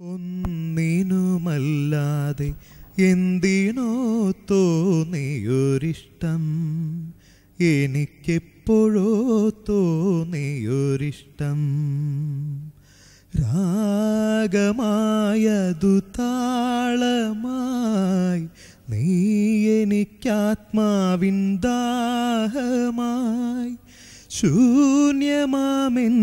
ഒന്നിനുമല്ലാതെ എന്തിനോ തോന്നിയൊരിഷ്ടം. എനിക്കെപ്പോഴോ തോന്നിയൊരിഷ്ടം. രാഗമായതു താളമായി നീ എനിക്കാത്മാവിൻ ദാഹമായി. ശൂന്യമാമെൻ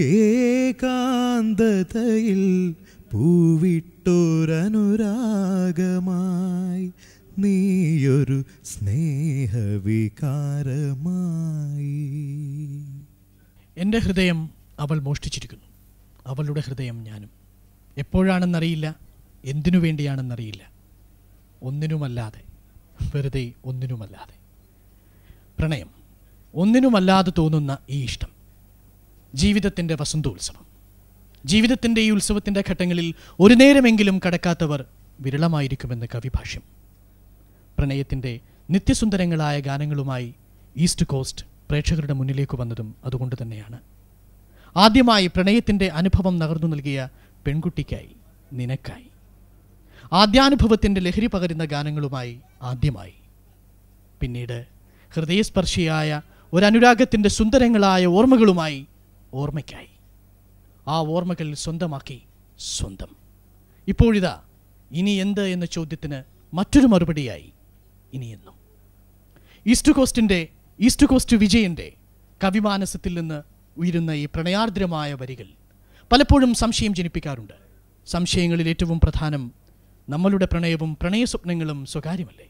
ഏകാന്തതയിൽ പൂവിട്ടൊരനുരാഗമായി നീയൊരു സ്നേഹവികാരമായി. എന്റെ ഹൃദയം അവൾ മോഷ്ടിച്ചിരിക്കുന്നു. അവളുടെ ഹൃദയം ഞാനും. എപ്പോഴാണെന്നറിയില്ല എന്തിനു വേണ്ടിയാണെന്നറിയില്ല. ഒന്നിനുമല്ലാതെ വെറുതെ ഒന്നിനുമല്ലാതെ. പ്രണയം ഒന്നിനുമല്ലാതെ തോന്നുന്ന ഈ ഇഷ്ടം. ജീവിതത്തിന്റെ വസന്തോത്സവം. ജീവിതത്തിന്റെ ഈ ഉത്സവത്തിന്റെ ഘട്ടങ്ങളിൽ ഒരു നേരമെങ്കിലും കടക്കാത്തവർ വിരളമായിരിക്കുമെന്ന് കവിഭാഷ്യം. പ്രണയത്തിന്റെ നിത്യസുന്ദരങ്ങളായ ഗാനങ്ങളുമായി ഈസ്റ്റ് കോസ്റ്റ് പ്രേക്ഷകരുടെ മുന്നിലേക്ക് വന്നതും അതുകൊണ്ട് തന്നെയാണ്. ആദ്യമായി പ്രണയത്തിന്റെ അനുഭവം നകർന്നു നൽകിയ പെൺകുട്ടിക്കായി നിനക്കായി. ആദ്യാനുഭവത്തിന്റെ ലഹരി പകരുന്ന ഗാനങ്ങളുമായി ആദ്യമായി. പിന്നീട് ഹൃദയസ്പർശിയായ ഒരനുരാഗത്തിന്റെ സുന്ദരങ്ങളായ ഓർമ്മകളുമായി ഓർമ്മയ്ക്കായി. ആ ഓർമ്മകൾ സ്വന്തമാക്കി സ്വന്തം. ഇപ്പോഴിതാ ഇനി എന്ത് എന്ന ചോദ്യത്തിന് മറ്റൊരു മറുപടിയായി ഇനിയെന്നും ഈസ്റ്റ് കോസ്റ്റിന്റെ ഈസ്റ്റ് കോസ്റ്റ് വിജയന്റെ കവിമാനസത്തിൽ നിന്ന് ഉയരുന്ന ഈ പ്രണയാർദ്രമായ വരികൾ പലപ്പോഴും സംശയം ജനിപ്പിക്കാറുണ്ട്. സംശയങ്ങളിൽ ഏറ്റവും പ്രധാനം നമ്മളുടെ പ്രണയവും പ്രണയ സ്വപ്നങ്ങളും സ്വകാര്യമല്ലേ?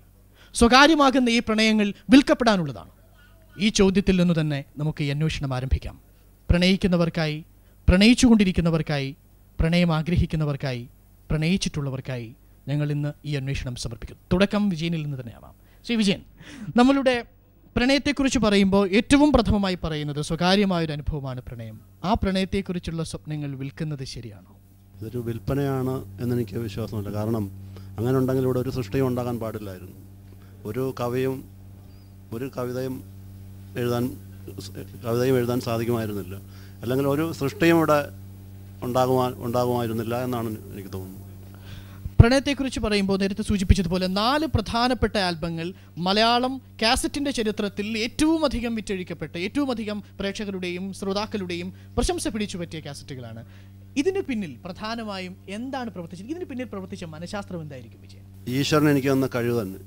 സ്വകാര്യമാകുന്ന ഈ പ്രണയങ്ങൾ വിൽക്കപ്പെടാനുള്ളതാണ്. ഈ ചോദ്യത്തിൽ നിന്ന് തന്നെ നമുക്ക് ഈ അന്വേഷണം ആരംഭിക്കാം. പ്രണയിക്കുന്നവർക്കായി പ്രണയിച്ചുകൊണ്ടിരിക്കുന്നവർക്കായി പ്രണയം ആഗ്രഹിക്കുന്നവർക്കായി പ്രണയിച്ചിട്ടുള്ളവർക്കായി ഞങ്ങൾ ഇന്ന് ഈ അന്വേഷണം സമർപ്പിക്കുന്നു. തുടക്കം വിജയനിൽ നിന്ന് തന്നെയാവാം. ശ്രീ വിജയൻ നമ്മളുടെ പ്രണയത്തെക്കുറിച്ച് പറയുമ്പോൾ ഏറ്റവും പ്രഥമമായി പറയുന്നത് സ്വകാര്യമായൊരു അനുഭവമാണ് പ്രണയം. ആ പ്രണയത്തെക്കുറിച്ചുള്ള സ്വപ്നങ്ങൾ വിൽക്കുന്നത് ശരിയാണോ? ഇതൊരു വിൽപ്പനയാണ് എന്നെനിക്ക് വിശ്വാസമില്ല കാരണം അങ്ങനെ ഉണ്ടെങ്കിൽ ഇവിടെ ഒരു സൃഷ്ടിയും ഉണ്ടാകാൻ പാടില്ലായിരുന്നു. ഒരു കവിയും ഒരു കവിതയും എഴുതാൻ കവിതയും എഴുതാൻ സാധിക്കുമായിരുന്നില്ല. അല്ലെങ്കിൽ ഒരു സൃഷ്ടിയും ഇവിടെ ഉണ്ടാകുമാ ഉണ്ടാകുമായിരുന്നില്ല എന്നാണ് എനിക്ക് തോന്നുന്നത്. പ്രണയത്തെക്കുറിച്ച് പറയുമ്പോൾ നേരത്തെ സൂചിപ്പിച്ചതുപോലെ നാല് പ്രധാനപ്പെട്ട ആൽബങ്ങൾ മലയാളം കാസറ്റിന്റെ ചരിത്രത്തിൽ ഏറ്റവും അധികം വിറ്റഴിക്കപ്പെട്ട ഏറ്റവും അധികം പ്രേക്ഷകരുടെയും ശ്രോതാക്കളുടെയും പ്രശംസ പിടിച്ചു പറ്റിയ കാസറ്റുകളാണ്. ഇതിന് പിന്നിൽ പ്രധാനമായും എന്താണ് പ്രവർത്തിച്ചത്? ഇതിന് പിന്നിൽ പ്രവർത്തിച്ച മനഃശാസ്ത്രം എന്തായിരിക്കും വിജയൻ? ഈശ്വരൻ എനിക്ക് തന്ന കഴിവ് തന്നെ.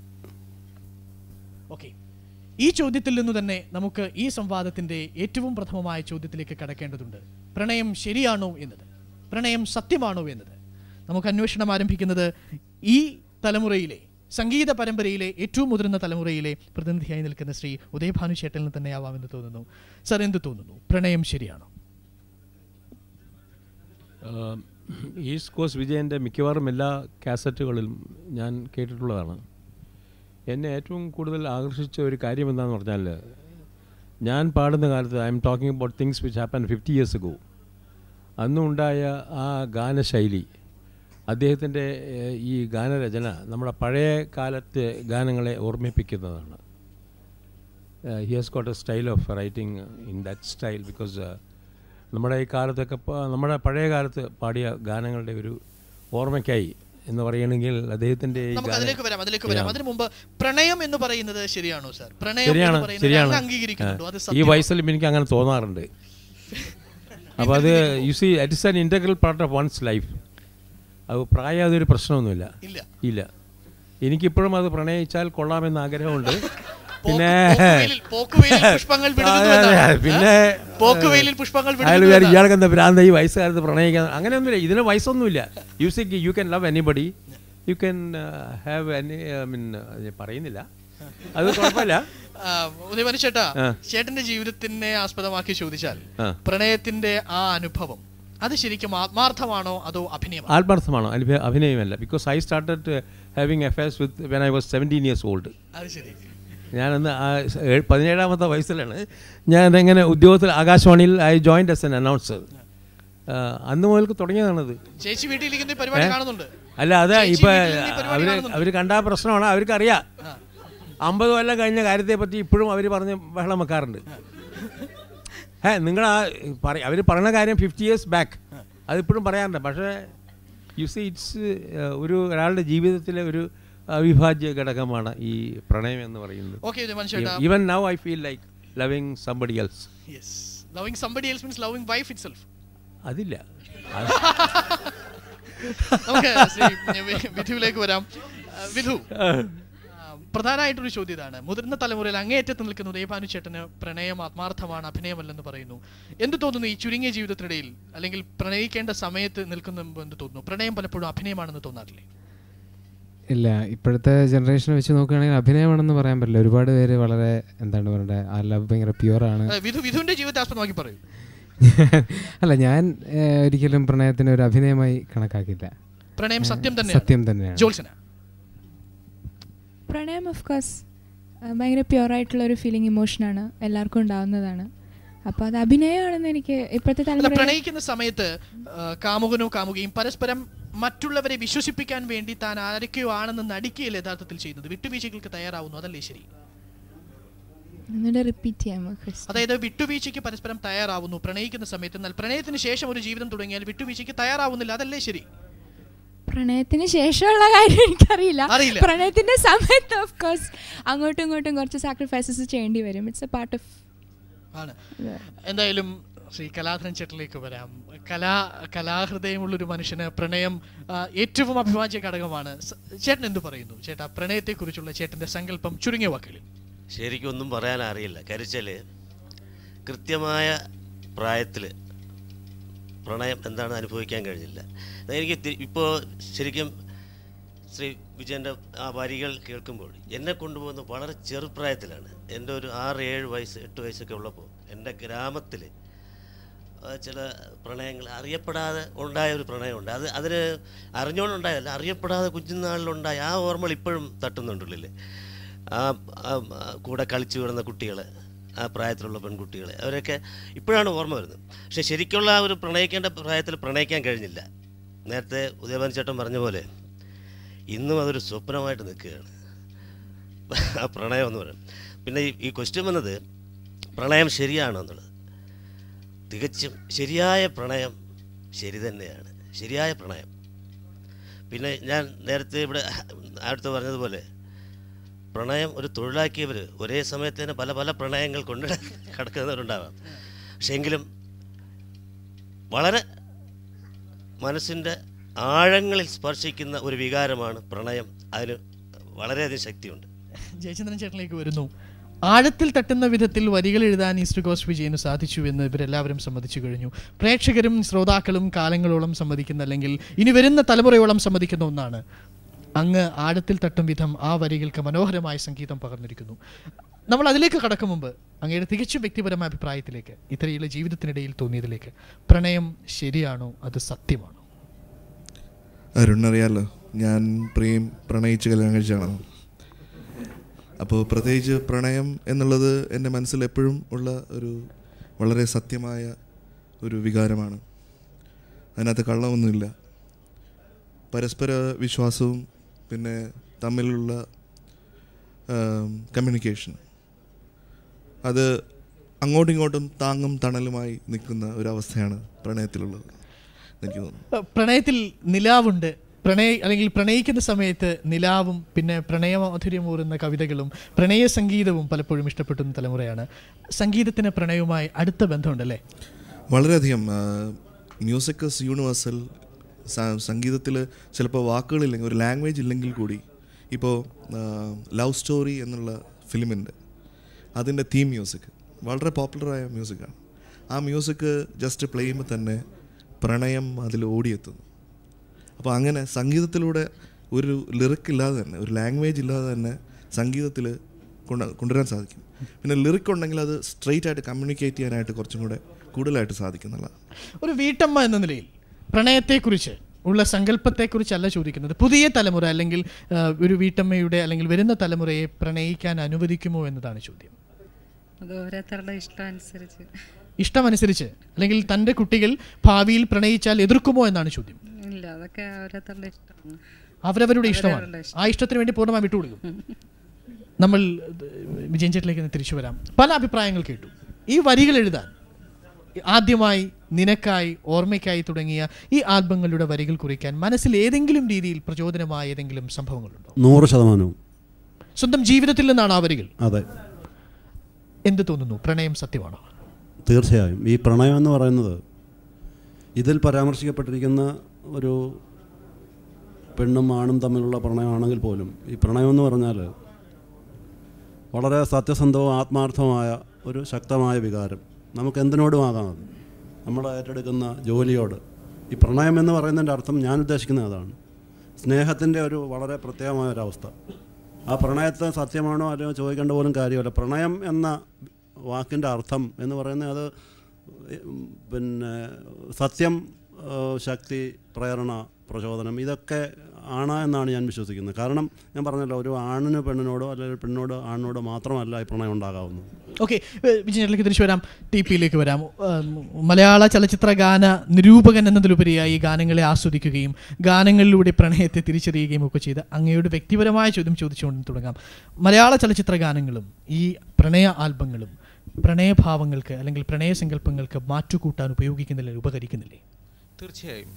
ഓക്കെ ഈ ചോദ്യത്തിൽ നിന്ന് തന്നെ നമുക്ക് ഈ സംവാദത്തിന്റെ ഏറ്റവും പ്രഥമമായ ചോദ്യത്തിലേക്ക് കടക്കേണ്ടതുണ്ട്. പ്രണയം ശരിയാണോ എന്നത്? പ്രണയം സത്യമാണോ എന്നത്? നമുക്ക് അന്വേഷണം ആരംഭിക്കുന്നത് ഈ തലമുറയിലെ സംഗീത പരമ്പരയിലെ ഏറ്റവും മുതിർന്ന തലമുറയിലെ പ്രതിനിധിയായി നിൽക്കുന്ന ശ്രീ ഉദയഭാനു ചേട്ടനിൽ തന്നെയാവാമെന്ന് തോന്നുന്നു. സർ എന്ത് തോന്നുന്നു? പ്രണയം ശരിയാണോ? ഈസ്റ്റ് കോസ്റ്റ് വിജയന്റെ മിക്കവാറും എല്ലാ കാസറ്റുകളിലും ഞാൻ കേട്ടിട്ടുള്ളതാണ്. എന്നെ ഏറ്റവും കൂടുതൽ ആകർഷിച്ച ഒരു കാര്യം എന്താണെന്ന് പറഞ്ഞാൽ ഞാൻ പാടുന്ന കാലത്ത് I'm talking about things which happen fifty years go അന്നുണ്ടായ ആ ഗാനശൈലി അദ്ദേഹത്തിന്റെ ഈ ഗാനരചന നമ്മുടെ പഴയ കാലത്തെ ഗാനങ്ങളെ ഓർമ്മിപ്പിക്കുന്നതാണ്. He has got a style of writing in that style because നമ്മുടെ ഈ കാലത്തൊക്കെ നമ്മുടെ പഴയ കാലത്ത് പാടിയ ഗാനങ്ങളുടെ ഒരു ഓർമ്മയ്ക്കായി എന്ന് പറയണമെങ്കിൽ അദ്ദേഹത്തിന്റെ അതിലേക്ക് വരാം അതിലേക്ക് വരാം. അതിനു മുമ്പ് പ്രണയം എന്ന് പറയുന്നത് ശരിയാണോ സർ? പ്രണയം ശരിയാണ് ശരിയാണ്. ഈ വയസ്സിൽ എനിക്ക് അങ്ങനെ തോന്നാറുണ്ട്. അപ്പോൾ അത് you see it is an integral part of one's life അത് പ്രായം അതൊരു പ്രശ്നമൊന്നുമില്ല. ഇല്ല. ഇല്ല. എനിക്കിപ്പോഴും അത് പ്രണയിച്ചാൽ കൊള്ളാമെന്ന് ആഗ്രഹമുണ്ട്. പിന്നെ പുഷ്പങ്ങൾ. പിന്നെ പോക്കുവെയിലിൽ പുഷ്പങ്ങൾ അയാൾ. ഇയാൾക്ക് എന്താ ഭ്രാന്ത ഈ വയസ്സുകാലത്ത് പ്രണയിക്കാൻ? അങ്ങനെയൊന്നുമില്ല ഇതിന് വയസ്സൊന്നുമില്ല. You see you can love anybody you can have any I mean പറയുന്നില്ല. അത് കുഴപ്പമില്ല. ചേട്ടാ. ചേട്ടന്റെ ജീവിതത്തിനെ ആസ്പദമാക്കി ചോദിച്ചാൽ പ്രണയത്തിന്റെ ആ അനുഭവം അത് ശരിക്കും ആത്മാർത്ഥമാണോ അതോ അഭിനയം ആത്മാർത്ഥമാണോ? അഭിനയമല്ല. Because I started having affairs with when I was seventeen years old അത് ശരി. ഞാനന്ന് പതിനേഴാമത്തെ വയസ്സിലാണ് ഞാൻ എങ്ങനെ ഉദ്യോഗത്തിൽ ആകാശവാണിയിൽ I joined as an announcer അന്ന് മുതൽക്ക് തുടങ്ങിയതാണത്. ചേച്ചി വീട്ടിലിരിക്കുന്ന പരിപാടി കാണുന്നുണ്ട്. അല്ല അത് ഇപ്പൊ അവർ അവർ കണ്ട പ്രശ്നമാണ് അവർക്കറിയാം. അമ്പത് കൊല്ലം കഴിഞ്ഞ കാര്യത്തെ പറ്റി ഇപ്പോഴും അവർ പറഞ്ഞ് ബഹളം വെക്കാറുണ്ട്. ഏ നിങ്ങൾ ആ പറ അവർ പറയുന്ന കാര്യം ഫിഫ്റ്റി ഇയേഴ്സ് ബാക്ക് അതിപ്പോഴും പറയാറുണ്ട്. പക്ഷേ യു സി ഇറ്റ്സ് ഒരു ഒരാളുടെ ജീവിതത്തിലെ ഒരു അവിഭാജ്യ ഘടകമാണ് ഈ പ്രണയം എന്ന് പറയുന്നത്. Even now I feel like loving somebody else loving somebody else means loving wife itself അതില്ല. വിധുവിലേക്ക് വരാം. വിധു ആ, പ്രധാനമായിട്ടൊരു ചോദ്യം ഇതാണ് മുതിർന്ന തലമുറയിൽ അങ്ങേയറ്റത്ത് നിൽക്കുന്ന ഉദയഭാനു ചേട്ടന് പ്രണയം ആത്മാർത്ഥമാണ് അഭിനയമല്ലെന്ന് പറയുന്നു. എന്ത് തോന്നുന്നു ഈ ചുരുങ്ങിയ ജീവിതത്തിനിടയിൽ? അല്ലെങ്കിൽ പ്രണയിക്കേണ്ട സമയത്ത് നിൽക്കുന്ന എന്ത് തോന്നുന്നു? പ്രണയം പലപ്പോഴും അഭിനയമാണെന്ന് തോന്നാറില്ലേ? ഇല്ല ഇപ്പോഴത്തെ ജനറേഷൻ വെച്ച് നോക്കുകയാണെങ്കിൽ അഭിനയമാണെന്ന് പറയാൻ പറ്റില്ല. ഒരുപാട് പേര് വളരെ എന്താണ് പറയണ്ടത് ആ ലവ് ഭയങ്കര പ്യുവറാണ് ആണ്. വിധു വിധുവിന്റെ ജീവിതത്തെ ആസ്പദമാക്കി പറയൂ. അല്ല ഞാൻ ഒരിക്കലും പ്രണയത്തിന് ഒരു അഭിനയമായി കണക്കാക്കില്ല പ്രണയം സത്യം തന്നെയാണ്. സത്യം തന്നെയാണ്. ജോത്സന പ്രണയം ഓഫ് കോഴ്സ് ഭയങ്കര പ്യുവറായിട്ടുള്ള ഒരു ഫീലിംഗ് ഇമോഷനാണ് എല്ലാവർക്കും ഉണ്ടാവുന്നതാണ്. അപ്പോൾ അത് അഭിനയമാണെന്ന് എനിക്ക് ഇപ്പോഴത്തെ പ്രണയിക്കുന്ന സമയത്ത് കാമുകനോ കാമുകയും പരസ്പരം മറ്റുള്ളവരെ വിശ്വസിപ്പിക്കാൻ വേണ്ടി താൻ ആരൊക്കെയോ ആണെന്ന് നടിക്കുകയല്ല യഥാർത്ഥത്തിൽ ചെയ്യുന്നത്? വിട്ടുവീഴ്ചകൾക്ക് തയ്യാറാവുന്നു അതല്ലേ ശരി? അതായത് വിട്ടുവീഴ്ചയ്ക്ക് പരസ്പരം തയ്യാറാവുന്നു പ്രണയിക്കുന്ന സമയത്ത്. എന്നാൽ പ്രണയത്തിന് ശേഷം ഒരു ജീവിതം തുടങ്ങിയാൽ വിട്ടുവീഴ്ചയ്ക്ക് തയ്യാറാവുന്നില്ല അതല്ലേ ശരി? പ്രണയത്തിന് ശേഷമുള്ള കാര്യം എനിക്കറിയില്ല. പ്രണയത്തിന്റെ സമയത്ത് ഓഫ് കോഴ്സ് അങ്ങോട്ടും ഇങ്ങോട്ടും കുറച്ച് സാക്രിഫൈസസ് ചെയ്യേണ്ടി വരും. ഇറ്റ്സ് എ പാർട്ട് ഓഫ് ആണ്. എന്തായാലും ശ്രീ കലാധരൻ ചേട്ടനിലേക്ക് വരാം. കലാ കലാഹൃദയമുള്ളൊരു മനുഷ്യന് പ്രണയം ഏറ്റവും അഭിവാജ്യ ഘടകമാണ്. ചേട്ടൻ എന്ത് പറയുന്നു? ചേട്ടാ പ്രണയത്തെക്കുറിച്ചുള്ള ചേട്ടന്റെ സങ്കല്പം ചുരുങ്ങിയ വാക്കുകളിൽ ശരിക്കും ഒന്നും പറയാൻ അറിയില്ല കരിച്ചാൽ കൃത്യമായ പ്രായത്തിൽ പ്രണയം എന്താണെന്ന് അനുഭവിക്കാൻ കഴിഞ്ഞില്ല. എനിക്ക് ഇപ്പോൾ ശരിക്കും ശ്രീ വിജയന്റെ ആ വരികൾ കേൾക്കുമ്പോൾ എന്നെ കൊണ്ടുപോകുന്നത് വളരെ ചെറുപ്രായത്തിലാണ്. എന്റെ ഒരു ആറ് ഏഴ് വയസ്സ് എട്ട് വയസ്സൊക്കെ ഉള്ളപ്പോൾ എന്റെ ഗ്രാമത്തിൽ ചില പ്രണയങ്ങൾ അറിയപ്പെടാതെ ഉണ്ടായ ഒരു പ്രണയമുണ്ട്. അത് അതിന് അറിഞ്ഞുകൊണ്ടുണ്ടായതല്ല അറിയപ്പെടാതെ കുഞ്ഞുനാളിലുണ്ടായ ആ ഓർമ്മകൾ ഇപ്പോഴും തട്ടുന്നുണ്ടുള്ളിൽ ആ കൂടെ കളിച്ചു വരുന്ന കുട്ടികൾ ആ പ്രായത്തിലുള്ള പെൺകുട്ടികൾ അവരൊക്കെ ഇപ്പോഴാണ് ഓർമ്മ വരുന്നത്. പക്ഷേ ശരിക്കുള്ള ആ ഒരു പ്രണയിക്കേണ്ട പ്രായത്തിൽ പ്രണയിക്കാൻ കഴിഞ്ഞില്ല. നേരത്തെ ഉദയഭാൻ ചേട്ടൻ പറഞ്ഞ പോലെ ഇന്നും അതൊരു സ്വപ്നമായിട്ട് നിൽക്കുകയാണ്. ആ പ്രണയം എന്ന് പറയുന്നത്. പിന്നെ ഈ ക്വസ്റ്റ്യൻ വന്നത് പ്രണയം ശരിയാണോ എന്നുള്ളത്. തികച്ചും ശരിയായ പ്രണയം ശരി തന്നെയാണ്. ശരിയായ പ്രണയം. പിന്നെ ഞാൻ നേരത്തെ ഇവിടെ അടുത്ത് പറഞ്ഞതുപോലെ പ്രണയം ഒരു തൊഴിലാക്കിയവർ ഒരേ സമയത്ത് തന്നെ പല പല പ്രണയങ്ങൾ കൊണ്ട് കിടക്കുന്നവരുണ്ടാവാം. പക്ഷേ എങ്കിലും വളരെ മനസ്സിന്റെ ആഴങ്ങളിൽ സ്പർശിക്കുന്ന ഒരു വികാരമാണ് പ്രണയം. അതിന് വളരെയധികം ശക്തിയുണ്ട്. ജയചന്ദ്രൻ ചേട്ടനിലേക്ക് വരുന്നു. ആഴത്തിൽ തട്ടുന്ന വിധത്തിൽ വരികൾ എഴുതാൻ ഈസ്റ്റ് കോസ്റ്റ് വിജയന് സാധിച്ചു എന്ന് ഇവരെല്ലാവരും സമ്മതിച്ചു കഴിഞ്ഞു. പ്രേക്ഷകരും ശ്രോതാക്കളും കാലങ്ങളോളം സമ്മതിക്കുന്ന അല്ലെങ്കിൽ ഇനി വരുന്ന തലമുറയോളം സമ്മതിക്കുന്ന ഒന്നാണ്. അങ്ങ് ആഴത്തിൽ തട്ടും വിധം ആ വരികൾക്ക് മനോഹരമായ സംഗീതം പകർന്നിരിക്കുന്നു. നമ്മൾ അതിലേക്ക് കടക്കും മുമ്പ് അങ്ങയുടെ തികച്ചും വ്യക്തിപരമായ അഭിപ്രായത്തിലേക്ക് ഇത്രയുള്ള ജീവിതത്തിനിടയിൽ തോന്നിയതിലേക്ക്. പ്രണയം ശരിയാണോ? അത് സത്യമാണോ? അരുണറിയാലോ ഞാൻ പ്രേം പ്രണയിച്ച് കല്യാണം കഴിച്ചാണ് അപ്പോൾ പ്രത്യേകിച്ച് പ്രണയം എന്നുള്ളത് എന്റെ മനസ്സിൽ എപ്പോഴും ഉള്ള ഒരു വളരെ സത്യമായ ഒരു വികാരമാണ്. അതിനകത്ത് കള്ളമൊന്നുമില്ല. പരസ്പര വിശ്വാസവും പിന്നെ തമ്മിലുള്ള കമ്മ്യൂണിക്കേഷൻ അത് അങ്ങോട്ടും ഇങ്ങോട്ടും താങ്ങും തണലുമായി നിൽക്കുന്ന ഒരവസ്ഥയാണ് പ്രണയത്തിലുള്ളത്. എനിക്ക് തോന്നുന്നു. പ്രണയത്തിൽ നിലാവുണ്ട്. പ്രണയ അല്ലെങ്കിൽ പ്രണയിക്കുന്ന സമയത്ത് നിലാവും പിന്നെ പ്രണയമാധുര്യമൂറുന്ന കവിതകളും പ്രണയ സംഗീതവും പലപ്പോഴും ഇഷ്ടപ്പെട്ടുന്ന തലമുറയാണ്. സംഗീതത്തിന് പ്രണയവുമായി അടുത്ത ബന്ധമുണ്ടല്ലേ? വളരെയധികം മ്യൂസിക് യൂണിവേഴ്സൽ സംഗീതത്തിൽ ചിലപ്പോൾ വാക്കുകളില്ലെങ്കിൽ ഒരു ലാംഗ്വേജ് ഇല്ലെങ്കിൽ കൂടി ഇപ്പോൾ ലവ് സ്റ്റോറി എന്നുള്ള ഫിലിമിന്റെ അതിന്റെ തീം മ്യൂസിക് വളരെ പോപ്പുലറായ മ്യൂസിക്കാണ് ആ മ്യൂസിക് ജസ്റ്റ് പ്ലേ ചെയ്യുമ്പോൾ തന്നെ പ്രണയം അതിൽ ഓടിയെത്തുന്നു. അപ്പോൾ അങ്ങനെ സംഗീതത്തിലൂടെ ഒരു ലിറിക് ഇല്ലാതെ തന്നെ ഒരു ലാംഗ്വേജ് ഇല്ലാതെ തന്നെ സംഗീതത്തിൽ കൊണ്ട് കൊണ്ടുവരാൻ സാധിക്കും. പിന്നെ ലിറിക് ഉണ്ടെങ്കിൽ അത് സ്ട്രെയിറ്റ് ആയിട്ട് കമ്മ്യൂണിക്കേറ്റ് ചെയ്യാനായിട്ട് കുറച്ചും കൂടെ കൂടുതലായിട്ട് സാധിക്കുന്നുള്ളതാണ് ഒരു വീട്ടമ്മ എന്ന നിലയിൽ പ്രണയത്തെക്കുറിച്ച് ഉള്ള സങ്കല്പത്തെക്കുറിച്ചല്ല ചോദിക്കുന്നത്. പുതിയ തലമുറ അല്ലെങ്കിൽ ഒരു വീട്ടമ്മയുടെ അല്ലെങ്കിൽ വരുന്ന തലമുറയെ പ്രണയിക്കാൻ അനുവദിക്കുമോ എന്നതാണ് ചോദ്യം. ഓരോരുത്തരുടെ ഇഷ്ടമനുസരിച്ച് അല്ലെങ്കിൽ തന്റെ കുട്ടികൾ ഭാവിയിൽ പ്രണയിച്ചാൽ എതിർക്കുമോ എന്നാണ് ചോദ്യം. ഇല്ല അതൊക്കെ ഓരോരുത്തരുടെ ഇഷ്ടമാണ്. അവരവരുടെ ഇഷ്ടമാണ്. ആ ഇഷ്ടത്തിന് വേണ്ടി പൂർണമായി വിട്ടുകൊടുക്കും നമ്മൾ വിജയൻ ചേട്ടിലേക്ക് തിരിച്ചു വരാം. പല അഭിപ്രായങ്ങൾ കേട്ടു. ഈ വരികൾ എഴുതാൻ ആദ്യമായി നിനക്കായി ഓർമ്മയ്ക്കായി തുടങ്ങിയ ഈ ആൽബങ്ങളുടെ വരികൾ കുറിക്കാൻ മനസ്സിൽ ഏതെങ്കിലും രീതിയിൽ പ്രചോദനമായ ഏതെങ്കിലും സംഭവങ്ങളുണ്ടോ? നൂറ് ശതമാനവും. സ്വന്തം ജീവിതത്തിൽ നിന്നാണ് ആ വരികൾ? അതെ. എന്ത് തോന്നുന്നു? പ്രണയം സത്യമാണോ? തീർച്ചയായും. ഈ പ്രണയം എന്ന് പറയുന്നത് ഇതിൽ പരാമർശിക്കപ്പെട്ടിരിക്കുന്ന ഒരു പെണ്ണും ആണും തമ്മിലുള്ള പ്രണയമാണെങ്കിൽ പോലും ഈ പ്രണയം എന്ന് പറഞ്ഞാൽ വളരെ സത്യസന്ധവും ആത്മാർത്ഥവുമായ ഒരു ശക്തമായ വികാരം. നമുക്ക് എന്തിനോടുമാകാം അത്? നമ്മൾ ഏറ്റെടുക്കുന്ന ജോലിയോട്. ഈ പ്രണയം എന്ന് പറയുന്നതിന്റെ അർത്ഥം ഞാൻ ഉദ്ദേശിക്കുന്നത് അതാണ്. സ്നേഹത്തിന്റെ ഒരു വളരെ പ്രത്യേകമായ ഒരവസ്ഥ ആ പ്രണയത്തെ സത്യമാണോ അല്ലയോ ചോദിക്കേണ്ട പോലും കാര്യമല്ല. പ്രണയം എന്ന വാക്കിന്റെ അർത്ഥം എന്ന് പറയുന്നത് അത് പിന്നെ സത്യം ശക്തി പ്രേരണ പ്രചോദനം ഇതൊക്കെ ആണ് എന്നാണ് ഞാൻ വിശ്വസിക്കുന്നത്. കാരണം ഞാൻ പറഞ്ഞല്ലോ ഒരു ആണിന് പെണ്ണിനോടോ അല്ലെങ്കിൽ പെണ്ണിനോട് ആണിനോടോ മാത്രമല്ല ഈ പ്രണയം ഉണ്ടാകാവുന്നത്. ഓക്കെ വിജയനിലേക്ക് തിരിച്ചു വരാം. ടി പിയിലേക്ക് വരാം. മലയാള ചലച്ചിത്ര ഗാന നിരൂപകൻ എന്നതിലുപരിയായി ഗാനങ്ങളെ ആസ്വദിക്കുകയും ഗാനങ്ങളിലൂടെ പ്രണയത്തെ തിരിച്ചറിയുകയും ഒക്കെ ചെയ്ത് അങ്ങയുടെ വ്യക്തിപരമായ ചോദ്യം ചോദിച്ചുകൊണ്ട് തുടങ്ങാം. മലയാള ചലച്ചിത്ര ഗാനങ്ങളും ഈ പ്രണയ ആൽബങ്ങളും പ്രണയഭാവങ്ങൾക്ക് അല്ലെങ്കിൽ പ്രണയ പ്രണയസങ്കല്പങ്ങൾക്ക് മാറ്റുകൂട്ടാൻ ഉപയോഗിക്കുന്നില്ലേ ഉപകരിക്കുന്നില്ലേ? തീർച്ചയായും.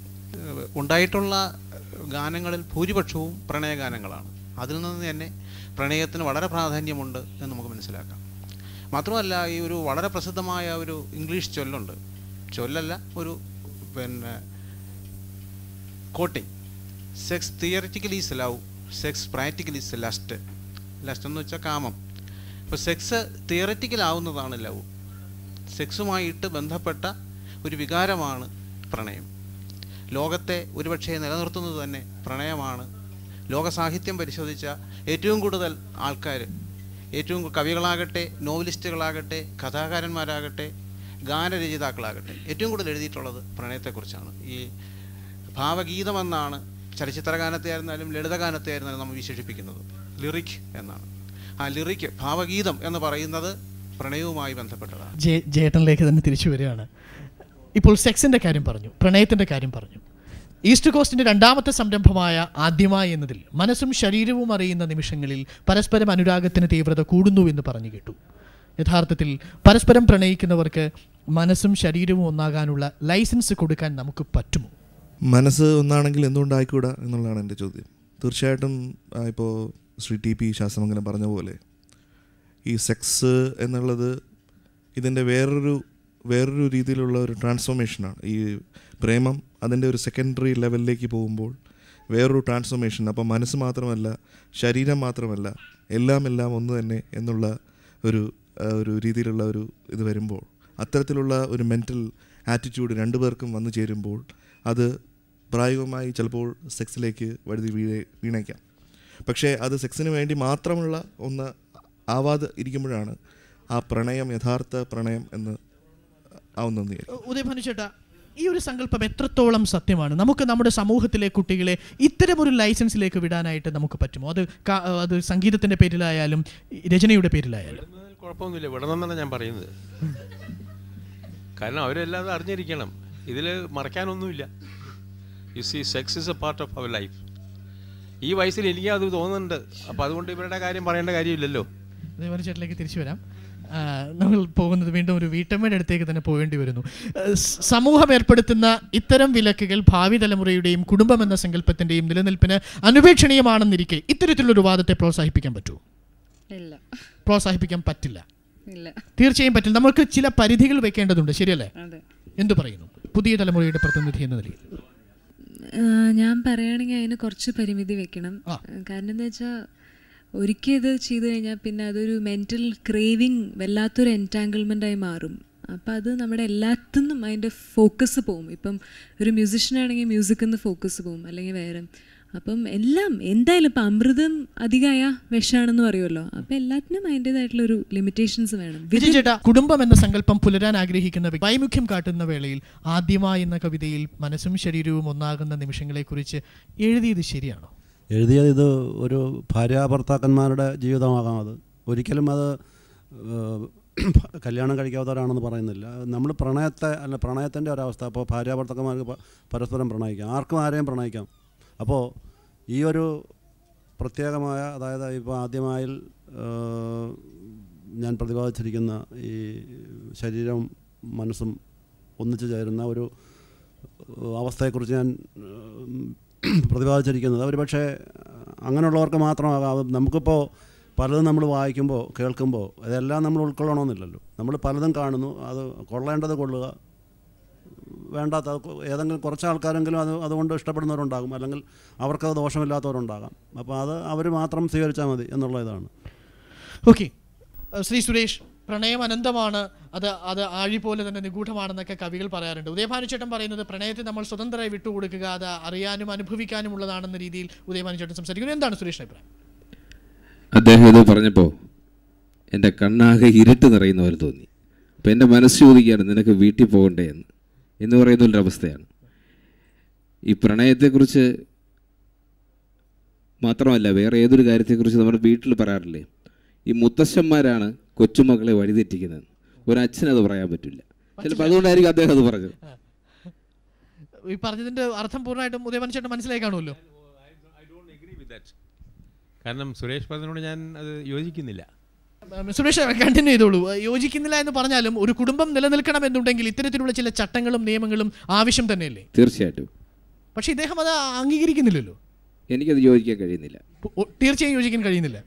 ഉണ്ടായിട്ടുള്ള ഗാനങ്ങളിൽ ഭൂരിപക്ഷവും പ്രണയഗാനങ്ങളാണ്. അതിൽ നിന്ന് തന്നെ പ്രണയത്തിന് വളരെ പ്രാധാന്യമുണ്ട് എന്ന് നമുക്ക് മനസ്സിലാക്കാം. മാത്രമല്ല ഈ ഒരു വളരെ പ്രസിദ്ധമായ ഒരു ഇംഗ്ലീഷ് ചൊല്ലുണ്ട്. ചൊല്ലല്ല ഒരു പിന്നെ quoting sex theoretically is love sex practically is lust lust എന്ന് വെച്ചാൽ കാമം. അപ്പോൾ സെക്സ് തിയറിറ്റിക്കലാവുന്നതാണ് ലവ് സെക്സുമായിട്ട് ബന്ധപ്പെട്ട ഒരു വികാരമാണ് പ്രണയം. ലോകത്തെ ഒരുപക്ഷെ നിലനിർത്തുന്നത് തന്നെ പ്രണയമാണ്. ലോകസാഹിത്യം പരിശോധിച്ച ഏറ്റവും കൂടുതൽ ആൾക്കാർ ഏറ്റവും കവികളാകട്ടെ നോവലിസ്റ്റുകളാകട്ടെ കഥാകാരന്മാരാകട്ടെ ഗാനരചയിതാക്കളാകട്ടെ ഏറ്റവും കൂടുതൽ എഴുതിയിട്ടുള്ളത് പ്രണയത്തെക്കുറിച്ചാണ്. ഈ ഭാവഗീതമെന്നാണ് ചലച്ചിത്ര ഗാനത്തെ ആയിരുന്നാലും ലളിതഗാനത്തെ ആയിരുന്നാലും നമ്മൾ വിശേഷിപ്പിക്കുന്നത്. ലിറിക് എന്നാണ്. ആ ലിറിക് ഭാവഗീതം എന്ന് പറയുന്നത് പ്രണയവുമായി ബന്ധപ്പെട്ടതാണ്. ജേട്ടനിലേക്ക് തന്നെ തിരിച്ചു വരികയാണ്. ഇപ്പോൾ സെക്സിന്റെ കാര്യം പറഞ്ഞു പ്രണയത്തിന്റെ കാര്യം പറഞ്ഞു. ഈസ്റ്റ് കോസ്റ്റിന്റെ രണ്ടാമത്തെ സംരംഭമായ ആദ്യമായി എന്നതിൽ മനസ്സും ശരീരവും അറിയുന്ന നിമിഷങ്ങളിൽ പരസ്പരം അനുരാഗത്തിന് തീവ്രത കൂടുന്നു എന്ന് പറഞ്ഞു കേട്ടു. യഥാർത്ഥത്തിൽ പരസ്പരം പ്രണയിക്കുന്നവർക്ക് മനസ്സും ശരീരവും ഒന്നാകാനുള്ള ലൈസൻസ് കൊടുക്കാൻ നമുക്ക് പറ്റുമോ? മനസ്സ് ഒന്നാണെങ്കിൽ എന്തുകൊണ്ടായിക്കൂടാ എന്നുള്ളതാണ് എന്റെ ചോദ്യം. തീർച്ചയായിട്ടും ഇപ്പോൾ ശ്രീ ടി പി ശാസ്ത്രമംഗലം പറഞ്ഞ പോലെ ഈ സെക്സ് എന്നുള്ളത് ഇതിന്റെ വേറൊരു വേറൊരു രീതിയിലുള്ള ഒരു ട്രാൻസ്ഫോർമേഷനാണ് ഈ പ്രേമം അതിന്റെ ഒരു സെക്കൻഡറി ലെവലിലേക്ക് പോകുമ്പോൾ വേറൊരു ട്രാൻസ്ഫോർമേഷൻ അപ്പം മനസ്സ് മാത്രമല്ല ശരീരം മാത്രമല്ല എല്ലാം എല്ലാം ഒന്ന് തന്നെ എന്നുള്ള ഒരു ഒരു രീതിയിലുള്ള ഒരു ഇത് വരുമ്പോൾ അത്തരത്തിലുള്ള ഒരു മെന്റൽ ആറ്റിറ്റ്യൂഡ് രണ്ടു പേർക്കും വന്നു ചേരുമ്പോൾ അത് പ്രായോഗികമായി ചിലപ്പോൾ സെക്സിലേക്ക് വഴുതി വീഴേ വീണേക്കാം. പക്ഷേ അത് സെക്സിന് വേണ്ടി മാത്രമുള്ള ഒന്ന് ആവാതെ ഇരിക്കുമ്പോഴാണ് ആ പ്രണയം യഥാർത്ഥ പ്രണയം എന്ന് ആവുന്നതെന്ന് വിചാരിക്കും. ഉദയഭാനു ചേട്ടാ ഈ ഒരു സങ്കല്പം എത്രത്തോളം സത്യമാണ്? നമുക്ക് നമ്മുടെ സമൂഹത്തിലെ കുട്ടികളെ ഇത്തരം ഒരു ലൈസൻസിലേക്ക് വിടാനായിട്ട് നമുക്ക് പറ്റുമോ? അത് അത് സംഗീതത്തിന്റെ പേരിലായാലും രചനയുടെ പേരിലായാലും? കുഴപ്പമൊന്നുമില്ല. വിടണമെന്നാണ് ഞാൻ പറയുന്നത്. കാരണം അവരെല്ലാം അത് അറിഞ്ഞിരിക്കണം. ഇതിൽ മറക്കാനൊന്നുമില്ല you see sex is a part of our life ഈ വയസ്സിൽ എനിക്ക് അത് തോന്നുന്നുണ്ട്. അപ്പം അതുകൊണ്ട് ഇവരുടെ കാര്യം പറയേണ്ട കാര്യമില്ലല്ലോ. ചേട്ടനിലേക്ക് തിരിച്ചു വരാം. നമ്മൾ പോകുന്നത് വീണ്ടും ഒരു വീട്ടമ്മയുടെ അടുത്തേക്ക് തന്നെ പോകേണ്ടി വരുന്നു. സമൂഹം ഏർപ്പെടുത്തുന്ന ഇത്തരം വിലക്കുകൾ ഭാവി തലമുറയുടെയും കുടുംബം എന്ന സങ്കല്പത്തിന്റെയും നിലനിൽപ്പിന് അനുപേക്ഷണീയമാണെന്നിരിക്കെ ഒരു വാദത്തെ പ്രോത്സാഹിപ്പിക്കാൻ പറ്റുമോ ഇല്ല. പ്രോത്സാഹിപ്പിക്കാൻ പറ്റില്ല. ഇല്ല. തീർച്ചയായും പറ്റില്ല. നമുക്ക് ചില പരിധികൾ വെക്കേണ്ടതുണ്ട്. ശരിയല്ലേ? അതെ. എന്തു പറയുന്നു? പുതിയ തലമുറയുടെ പ്രതിനിധി എന്ന നിലയിൽ. ഞാൻ പറയുകയാണെങ്കിൽ അതിന് കുറച്ച് പരിമിതി വെക്കണം. കാരണം എന്താ വെച്ചാൽ ഒരിക്കൽ ഇത് ചെയ്തു കഴിഞ്ഞാൽ പിന്നെ അതൊരു മെന്റൽ ക്രേവിങ് വല്ലാത്തൊരു എന്റാങ്കിൾമെന്റ് ആയി മാറും. അപ്പം അത് നമ്മുടെ എല്ലാത്തിനും അതിന്റെ ഫോക്കസ് പോവും. ഇപ്പം ഒരു മ്യൂസിഷ്യൻ ആണെങ്കിൽ മ്യൂസിക്കിൽ നിന്ന് ഫോക്കസ് പോവും അല്ലെങ്കിൽ വേറെ. അപ്പം എല്ലാം എന്തായാലും ഇപ്പം അമൃതം അധികമായ വിഷാണെന്ന് പറയുമല്ലോ. അപ്പം എല്ലാത്തിനും അതിന്റെതായിട്ടുള്ളൊരു ലിമിറ്റേഷൻസ് വേണം. വിജയ് ചേട്ടാ കുടുംബം എന്ന സങ്കല്പം പുലരാൻ ആഗ്രഹിക്കുന്ന വൈമുഖ്യം കാട്ടുന്ന വേളയിൽ ആദ്യമായി എന്ന കവിതയിൽ മനസ്സും ശരീരവും ഒന്നാകുന്ന നിമിഷങ്ങളെക്കുറിച്ച് എഴുതിയത് ശരിയാണോ? എഴുതിയത് ഇത് ഒരു ഭാര്യാഭർത്താക്കന്മാരുടെ ജീവിതമാകാം അത്. ഒരിക്കലും അത് കല്യാണം കഴിക്കാത്തവരാണെന്ന് പറയുന്നില്ല. നമ്മൾ പ്രണയത്തെ അല്ല പ്രണയത്തിന്റെ ഒരവസ്ഥ. അപ്പോൾ ഭാര്യാഭർത്താക്കന്മാർക്ക് പരസ്പരം പ്രണയിക്കാം. ആർക്കും ആരെയും പ്രണയിക്കാം. അപ്പോൾ ഈ ഒരു പ്രത്യേകമായ അതായത് ഇപ്പോൾ ആദ്യമായി ഞാൻ പ്രതിപാദിച്ചിരിക്കുന്ന ഈ ശരീരവും മനസ്സും ഒന്നിച്ചു ചേരുന്ന ഒരു അവസ്ഥയെക്കുറിച്ച് ഞാൻ പ്രതിപാദിച്ചിരിക്കുന്നത്. അവർ പക്ഷേ അങ്ങനെയുള്ളവർക്ക് മാത്രമാകാം. നമുക്കിപ്പോൾ പലതും നമ്മൾ വായിക്കുമ്പോൾ കേൾക്കുമ്പോൾ ഇതെല്ലാം നമ്മൾ ഉൾക്കൊള്ളണമെന്നില്ലല്ലോ. നമ്മൾ പലതും കാണുന്നു. അത് കൊള്ളേണ്ടത് കൊള്ളുക. വേണ്ടാത്ത ഏതെങ്കിലും കുറച്ച് ആൾക്കാരെങ്കിലും അത് അതുകൊണ്ട് ഇഷ്ടപ്പെടുന്നവരുണ്ടാകും. അല്ലെങ്കിൽ അവർക്കത് ദോഷമില്ലാത്തവരുണ്ടാകാം. അപ്പോൾ അത് അവർ മാത്രം സ്വീകരിച്ചാൽ മതി എന്നുള്ള ഇതാണ് ഓക്കെ ശ്രീ സുരേഷ് പ്രണയം അനന്തമാണ്. അത് അത് ആഴി പോലെ തന്നെ നിഗൂഢമാണെന്നൊക്കെ കവികൾ പറയാറുണ്ട്. ഉദയഭാനുചേട്ടൻ പറയുന്നത് പ്രണയത്തെ നമ്മൾ സ്വതന്ത്രമായി വിട്ടുകൊടുക്കുക അത് അറിയാനും അനുഭവിക്കാനും ഉള്ളതാണെന്ന രീതിയിൽ ഉദയഭാനുചേട്ടൻ സംസാരിക്കുന്നു. എന്താണ് സുരേഷ് അഭിപ്രായം? അദ്ദേഹം ഇത് പറഞ്ഞപ്പോൾ എന്റെ കണ്ണാകെ ഇരുട്ട് നിറയുന്ന പോലെ തോന്നി. അപ്പോൾ എന്റെ മനസ്സ് ചോദിക്കുകയാണ് നിനക്ക് വീട്ടിൽ പോകണ്ടേ എന്ന്. എന്ന് പറയുന്ന ഒരു അവസ്ഥയാണ്. ഈ പ്രണയത്തെക്കുറിച്ച് മാത്രമല്ല വേറെ ഏതൊരു കാര്യത്തെക്കുറിച്ച് നമ്മുടെ വീട്ടിൽ പറയാറില്ലേ? ഈ മുത്തശ്ശന്മാരാണ് കൊച്ചുമക്കളെ വഴിതെറ്റിക്കുന്നത്. ഒരച്ഛൻ അത് പറയാൻ പറ്റില്ല. ചിലപ്പോൾ അതുകൊണ്ടായിരിക്കും അദ്ദേഹം അത് പറഞ്ഞത്. ഈ പറഞ്ഞതിന്റെ അർത്ഥം പൂർണമായിട്ടും ഉദയ മനുഷ്യന്റെ മനസ്സിലായി കാണുമല്ലോ. കാരണം സുരേഷ് പറഞ്ഞതിനോട് ഞാൻ അത് യോജിക്കുന്നില്ല. സുരേഷ് കണ്ടിന്യൂ ചെയ്തോളൂ. യോജിക്കുന്നില്ല എന്ന് പറഞ്ഞാലും ഒരു കുടുംബം നിലനിൽക്കണം എന്നുണ്ടെങ്കിൽ ഇത്തരത്തിലുള്ള ചില ചട്ടങ്ങളും നിയമങ്ങളും ആവശ്യം തന്നെയല്ലേ? തീർച്ചയായിട്ടും. പക്ഷെ ഇദ്ദേഹം അത് അംഗീകരിക്കുന്നില്ലല്ലോ. എനിക്കത് യോജിക്കാൻ കഴിയുന്നില്ല. തീർച്ചയായും യോജിക്കാൻ കഴിയുന്നില്ല.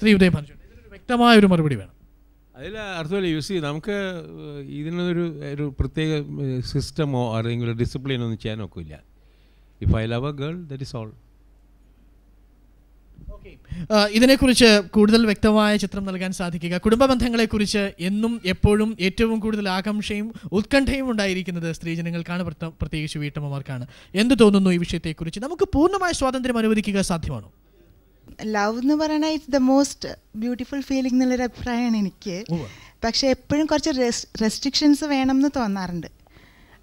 ശ്രീ ഇതിനൊരു വ്യക്തമായ ഒരു മറുപടി വേണം. അതിൽ അർത്ഥമല്ല യൂസ് ചെയ്യും നമുക്ക് ഇതിനൊരു ഒരു പ്രത്യേക സിസ്റ്റമോ അല്ലെങ്കിൽ ഡിസിപ്ലിനോ ഒന്നും ചെയ്യാൻ ഒക്കില്ല. If I love a girl that is all ഇതിനെക്കുറിച്ച് കൂടുതൽ വ്യക്തമായ ചിത്രം നൽകാൻ സാധിക്കുക. കുടുംബ ബന്ധങ്ങളെക്കുറിച്ച് എന്നും എപ്പോഴും ഏറ്റവും കൂടുതൽ ആകാംക്ഷയും ഉത്കണ്ഠയും ഉണ്ടായിരിക്കുന്നത് സ്ത്രീജനങ്ങൾക്കാണ് പ്രത്യ- പ്രത്യേകിച്ച് വീട്ടമ്മമാർക്കാണ്. എന്ത് തോന്നുന്നു ഈ വിഷയത്തെക്കുറിച്ച്? നമുക്ക് പൂർണമായ സ്വാതന്ത്ര്യം അനുവദിക്കുക സാധ്യമാണോ? ലവ് എന്ന് പറയുന്നത് it's the most beautiful feeling എന്നുള്ളൊരു അഭിപ്രായമാണ് എനിക്ക്. പക്ഷെ എപ്പോഴും കുറച്ച് റെസ്ട്രിക്ഷൻസ് വേണം എന്ന് തോന്നാറുണ്ട്.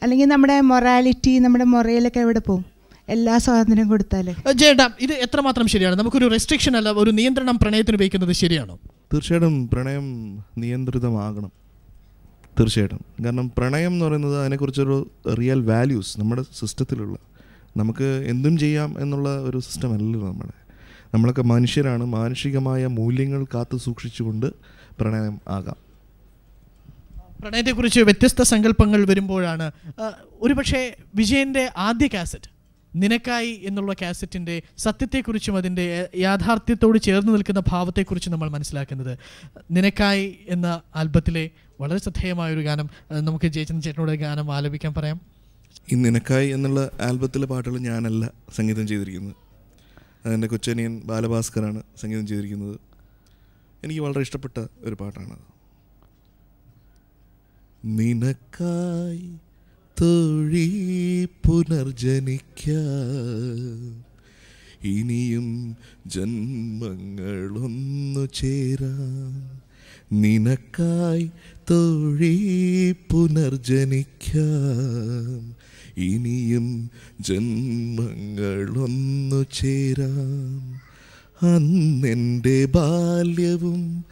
അല്ലെങ്കിൽ നമ്മുടെ മൊറാലിറ്റി നമ്മുടെ മൊറയിലൊക്കെ എവിടെ പോകും എല്ലാ സ്വാതന്ത്ര്യം കൊടുത്താൽ ജേട്ടാ ഇത് എത്രമാത്രം ശരിയാണ്? നമുക്കൊരു റെസ്ട്രിക്ഷൻ അല്ല ഒരു നിയന്ത്രണം പ്രണയത്തിന് ഉപയോഗിക്കുന്നത് ശരിയാണോ? തീർച്ചയായിട്ടും പ്രണയം നിയന്ത്രിതമാകണം. തീർച്ചയായിട്ടും. കാരണം പ്രണയം എന്ന് പറയുന്നത് അതിനെക്കുറിച്ചൊരു റിയൽ വാല്യൂസ് നമ്മുടെ സിസ്റ്റത്തിലുള്ള നമുക്ക് എന്തും ചെയ്യാം എന്നുള്ള ഒരു സിസ്റ്റം അല്ലല്ലോ നമ്മുടെ. നമ്മളൊക്കെ മനുഷ്യരാണ്. മാനുഷികമായ മൂല്യങ്ങൾ കാത്തു സൂക്ഷിച്ചുകൊണ്ട് പ്രണയം ആകാം. പ്രണയത്തെക്കുറിച്ച് വ്യത്യസ്ത സങ്കല്പങ്ങൾ വരുമ്പോഴാണ് ഒരുപക്ഷെ വിജയന്റെ ആദ്യ കാസറ്റ് നിനക്കായി എന്നുള്ള കാസറ്റിന്റെ സത്യത്തെക്കുറിച്ചും അതിന്റെ യാഥാർത്ഥ്യത്തോട് ചേർന്ന് നിൽക്കുന്ന ഭാവത്തെക്കുറിച്ചും നമ്മൾ മനസ്സിലാക്കുന്നത്. നിനക്കായി എന്ന ആൽബത്തിലെ വളരെ ശ്രദ്ധേയമായ ഒരു ഗാനം നമുക്ക് ജയചന്ദ്രൻ ചേട്ടനോട് ഗാനം ആലപിക്കാൻ പറയാം. ഈ നിനക്കായി എന്നുള്ള ആൽബത്തിലെ പാട്ടുകൾ ഞാനല്ല സംഗീതം ചെയ്തിരിക്കുന്നത്. അതെന്റെ കൊച്ചനിയൻ ബാലഭാസ്കറാണ് സംഗീതം ചെയ്തിരിക്കുന്നത്. എനിക്ക് വളരെ ഇഷ്ടപ്പെട്ട ഒരു പാട്ടാണ് നിനക്കായി തൊഴി പുനർജനിക്ക. ഇനിയും ജന്മങ്ങളൊന്നു ചേരാ. നിനക്കായി തൊഴി പുനർജനിക്കാം. ഇനിയും ജന്മങ്ങളൊന്നു ചേരാം. അന്നെന്റെ ബാല്യവും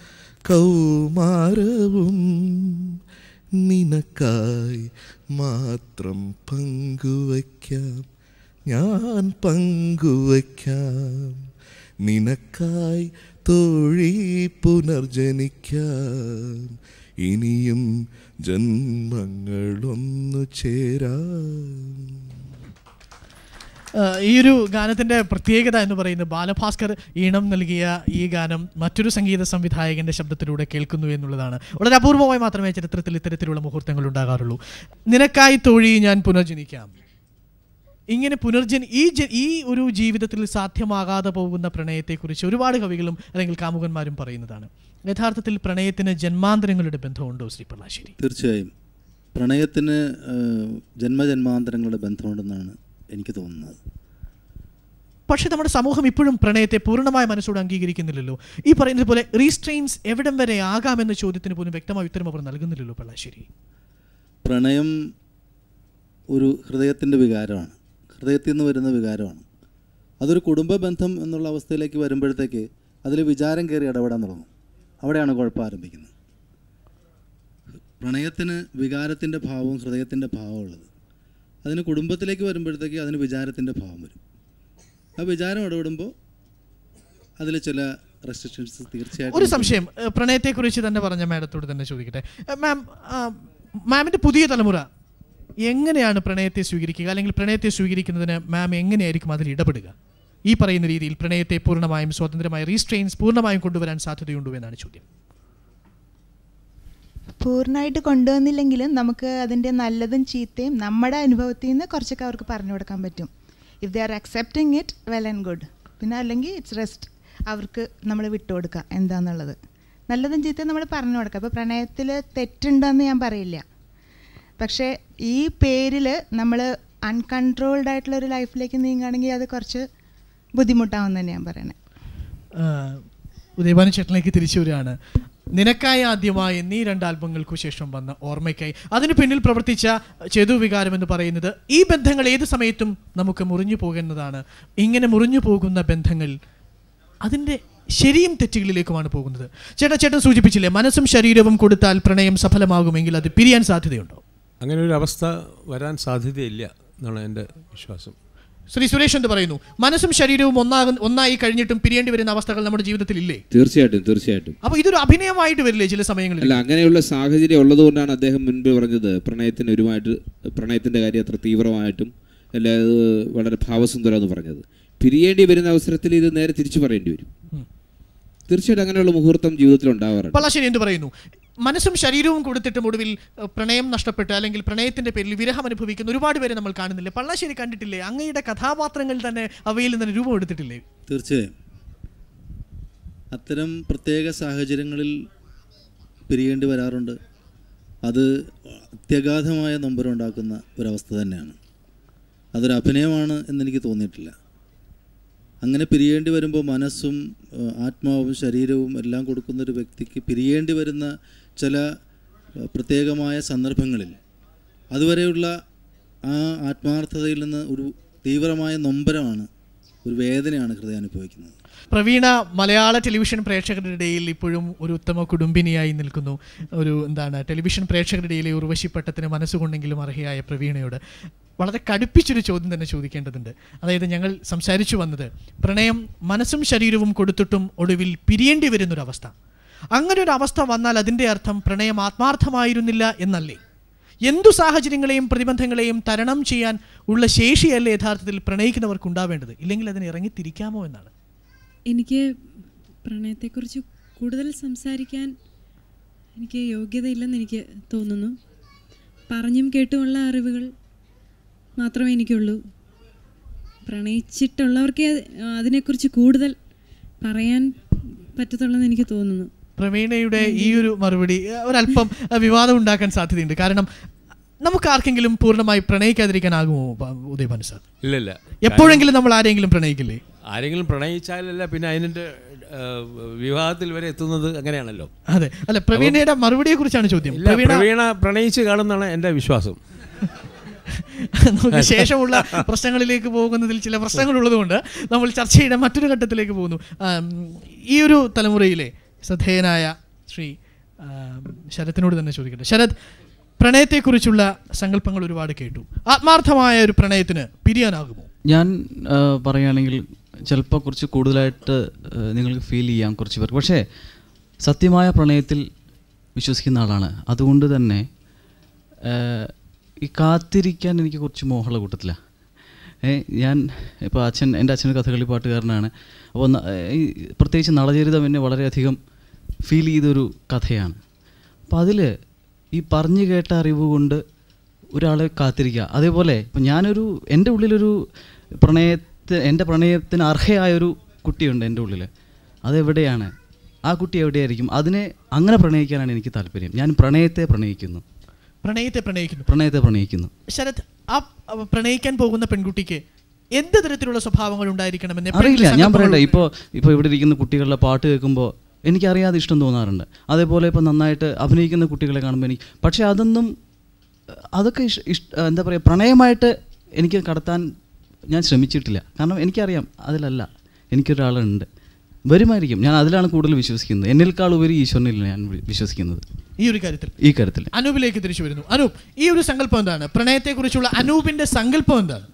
കൗമാരവും നിനക്കായി മാത്രം പങ്കുവയ്ക്കാം. ഞാൻ പങ്കുവയ്ക്കാം. നിനക്കായി തൊഴി പുനർജനിക്കാം. ഇനിയും ജന്മങ്ങളൊന്നു ചേരാ. ഈ ഒരു ഗാനത്തിന്റെ പ്രത്യേകത എന്ന് പറയുന്നത് ബാലഭാസ്കർ ഈണം നൽകിയ ഈ ഗാനം മറ്റൊരു സംഗീത സംവിധായകന്റെ ശബ്ദത്തിലൂടെ കേൾക്കുന്നു എന്നുള്ളതാണ്. വളരെ അപൂർവമായി മാത്രമേ ചരിത്രത്തിൽ ഇത്തരത്തിലുള്ള മുഹൂർത്തങ്ങൾ ഉണ്ടാകാറുള്ളൂ. നിനക്കായി തൊഴി ഞാൻ പുനർജനിക്കാം. ഇങ്ങനെ പുനർജൻ ഈ ഈ ഒരു ജീവിതത്തിൽ സാധ്യമാകാതെ പോകുന്ന പ്രണയത്തെക്കുറിച്ച് ഒരുപാട് കവികളും അല്ലെങ്കിൽ കാമുകന്മാരും പറയുന്നതാണ്. യഥാർത്ഥത്തിൽ പ്രണയത്തിന് ജന്മാന്തരങ്ങളുടെ ബന്ധമുണ്ടോ ശ്രീ പള്ളാശ്ശേരി തീർച്ചയായും. പ്രണയത്തിന് ജന്മജന്മാന്തരങ്ങളുടെ ബന്ധമുണ്ടെന്നാണ് എനിക്ക് തോന്നുന്നത്. പക്ഷേ നമ്മുടെ സമൂഹം ഇപ്പോഴും പ്രണയത്തെ പൂർണമായ മനസ്സോട് അംഗീകരിക്കുന്നില്ലല്ലോ. ഈ പറയുന്നത് പോലെ റീസ്ട്രെയിൻസ് എവിടം വരെ ആകാമെന്ന ചോദ്യത്തിന് പോലും വ്യക്തമായ ഉത്തരം അവർ നൽകുന്നില്ലല്ലോ പള്ളാശ്ശേരി പ്രണയം ഒരു ഹൃദയത്തിന്റെ വികാരമാണ്. ഹൃദയത്തിൽ നിന്ന് വരുന്ന വികാരമാണ്. അതൊരു കുടുംബ ബന്ധം എന്നുള്ള അവസ്ഥയിലേക്ക് വരുമ്പോഴത്തേക്ക് അതിൽ വിചാരം കയറി ഇടപെടാൻ തുടങ്ങും. അവിടെയാണ് കുഴപ്പം ആരംഭിക്കുന്നത്. പ്രണയത്തിന് വികാരത്തിന്റെ ഭാവവും ഹൃദയത്തിന്റെ ഭാവവും ഉള്ളത്. അതിന് കുടുംബത്തിലേക്ക് വരുമ്പോഴത്തേക്ക് അതിന് വിചാരത്തിന്റെ ഭാവം വരും. ആ വിചാരം ഇടപെടുമ്പോൾ അതിൽ ചില റെസ്ട്രിക്ഷൻസ് തീർച്ചയായിട്ടും ഒരു സംശയം പ്രണയത്തെക്കുറിച്ച് തന്നെ പറഞ്ഞ മാഡത്തോട് തന്നെ ചോദിക്കട്ടെ. മാം മാമിന്റെ പുതിയ തലമുറ എങ്ങനെയാണ് പ്രണയത്തെ സ്വീകരിക്കുക? അല്ലെങ്കിൽ പ്രണയത്തെ സ്വീകരിക്കുന്നതിന് മാം എങ്ങനെയായിരിക്കും അതിൽ ഇടപെടുക? ഈ പറയുന്ന രീതിയിൽ പ്രണയത്തെ പൂർണമായും സ്വതന്ത്രമായ റീസ്ട്രെയിൻസ് പൂർണമായും കൊണ്ടുവരാൻ സാധ്യതയുണ്ടോ എന്നാണ് ചോദ്യം. പൂർണമായിട്ട് കൊണ്ടുവന്നില്ലെങ്കിലും നമുക്ക് അതിന്റെ നല്ലതും ചീത്തയും നമ്മുടെ അനുഭവത്തിൽ നിന്ന് കുറച്ചൊക്കെ അവർക്ക് പറഞ്ഞു കൊടുക്കാൻ പറ്റും. If they are accepting it well and good പിന്നെ അല്ലെങ്കിൽ ഇറ്റ്സ് റെസ്റ്റ് അവർക്ക് നമ്മൾ വിട്ടുകൊടുക്കുക എന്താണെന്നുള്ളത് നല്ലതും ചീത്തയും നമ്മൾ പറഞ്ഞു കൊടുക്കുക. അപ്പോൾ പ്രണയത്തിൽ തെറ്റുണ്ടെന്ന് ഞാൻ പറയില്ല. പക്ഷേ ഈ പേരിൽ നമ്മൾ അൺകൺട്രോൾഡ് ആയിട്ടുള്ള ഒരു ലൈഫിലേക്ക് നീങ്ങുകയാണെങ്കിൽ അത് കുറച്ച് ബുദ്ധിമുട്ടാവും തന്നെ ഞാൻ പറയണേ ഉദയഭാനു ചേട്ടനിലേക്ക് തിരിച്ചു വരികയാണ്. നിനക്കായി ആദ്യമായി എന്നീ രണ്ട് ആൽബങ്ങൾക്കു ശേഷം വന്ന ഓർമ്മയ്ക്കായി. അതിന് പിന്നിൽ പ്രവർത്തിച്ച ചേതു വികാരം എന്ന് പറയുന്നത് ഈ ബന്ധങ്ങൾ ഏത് സമയത്തും നമുക്ക് മുറിഞ്ഞു പോകുന്നതാണ്. ഇങ്ങനെ മുറിഞ്ഞു പോകുന്ന ബന്ധങ്ങൾ അതിന്റെ ശരിയും തെറ്റുകളിലേക്കുമാണ് പോകുന്നത്. ചേട്ടാ ചേട്ടൻ സൂചിപ്പിച്ചില്ലേ മനസ്സും ശരീരവും കൊടുത്താൽ പ്രണയം സഫലമാകുമെങ്കിൽ അത് പിരിയാൻ സാധ്യതയുണ്ടോ? അങ്ങനെ ഒരു അവസ്ഥ വരാൻ സാധ്യതയില്ല എന്നാണ് എന്റെ വിശ്വാസം. ശ്രീ സുരേഷ് എന്ത് പറയുന്നു? മനസ്സും ശരീരവും ഒന്നാകും ഒന്നായി കഴിഞ്ഞിട്ടും പിരിയേണ്ടി വരുന്ന അവസ്ഥകൾ നമ്മുടെ ജീവിതത്തിൽ ഇല്ലേ? തീർച്ചയായിട്ടും തീർച്ചയായിട്ടും. അപ്പൊ ഇതൊരു അഭിനയമായിട്ട് വരില്ലേ ചില സമയങ്ങളിൽ? അല്ല അങ്ങനെയുള്ള സാഹചര്യം ഉള്ളതുകൊണ്ടാണ് അദ്ദേഹം മുൻപ് പറഞ്ഞത് പ്രണയത്തിന് ഒരുമായിട്ട് പ്രണയത്തിന്റെ കാര്യം അത്ര തീവ്രമായിട്ടും അല്ല അത് വളരെ ഭാവസുന്ദരം എന്ന് പറഞ്ഞത്. പിരിയേണ്ടി വരുന്ന അവസരത്തിൽ ഇത് നേരെ തിരിച്ചു പറയേണ്ടി വരും. തീർച്ചയായിട്ടും അങ്ങനെയുള്ള മുഹൂർത്തം ജീവിതത്തിൽ ഉണ്ടാവാറുണ്ട്. പള്ളശ്ശേരി എന്ത് പറയുന്നു? മനസ്സും ശരീരവും കൊടുത്തിട്ടും ഒടുവിൽ പ്രണയം നഷ്ടപ്പെട്ട് അല്ലെങ്കിൽ പ്രണയത്തിന്റെ പേരിൽ വിരഹം അനുഭവിക്കുന്ന ഒരുപാട് പേരെ നമ്മൾ കാണുന്നില്ല? പള്ളാശ്ശേരി കണ്ടിട്ടില്ലേ? അങ്ങയുടെ കഥാപാത്രങ്ങൾ തന്നെ അവയിൽ നിന്ന് രൂപം എടുത്തിട്ടില്ലേ? തീർച്ചയായും. അത്തരം പ്രത്യേക സാഹചര്യങ്ങളിൽ പിരിയേണ്ടി വരാറുണ്ട്. അത് അത്യഗാധമായ നൊമ്പരമുണ്ടാക്കുന്ന ഒരവസ്ഥ തന്നെയാണ്. അതൊരു അഭിനയമാണ് എന്നെനിക്ക് തോന്നിയിട്ടില്ല. അങ്ങനെ പിരിയേണ്ടി വരുമ്പോൾ മനസ്സും ആത്മാവും ശരീരവും എല്ലാം കൊടുക്കുന്ന ഒരു വ്യക്തിക്ക് പിരിയേണ്ടി വരുന്ന ചില പ്രത്യേകമായ സന്ദർഭങ്ങളിൽ അതുവരെയുള്ള ആ ആത്മാർത്ഥതയിൽ നിന്ന് ഒരു തീവ്രമായ നൊമ്പരമാണ് ഒരു വേദനയാണ് ഹൃദയം അനുഭവിക്കുന്നത്. പ്രവീണ മലയാള ടെലിവിഷൻ പ്രേക്ഷകരുടെ ഇടയിൽ ഇപ്പോഴും ഒരു ഉത്തമ കുടുംബിനിയായി നിൽക്കുന്നു. ഒരു എന്താണ് ടെലിവിഷൻ പ്രേക്ഷകരുടെ ഇടയിലെ ഉർവശിപ്പട്ടത്തിന് മനസ്സുകൊണ്ടെങ്കിലും അർഹയായ പ്രവീണയോട് വളരെ കടുപ്പിച്ചൊരു ചോദ്യം തന്നെ ചോദിക്കേണ്ടതുണ്ട്. അതായത് ഞങ്ങൾ സംസാരിച്ചു വന്നത് പ്രണയം മനസ്സും ശരീരവും കൊടുത്തിട്ടും ഒടുവിൽ പിരിയേണ്ടി വരുന്നൊരവസ്ഥ. അങ്ങനെ ഒരു അവസ്ഥ വന്നാൽ അതിന്റെ അർത്ഥം പ്രണയം ആത്മാർത്ഥമായിരുന്നില്ല എന്നല്ലേ? എന്തു സാഹചര്യങ്ങളെയും പ്രതിബന്ധങ്ങളെയും തരണം ചെയ്യാൻ ഉള്ള ശേഷിയല്ല യഥാർത്ഥത്തിൽ പ്രണയിക്കുന്നവർക്ക് ഉണ്ടാവേണ്ടത് ഇല്ലെങ്കിൽ അതിന് ഇറങ്ങിത്തിരിക്കാമോ എന്നാണ്. എനിക്ക് പ്രണയത്തെക്കുറിച്ച് കൂടുതൽ സംസാരിക്കാൻ എനിക്ക് യോഗ്യതയില്ലെന്ന് എനിക്ക് തോന്നുന്നു. പറഞ്ഞും കേട്ടുമുള്ള അറിവുകൾ മാത്രമേ എനിക്കുള്ളൂ. പ്രണയിച്ചിട്ടുള്ളവർക്കേ അതിനെക്കുറിച്ച് കൂടുതൽ പറയാൻ പറ്റത്തുള്ളെന്ന് എനിക്ക് തോന്നുന്നു. പ്രവീണയുടെ ഈ ഒരു മറുപടി ഒരല്പം വിവാദം ഉണ്ടാക്കാൻ സാധ്യതയുണ്ട്. കാരണം നമുക്ക് ആർക്കെങ്കിലും പൂർണമായി പ്രണയിക്കാതിരിക്കാനാകുമോ ഉദയഭാനു സാർ? ഇല്ലല്ല. എപ്പോഴെങ്കിലും നമ്മൾ ആരെങ്കിലും പ്രണയിക്കില്ലേ? ആരെങ്കിലും പ്രണയിച്ചാലല്ല പിന്നെ അതിന്റെ വിവാഹത്തിൽ വരെ എത്തുന്നത് അങ്ങനെയാണല്ലോ. അതെ. അല്ല പ്രവീണയുടെ മറുപടിയെ കുറിച്ചാണ് ചോദ്യം. പ്രവീണ പ്രണയിച്ച് കാണുന്നതാണ് എന്റെ വിശ്വാസം. നമുക്ക് ശേഷമുള്ള പ്രശ്നങ്ങളിലേക്ക് പോകുന്നതിൽ ചില പ്രശ്നങ്ങളുള്ളതുകൊണ്ട് നമ്മൾ ചർച്ചയുടെ മറ്റൊരു ഘട്ടത്തിലേക്ക് പോകുന്നു. ഈ ഒരു തലമുറയിലെ ശ്രദ്ധേയനായ ശ്രീ ശരത്തിനോട് തന്നെ ചോദിക്കട്ടെ. ശരത് പ്രണയത്തെക്കുറിച്ചുള്ള സങ്കല്പങ്ങൾ ഒരുപാട് കേട്ടു. ആത്മാർത്ഥമായ ഒരു പ്രണയത്തിന് പിരിയാനാകുമോ? ഞാൻ പറയുകയാണെങ്കിൽ ചിലപ്പോൾ കുറച്ച് കൂടുതലായിട്ട് നിങ്ങൾക്ക് ഫീൽ ചെയ്യാം കുറച്ച് പേർക്ക്. പക്ഷേ സത്യമായ പ്രണയത്തിൽ വിശ്വസിക്കുന്ന ആളാണ്. അതുകൊണ്ട് തന്നെ ഈ കാത്തിരിക്കാൻ എനിക്ക് കുറച്ച് മോഹമുള്ള കൂട്ടത്തിലാണ് ഏ ഞാൻ ഇപ്പോൾ അച്ഛൻ എന്റെ അച്ഛൻ കഥകളി പാട്ടുകാരനാണ്. അപ്പോൾ പ്രത്യേകിച്ച് നളചരിതം എന്നെ വളരെയധികം ഫീൽ ചെയ്തൊരു കഥയാണ്. അപ്പോൾ അതിൽ ഈ പറഞ്ഞു കേട്ട അറിവ് കൊണ്ട് ഒരാളെ കാത്തിരിക്കുക. അതേപോലെ ഇപ്പം ഞാനൊരു എന്റെ ഉള്ളിലൊരു പ്രണയത്തിന് എന്റെ പ്രണയത്തിന് അർഹയായൊരു കുട്ടിയുണ്ട് എന്റെ ഉള്ളിൽ അതെവിടെയാണ്? ആ കുട്ടി എവിടെയായിരിക്കും? അതിനെ അങ്ങനെ പ്രണയിക്കാനാണ് എനിക്ക് താല്പര്യം. ഞാൻ പ്രണയത്തെ പ്രണയിക്കുന്നു. പ്രണയത്തെ പ്രണയിക്കുന്നു. പ്രണയത്തെ പ്രണയിക്കുന്നു. ശരത് ആ പ്രണയിക്കാൻ പോകുന്ന പെൺകുട്ടിക്ക് എന്ത് തരത്തിലുള്ള സ്വഭാവങ്ങൾ ഉണ്ടായിരിക്കണമെന്ന് അറിയില്ല. ഞാൻ പറയണ്ടേ. ഇപ്പോൾ ഇപ്പോൾ ഇവിടെ ഇരിക്കുന്ന കുട്ടികളുടെ പാട്ട് കേൾക്കുമ്പോൾ എനിക്കറിയാതെ ഇഷ്ടം തോന്നാറുണ്ട്. അതേപോലെ ഇപ്പോൾ നന്നായിട്ട് അഭിനയിക്കുന്ന കുട്ടികളെ കാണുമ്പോൾ എനിക്ക് പക്ഷേ അതൊന്നും അതൊക്കെ ഇഷ് ഇഷ് എന്താ പറയുക പ്രണയമായിട്ട് എനിക്ക് കടത്താൻ ഞാൻ ശ്രമിച്ചിട്ടില്ല. കാരണം എനിക്കറിയാം അതിലല്ല എനിക്കൊരാളുണ്ട്. വരുമായിരിക്കും. ഞാൻ അതിലാണ് കൂടുതൽ വിശ്വസിക്കുന്നത്. എന്നേക്കാൾ ഉപരി ഈശ്വരനില്ല ഞാൻ വിശ്വസിക്കുന്നത്. ഈ ഒരു കാര്യത്തിൽ. ഈ കാര്യത്തിൽ. അനൂപിലേക്ക് തിരിച്ചു വരുന്നു. അനൂപ് ഈ ഒരു സങ്കല്പം എന്താണ്? പ്രണയത്തെക്കുറിച്ചുള്ള അനൂപിന്റെ സങ്കല്പം എന്താണ്?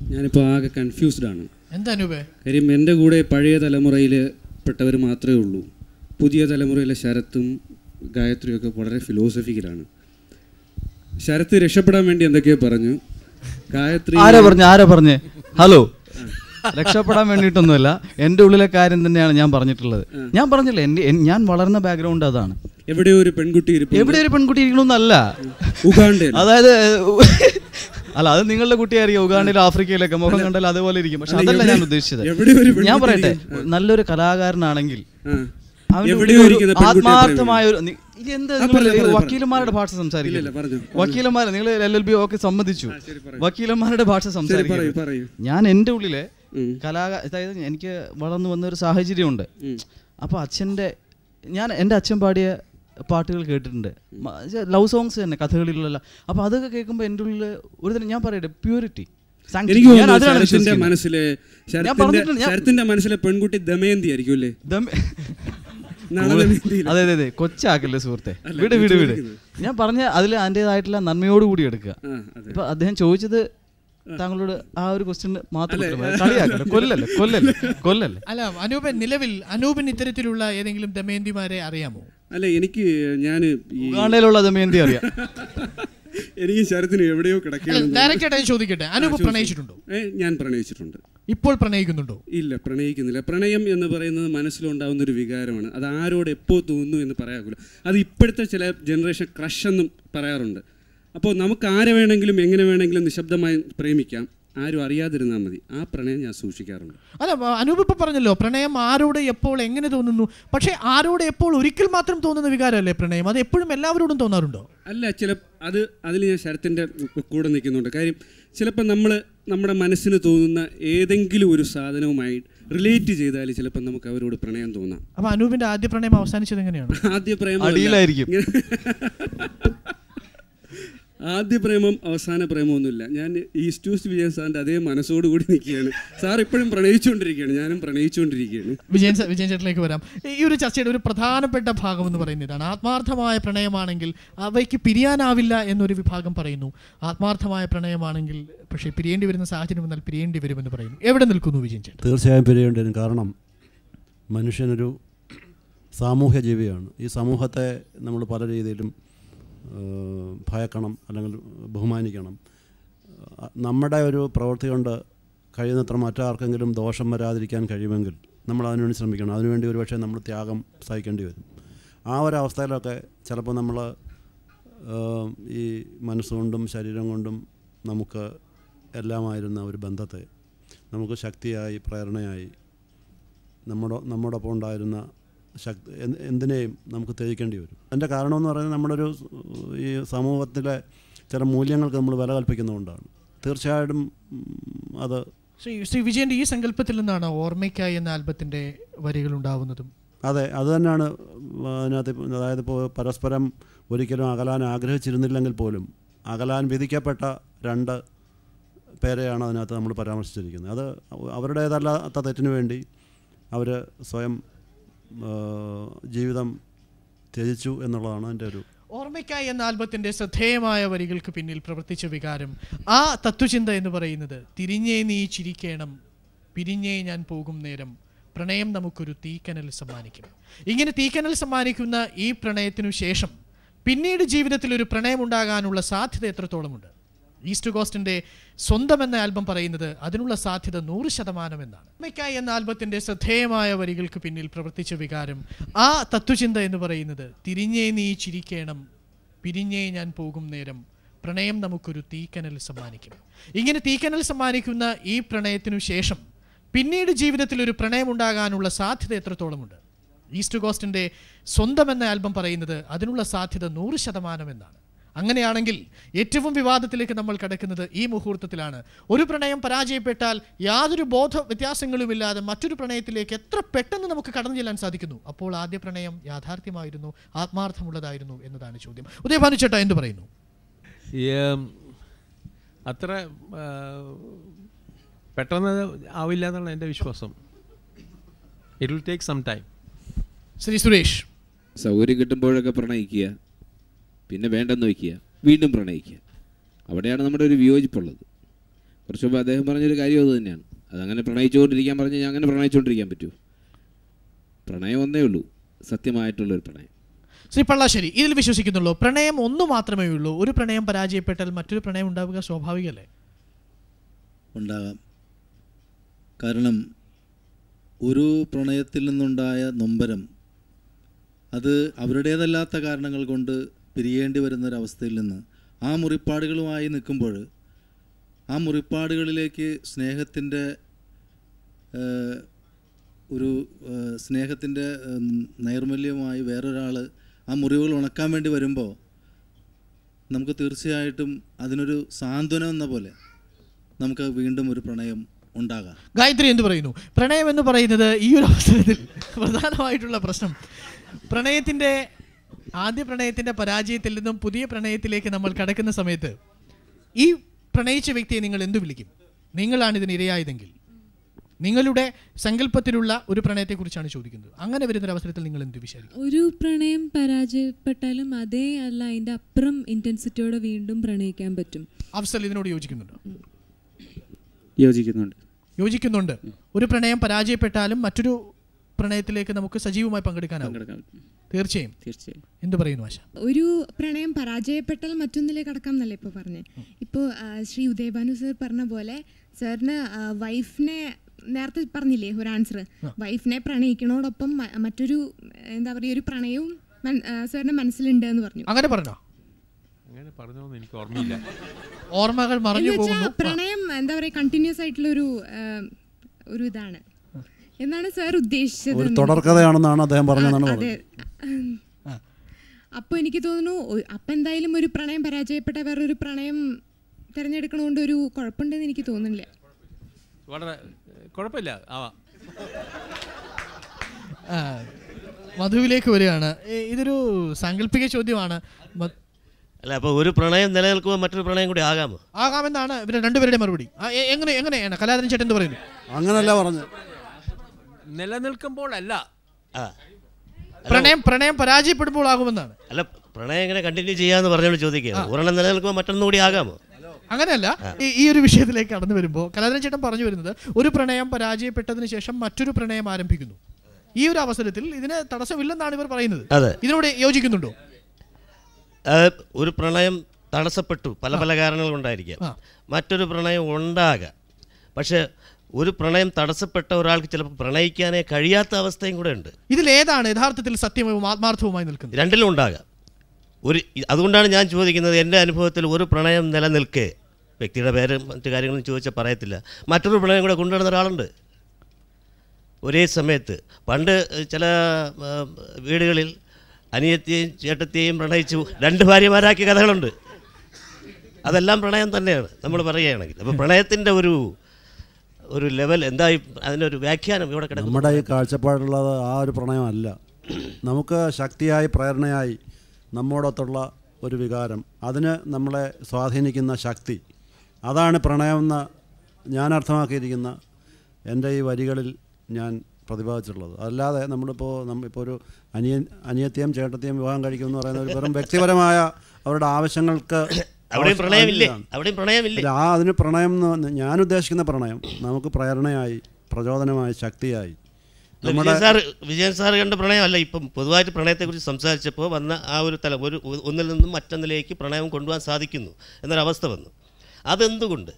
ഞാനിപ്പോൾ ആകെ കൺഫ്യൂസ്ഡ് ആണ്. എന്താ അനൂപേ? കാര്യം എന്റെ കൂടെ പഴയ തലമുറയിൽ പെട്ടവർ മാത്രമേ ഉള്ളൂ. പുതിയ തലമുറയിലെ ശരത്തും ഗായത്രിയൊക്കെ വളരെ ഫിലോസഫിക്കലാണ് ശരത്ത് രക്ഷപ്പെടാൻ വേണ്ടി എന്തൊക്കെയോ പറഞ്ഞു. ഗായത്രി ആരാ പറഞ്ഞു? ആരാ പറഞ്ഞേ? ഹലോ. രക്ഷപ്പെടാൻ വേണ്ടിയിട്ടൊന്നുമല്ല എന്റെ ഉള്ളിലെ കാര്യം തന്നെയാണ് ഞാൻ പറഞ്ഞിട്ടുള്ളത്. ഞാൻ പറഞ്ഞില്ല എന്റെ എൻ- ഞാൻ വളർന്ന ബാക്ക്ഗ്രൗണ്ട് അതാണ്. എവിടെയോ ഒരു പെൺകുട്ടി. എവിടെ ഒരു പെൺകുട്ടി ഇരിക്കണമെന്നല്ല. ഉഗാണ്ടയിൽ. അതായത് അല്ല അത് നിങ്ങളുടെ കുട്ടിയായിരിക്കും. ഉഗാണ്ടിലും ആഫ്രിക്കയിലൊക്കെ മുഖം കണ്ടാൽ അതുപോലെ ഇരിക്കും. പക്ഷെ അതല്ല ഞാൻ ഉദ്ദേശിച്ചത്. എവിടെ ഞാൻ പറയട്ടെ നല്ലൊരു കലാകാരനാണെങ്കിൽ ആത്മാർത്ഥമായ ഒരു എന്താ. വക്കീലന്മാരുടെ ഭാഷ സംസാരിക്കില്ല. വക്കീലന്മാർ നിങ്ങൾ എൽ എൽ ബി ഒക്കെ സമ്മതിച്ചു. വക്കീലന്മാരുടെ ഭാഷ സംസാരിക്കും ഞാൻ എന്റെ ഉള്ളിലെ കലാ അതായത് എനിക്ക് വളർന്നു വന്ന ഒരു സാഹചര്യമുണ്ട്. അപ്പൊ അച്ഛന്റെ ഞാൻ എന്റെ അച്ഛൻ പാടിയ പാട്ടുകൾ കേട്ടിട്ടുണ്ട്. ലവ് സോങ്സ് തന്നെ കഥകളിലുള്ള. അപ്പൊ അതൊക്കെ കേൾക്കുമ്പോൾ എന്റെ ഉള്ളിൽ ഒരു തന്നെ ഞാൻ പറയട്ടെ പ്യൂരിറ്റി മനസ്സിലെ ശരത്തിന്റെ മനസ്സിലെ പെൺകുട്ടി ദമയന്തി ആയിരിക്കും അല്ലേ? അതെ അതെ അതെ. കൊച്ചാക്കല്ലേ സുഹൃത്തെ. വിട് വിട് വിട്. ഞാൻ പറഞ്ഞ അതിൽ അതിന്റെതായിട്ടുള്ള നന്മയോടുകൂടി എടുക്കുക. ആ, അതെ. ഇപ്പൊ അദ്ദേഹം ചോദിച്ചത് താങ്കളോട് ആ ഒരു ക്വസ്റ്റ്യൻ മാത്രം കൊല്ലല്ലേ കൊല്ലല്ലേ കൊല്ലല്ലേ. അല്ല അനൂപൻ നിലവിൽ അനൂപൻ ഇത്തരത്തിലുള്ള ഏതെങ്കിലും ദമയന്തിമാരെ അറിയാമോ? അല്ല എനിക്ക് ഞാൻ ഉഗാണ്ടയിലുള്ള ദമയന്തി അറിയാം. എനിക്ക് ശരത്തിന് എവിടെയോ കിടക്കുകയാണ് ചോദിക്കട്ടെ. അനൂപ് പ്രണയിച്ചിട്ടുണ്ടോ? ഞാൻ പ്രണയിച്ചിട്ടുണ്ട്. ഇപ്പോൾ പ്രണയിക്കുന്നുണ്ടോ? ഇല്ല പ്രണയിക്കുന്നില്ല. പ്രണയം എന്ന് പറയുന്നത് മനസ്സിലുണ്ടാവുന്ന ഒരു വികാരമാണ്. അത് ആരോട് എപ്പോൾ തോന്നുന്നു എന്ന് പറയാറില്ല. അത് ഇപ്പോഴത്തെ ചില ജനറേഷൻ ക്രഷ് എന്നും പറയാറുണ്ട്. അപ്പോൾ നമുക്ക് ആരെ വേണമെങ്കിലും എങ്ങനെ വേണമെങ്കിലും നിശബ്ദമായി പ്രേമിക്കാം. ആരും അറിയാതിരുന്നാൽ മതി. ആ പ്രണയം ഞാൻ സൂക്ഷിക്കാറുണ്ട്. അല്ല അനൂപ് ഇപ്പൊ പറഞ്ഞല്ലോ പ്രണയം ആരോട് എപ്പോൾ എങ്ങനെ തോന്നുന്നു? പക്ഷേ ആരോട് എപ്പോൾ ഒരിക്കൽ മാത്രം തോന്നുന്ന വികാരമല്ലേ പ്രണയം? അത് എപ്പോഴും എല്ലാവരോടും തോന്നാറുണ്ടോ? അല്ല ചില അത് അതിൽ ഞാൻ ശരത്തിന്റെ കൂടെ നിൽക്കുന്നുണ്ട്. കാര്യം ചിലപ്പോൾ നമ്മൾ നമ്മുടെ മനസ്സിന് തോന്നുന്ന ഏതെങ്കിലും ഒരു സാധനവുമായി റിലേറ്റ് ചെയ്താൽ ചിലപ്പോൾ നമുക്ക് അവരോട് പ്രണയം തോന്നാം. അപ്പൊ അനൂപിന്റെ ആദ്യ പ്രണയം അവസാനിച്ചത് എങ്ങനെയാണ്? ആദ്യ പ്രണയം അടിയിലായിരിക്കും. ആദ്യ പ്രേമം അവസാന പ്രേമമൊന്നുമില്ല. ഞാൻ ഈ സ്റ്റൂസ് വിജയൻ സാറിന്റെ അതേ മനസ്സോടുകൂടി നിൽക്കുകയാണ്. സാർ ഇപ്പോഴും പ്രണയിച്ചുകൊണ്ടിരിക്കുകയാണ്. ഞാനും പ്രണയിച്ചുകൊണ്ടിരിക്കുകയാണ്. വിജയൻ വിജയൻ ചേട്ടനിലേക്ക് വരാം. ഈ ഒരു ചർച്ചയുടെ ഒരു പ്രധാനപ്പെട്ട ഭാഗം എന്ന് പറയുന്നത് ഇതാണ് ആത്മാർത്ഥമായ പ്രണയമാണെങ്കിൽ അവയ്ക്ക് പിരിയാനാവില്ല എന്നൊരു വിഭാഗം പറയുന്നു. ആത്മാർത്ഥമായ പ്രണയമാണെങ്കിൽ പക്ഷേ പിരിയേണ്ടി വരുന്ന സാഹചര്യം എന്നാൽ പിരിയേണ്ടി വരുമെന്ന് പറയുന്നു. എവിടെ നിൽക്കുന്നു വിജയൻ ചേട്ടൻ? തീർച്ചയായും പിരിയേണ്ടി വരും കാരണം മനുഷ്യനൊരു സാമൂഹ്യ ജീവിയാണ് ഈ സമൂഹത്തെ നമ്മൾ പല രീതിയിലും ഭയക്കണം അല്ലെങ്കിൽ ബഹുമാനിക്കണം. നമ്മുടെ ഒരു പ്രവൃത്തി കൊണ്ട് കഴിയുന്നത്ര മറ്റാർക്കെങ്കിലും ദോഷം വരാതിരിക്കാൻ കഴിയുമെങ്കിൽ നമ്മൾ അതിനുവേണ്ടി ശ്രമിക്കണം. അതിനുവേണ്ടി ഒരുപക്ഷെ നമ്മൾ ത്യാഗം സഹിക്കേണ്ടി വരും. ആ ഒരവസ്ഥയിലൊക്കെ ചിലപ്പോൾ നമ്മൾ ഈ മനസ്സുകൊണ്ടും ശരീരം കൊണ്ടും നമുക്ക് എല്ലാമായിരുന്ന ഒരു ബന്ധത്തെ നമുക്ക് ശക്തിയായി പ്രേരണയായി നമ്മുടെ നമ്മോടൊപ്പം ഉണ്ടായിരുന്ന ശക്തി എന്ത് എന്തിനേയും നമുക്ക് ത്യജിക്കേണ്ടി വരും. അതിന്റെ കാരണമെന്ന് പറയുന്നത് നമ്മുടെ ഒരു ഈ സമൂഹത്തിലെ ചില മൂല്യങ്ങൾക്ക് നമ്മൾ വില കൽപ്പിക്കുന്നതുകൊണ്ടാണ്. തീർച്ചയായിട്ടും അത് ശ്രീ ശ്രീ വിജയന്റെ ഈ സങ്കല്പത്തിൽ നിന്നാണ് ഓർമ്മയ്ക്കായി എന്ന ആൽബത്തിന്റെ വരികൾ ഉണ്ടാവുന്നതും. അതെ അത് തന്നെയാണ് അതിനകത്ത് അതായത് ഇപ്പോൾ പരസ്പരം ഒരിക്കലും അകലാൻ ആഗ്രഹിച്ചിരുന്നില്ലെങ്കിൽ പോലും അകലാൻ വിധിക്കപ്പെട്ട രണ്ട് പേരെയാണ് അതിനകത്ത് നമ്മൾ പരാമർശിച്ചിരിക്കുന്നത്. അത് അവരുടേതല്ലാത്ത തെറ്റിനു വേണ്ടി അവർ സ്വയം ജീവിതം ത്യജിച്ചു എന്നുള്ളതാണ് എന്റെ ഒരു ഓർമ്മയ്ക്കായി എന്ന ആൽബത്തിന്റെ ശ്രദ്ധേയമായ വരികൾക്ക് പിന്നിൽ പ്രവർത്തിച്ച വികാരം. ആ തത്വചിന്ത എന്ന് പറയുന്നത് തിരിഞ്ഞേ നീ ചിരിക്കേണം പിരിഞ്ഞേ ഞാൻ പോകും നേരം പ്രണയം നമുക്കൊരു തീക്കനൽ സമ്മാനിക്കും. ഇങ്ങനെ തീക്കനൽ സമ്മാനിക്കുന്ന ഈ പ്രണയത്തിനു ശേഷം പിന്നീട് ജീവിതത്തിൽ ഒരു പ്രണയം ഉണ്ടാകാനുള്ള സാധ്യത എത്രത്തോളമുണ്ട്? ഈസ്റ്റ് കോസ്റ്റിന്റെ സ്വന്തം എന്ന ആൽബം പറയുന്നത് അതിനുള്ള സാധ്യത നൂറ് ശതമാനം എന്നാണ്. ഓർമ്മയ്ക്കായി എന്ന ആൽബത്തിന്റെ ശ്രദ്ധേയമായ വരികൾക്ക് പിന്നിൽ പ്രവർത്തിച്ച വികാരം ആ തത്വചിന്ത എന്ന് പറയുന്നത് തിരിഞ്ഞേ നീ ചിരിക്കേണം പിരിഞ്ഞേ ഞാൻ പോകും നേരം പ്രണയം നമുക്കൊരു തീക്കനൽ സമ്മാനിക്കും. ഇങ്ങനെ തീക്കനൽ സമ്മാനിക്കുന്ന ഈ പ്രണയത്തിനു ശേഷം പിന്നീട് ജീവിതത്തിൽ ഒരു പ്രണയം ഉണ്ടാകാനുള്ള സാധ്യത എത്രത്തോളമുണ്ട്? ഈസ്റ്റ് കോസ്റ്റിന്റെ സ്വന്തം എന്ന ആൽബം പറയുന്നത് അതിനുള്ള സാധ്യത നൂറ് ശതമാനം എന്നാണ്. അങ്ങനെയാണെങ്കിൽ ഏറ്റവും വിവാദത്തിലേക്ക് നമ്മൾ കിടക്കുന്നത് ഈ മുഹൂർത്തത്തിലാണ്. ഒരു പ്രണയം പരാജയപ്പെട്ടാൽ യാതൊരു ബോധ വ്യത്യാസങ്ങളുമില്ലാതെ മറ്റൊരു പ്രണയത്തിലേക്ക് എത്ര പെട്ടെന്ന് നമുക്ക് കടന്നു ചെല്ലാൻ സാധിക്കുന്നു? അപ്പോൾ ആദ്യ പ്രണയം യാഥാർത്ഥ്യമായിരുന്നു ആത്മാർത്ഥമുള്ളതായിരുന്നു എന്നതാണ് ചോദ്യം. ഉദയഭാനു ചേട്ടാ എന്ത് പറയുന്നു? അത്ര പെട്ടെന്ന് ആവില്ല എന്നാണ് എന്റെ വിശ്വാസം. It will take some time Shri Suresh. സൗകര്യം കിട്ടുമ്പോഴൊക്കെ പ്രണയിക്കുക. പിന്നെ വേണ്ടെന്ന് വയ്ക്കുക വീണ്ടും പ്രണയിക്കുക. അവിടെയാണ് നമ്മുടെ ഒരു വിയോജിപ്പുള്ളത്. കുറച്ച് മുമ്പ് അദ്ദേഹം പറഞ്ഞൊരു കാര്യം അത് തന്നെയാണ്. അതങ്ങനെ പ്രണയിച്ചുകൊണ്ടിരിക്കാൻ പറഞ്ഞ് ഞാൻ അങ്ങനെ പ്രണയിച്ചുകൊണ്ടിരിക്കാൻ പറ്റൂ. പ്രണയം ഒന്നേ ഉള്ളൂ. സത്യമായിട്ടുള്ളൊരു പ്രണയം. ശ്രീ പള്ളാശ്ശേരി ഇതിൽ വിശ്വസിക്കുന്നുള്ളൂ. പ്രണയം ഒന്നു മാത്രമേ ഉള്ളൂ. ഒരു പ്രണയം പരാജയപ്പെട്ടാൽ മറ്റൊരു പ്രണയം ഉണ്ടാവുക സ്വാഭാവികമല്ലേ? ഉണ്ടാകാം. കാരണം ഒരു പ്രണയത്തിൽ നിന്നുണ്ടായ നൊമ്പരം അത് അവരുടേതല്ലാത്ത കാരണങ്ങൾ കൊണ്ട് പിരിയേണ്ടി വരുന്നൊരവസ്ഥയിൽ നിന്ന് ആ മുറിപ്പാടുകളുമായി നിൽക്കുമ്പോൾ ആ മുറിപ്പാടുകളിലേക്ക് സ്നേഹത്തിന്റെ ഒരു സ്നേഹത്തിന്റെ നൈർമല്യമായി വേറൊരാൾ ആ മുറിവുകൾ ഉണക്കാൻ വേണ്ടി വരുമ്പോൾ നമുക്ക് തീർച്ചയായിട്ടും അതിനൊരു സാന്ത്വനം എന്ന പോലെ നമുക്ക് വീണ്ടും ഒരു പ്രണയം ഉണ്ടാകാം. ഗായത്രി എന്ത് പറയുന്നു? പ്രണയം എന്ന് പറയുന്നത് ഈ ഒരു അവസരത്തിൽ പ്രധാനമായിട്ടുള്ള പ്രശ്നം. പ്രണയത്തിന്റെ ആദ്യ പ്രണയത്തിന്റെ പരാജയത്തിൽ നിന്നും പുതിയ പ്രണയത്തിലേക്ക് നമ്മൾ കടക്കുന്ന സമയത്ത് ഈ പ്രണയിച്ച വ്യക്തിയെ നിങ്ങൾ എന്തു വിളിക്കും? നിങ്ങളാണ് ഇതിന് ഇരയായതെങ്കിൽ. നിങ്ങളുടെ സങ്കല്പത്തിലുള്ള ഒരു പ്രണയത്തെക്കുറിച്ചാണ് ചോദിക്കുന്നത്. അങ്ങനെ വരുന്ന അവസരത്തിൽ നിങ്ങൾ എന്ത് വിചാരിക്കും ഒരു പ്രണയം പരാജയപ്പെട്ടാലും അതേ അല്ല അതിന്റെ അപ്പുറം ഇന്റൻസിറ്റിയോടെ വീണ്ടും പ്രണയിക്കാൻ പറ്റും. അഫ്സൽ ഇതിനോട് യോജിക്കുന്നുണ്ടോ? യോജിക്കുന്നുണ്ട്. യോജിക്കുന്നുണ്ട്. ഒരു പ്രണയം പരാജയപ്പെട്ടാലും മറ്റൊരു പ്രണയത്തിലേക്ക് നമുക്ക് സജീവമായി പങ്കെടുക്കാനാവും. തീർച്ചയായും. തീർച്ചയായും. എന്ത് പറയുന്നു ആശ ഒരു പ്രണയം പരാജയപ്പെട്ടാൽ മറ്റൊന്നിലേക്ക് കടക്കാം എന്നല്ലേ ഇപ്പോൾ പറഞ്ഞേ? ഇപ്പോൾ ശ്രീ ഉദയഭാനു സർ പറഞ്ഞ പോലെ സാറിന് വൈഫിനെ നേരത്തെ പറഞ്ഞില്ലേ ഒരു ആൻസർ വൈഫിനെ പ്രണയിക്കണോടൊപ്പം മറ്റൊരു എന്താ പറയുക ഒരു പ്രണയവും സാറിന്റെ മനസ്സിലുണ്ട് എന്ന് പറഞ്ഞു. അങ്ങനെ പറഞ്ഞോ? അങ്ങനെ പറഞ്ഞോന്ന് എനിക്ക് ഓർമ്മയില്ല. ഓർമ്മകൾ മറഞ്ഞു പോകുന്നു. പ്രണയം എന്താ പറയുക കണ്ടിന്യൂസ് ആയിട്ടുള്ള ഒരു ഒരു ഇതാണ്. എന്നാണ് സാർ ഉദ്ദേശിച്ചത് ഒരു തുടർക്കഥയാണെന്നാണ് അദ്ദേഹം പറഞ്ഞതെന്നാണ് അതെ. അപ്പോൾ എനിക്ക് തോന്നുന്നു അപ്പൊ എന്തായാലും ഒരു പ്രണയം പരാജയപ്പെട്ട വേറൊരു പ്രണയം തിരഞ്ഞെടുക്കണോണ്ട് ഒരു കുഴപ്പമുണ്ടെന്ന് എനിക്ക് തോന്നുന്നില്ല. വളരെ കുഴപ്പമില്ല. ആവാം. മധുവിലേക്ക് വരികയാണ്. ഇതൊരു സാങ്കല്പിക ചോദ്യമാണ്. അല്ല അപ്പോൾ ഒരു പ്രണയം നിലനിൽക്കുമ്പോൾ മറ്റൊരു പ്രണയം കൂടി ആകാമോ? ആകാമെന്നാണ് ഇവരെ രണ്ടുപേരുടെ മറുപടി. എങ്ങനെ എങ്ങനെ എങ്ങനെയാണ്? കലാധരൻ ചേട്ടൻ എന്ന് പറയുന്നു? അങ്ങനല്ല പറഞ്ഞു നിലനിൽക്കുമ്പോൾ അല്ല ആ. പ്രണയം പ്രണയം പരാജയപ്പെടുമ്പോൾ ആകുമെന്നാണ്. അല്ല പ്രണയം എങ്ങനെ കണ്ടിന്യൂ ചെയ്യാന്ന് പറഞ്ഞോട് ചോദിക്കുക. ഒരെണ്ണം നിലനിൽക്കുമ്പോൾ മറ്റൊന്നും കൂടി ആകാമോ? അങ്ങനെയല്ല ഈ- ഒരു വിഷയത്തിലേക്ക് കടന്നു വരുമ്പോൾ കലാധരൻ ചേട്ടൻ പറഞ്ഞു വരുന്നത് ഒരു പ്രണയം പരാജയപ്പെട്ടതിന് ശേഷം മറ്റൊരു പ്രണയം ആരംഭിക്കുന്നു. ഈ ഒരു അവസരത്തിൽ ഇതിന് തടസ്സമില്ലെന്നാണ് ഇവർ പറയുന്നത്. ഇതിനോട് യോജിക്കുന്നുണ്ടോ? ഒരു പ്രണയം തടസ്സപ്പെട്ടു. പല പല കാരണങ്ങൾ കൊണ്ടായിരിക്കാം. മറ്റൊരു പ്രണയം ഉണ്ടാകാം. പക്ഷേ ഒരു പ്രണയം തടസ്സപ്പെട്ട ഒരാൾക്ക് ചിലപ്പോൾ പ്രണയിക്കാനേ കഴിയാത്ത അവസ്ഥയും കൂടെ ഉണ്ട്. ഇതിലേതാണ് യഥാർത്ഥത്തിൽ സത്യവും ആത്മാർത്ഥവുമായി നിൽക്കുന്നത്? രണ്ടിലും ഉണ്ടാകാം. ഒരു അതുകൊണ്ടാണ് ഞാൻ ചോദിക്കുന്നത് എന്റെ അനുഭവത്തിൽ ഒരു പ്രണയം നിലനിൽക്കെ. വ്യക്തിയുടെ പേര് മറ്റു കാര്യങ്ങളും ചോദിച്ചാൽ പറയത്തില്ല. മറ്റൊരു പ്രണയം കൂടെ കൊണ്ടുവരുന്ന ഒരാളുണ്ട്. ഒരേ സമയത്ത് പണ്ട് ചില വീടുകളിൽ അനിയത്തെയും ചേട്ടത്തെയും പ്രണയിച്ചു രണ്ട് ഭാര്യമാരാക്കിയ കഥകളുണ്ട്. അതെല്ലാം പ്രണയം തന്നെയാണ്. നമ്മൾ പറയുകയാണെങ്കിൽ. അപ്പോൾ പ്രണയത്തിന്റെ ഒരു ഒരു ലെവൽ എന്തായി? അതിനൊരു വ്യാഖ്യാനം ഇവിടെ കിടക്കും നമ്മുടെ ഈ കാഴ്ചപ്പാടുള്ളത് ആ ഒരു പ്രണയമല്ല. നമുക്ക് ശക്തിയായി പ്രേരണയായി നമ്മോടൊത്തുള്ള ഒരു വികാരം. അതിന് നമ്മളെ സ്വാധീനിക്കുന്ന ശക്തി. അതാണ് പ്രണയം എന്ന് ഞാൻ അർത്ഥമാക്കിയിരിക്കുന്ന എന്റെ ഈ വരികളിൽ ഞാൻ പ്രതിപാദിച്ചിട്ടുള്ളത്. അല്ലാതെ നമ്മളിപ്പോൾ നമ്മ ഇപ്പോൾ ഒരു അനിയ അനിയത്തെയും ചേട്ടത്തെയും വിവാഹം കഴിക്കുമെന്ന് പറയുന്ന ഒരു വെറും വ്യക്തിപരമായ അവരുടെ ആവശ്യങ്ങൾക്ക് അവിടെയും പ്രണയമില്ലേ? അതിലാണ്. അവിടെയും പ്രണയമില്ലേ? ആ അതിന് പ്രണയം എന്ന് ഞാൻ ഉദ്ദേശിക്കുന്ന പ്രണയം നമുക്ക് പ്രേരണയായി പ്രചോദനമായി ശക്തിയായി. വിജയൻ സാർ വിജയൻ സാർ കണ്ട പ്രണയമല്ല ഇപ്പം പൊതുവായിട്ട് പ്രണയത്തെക്കുറിച്ച് സംസാരിച്ചപ്പോൾ വന്ന ആ ഒരു തലം ഒരു ഒന്നിൽ നിന്നും മറ്റൊന്നിലേക്ക് പ്രണയം കൊണ്ടുപോകാൻ സാധിക്കുന്നു എന്നൊരവസ്ഥ വന്നു. അതെന്തുകൊണ്ട്?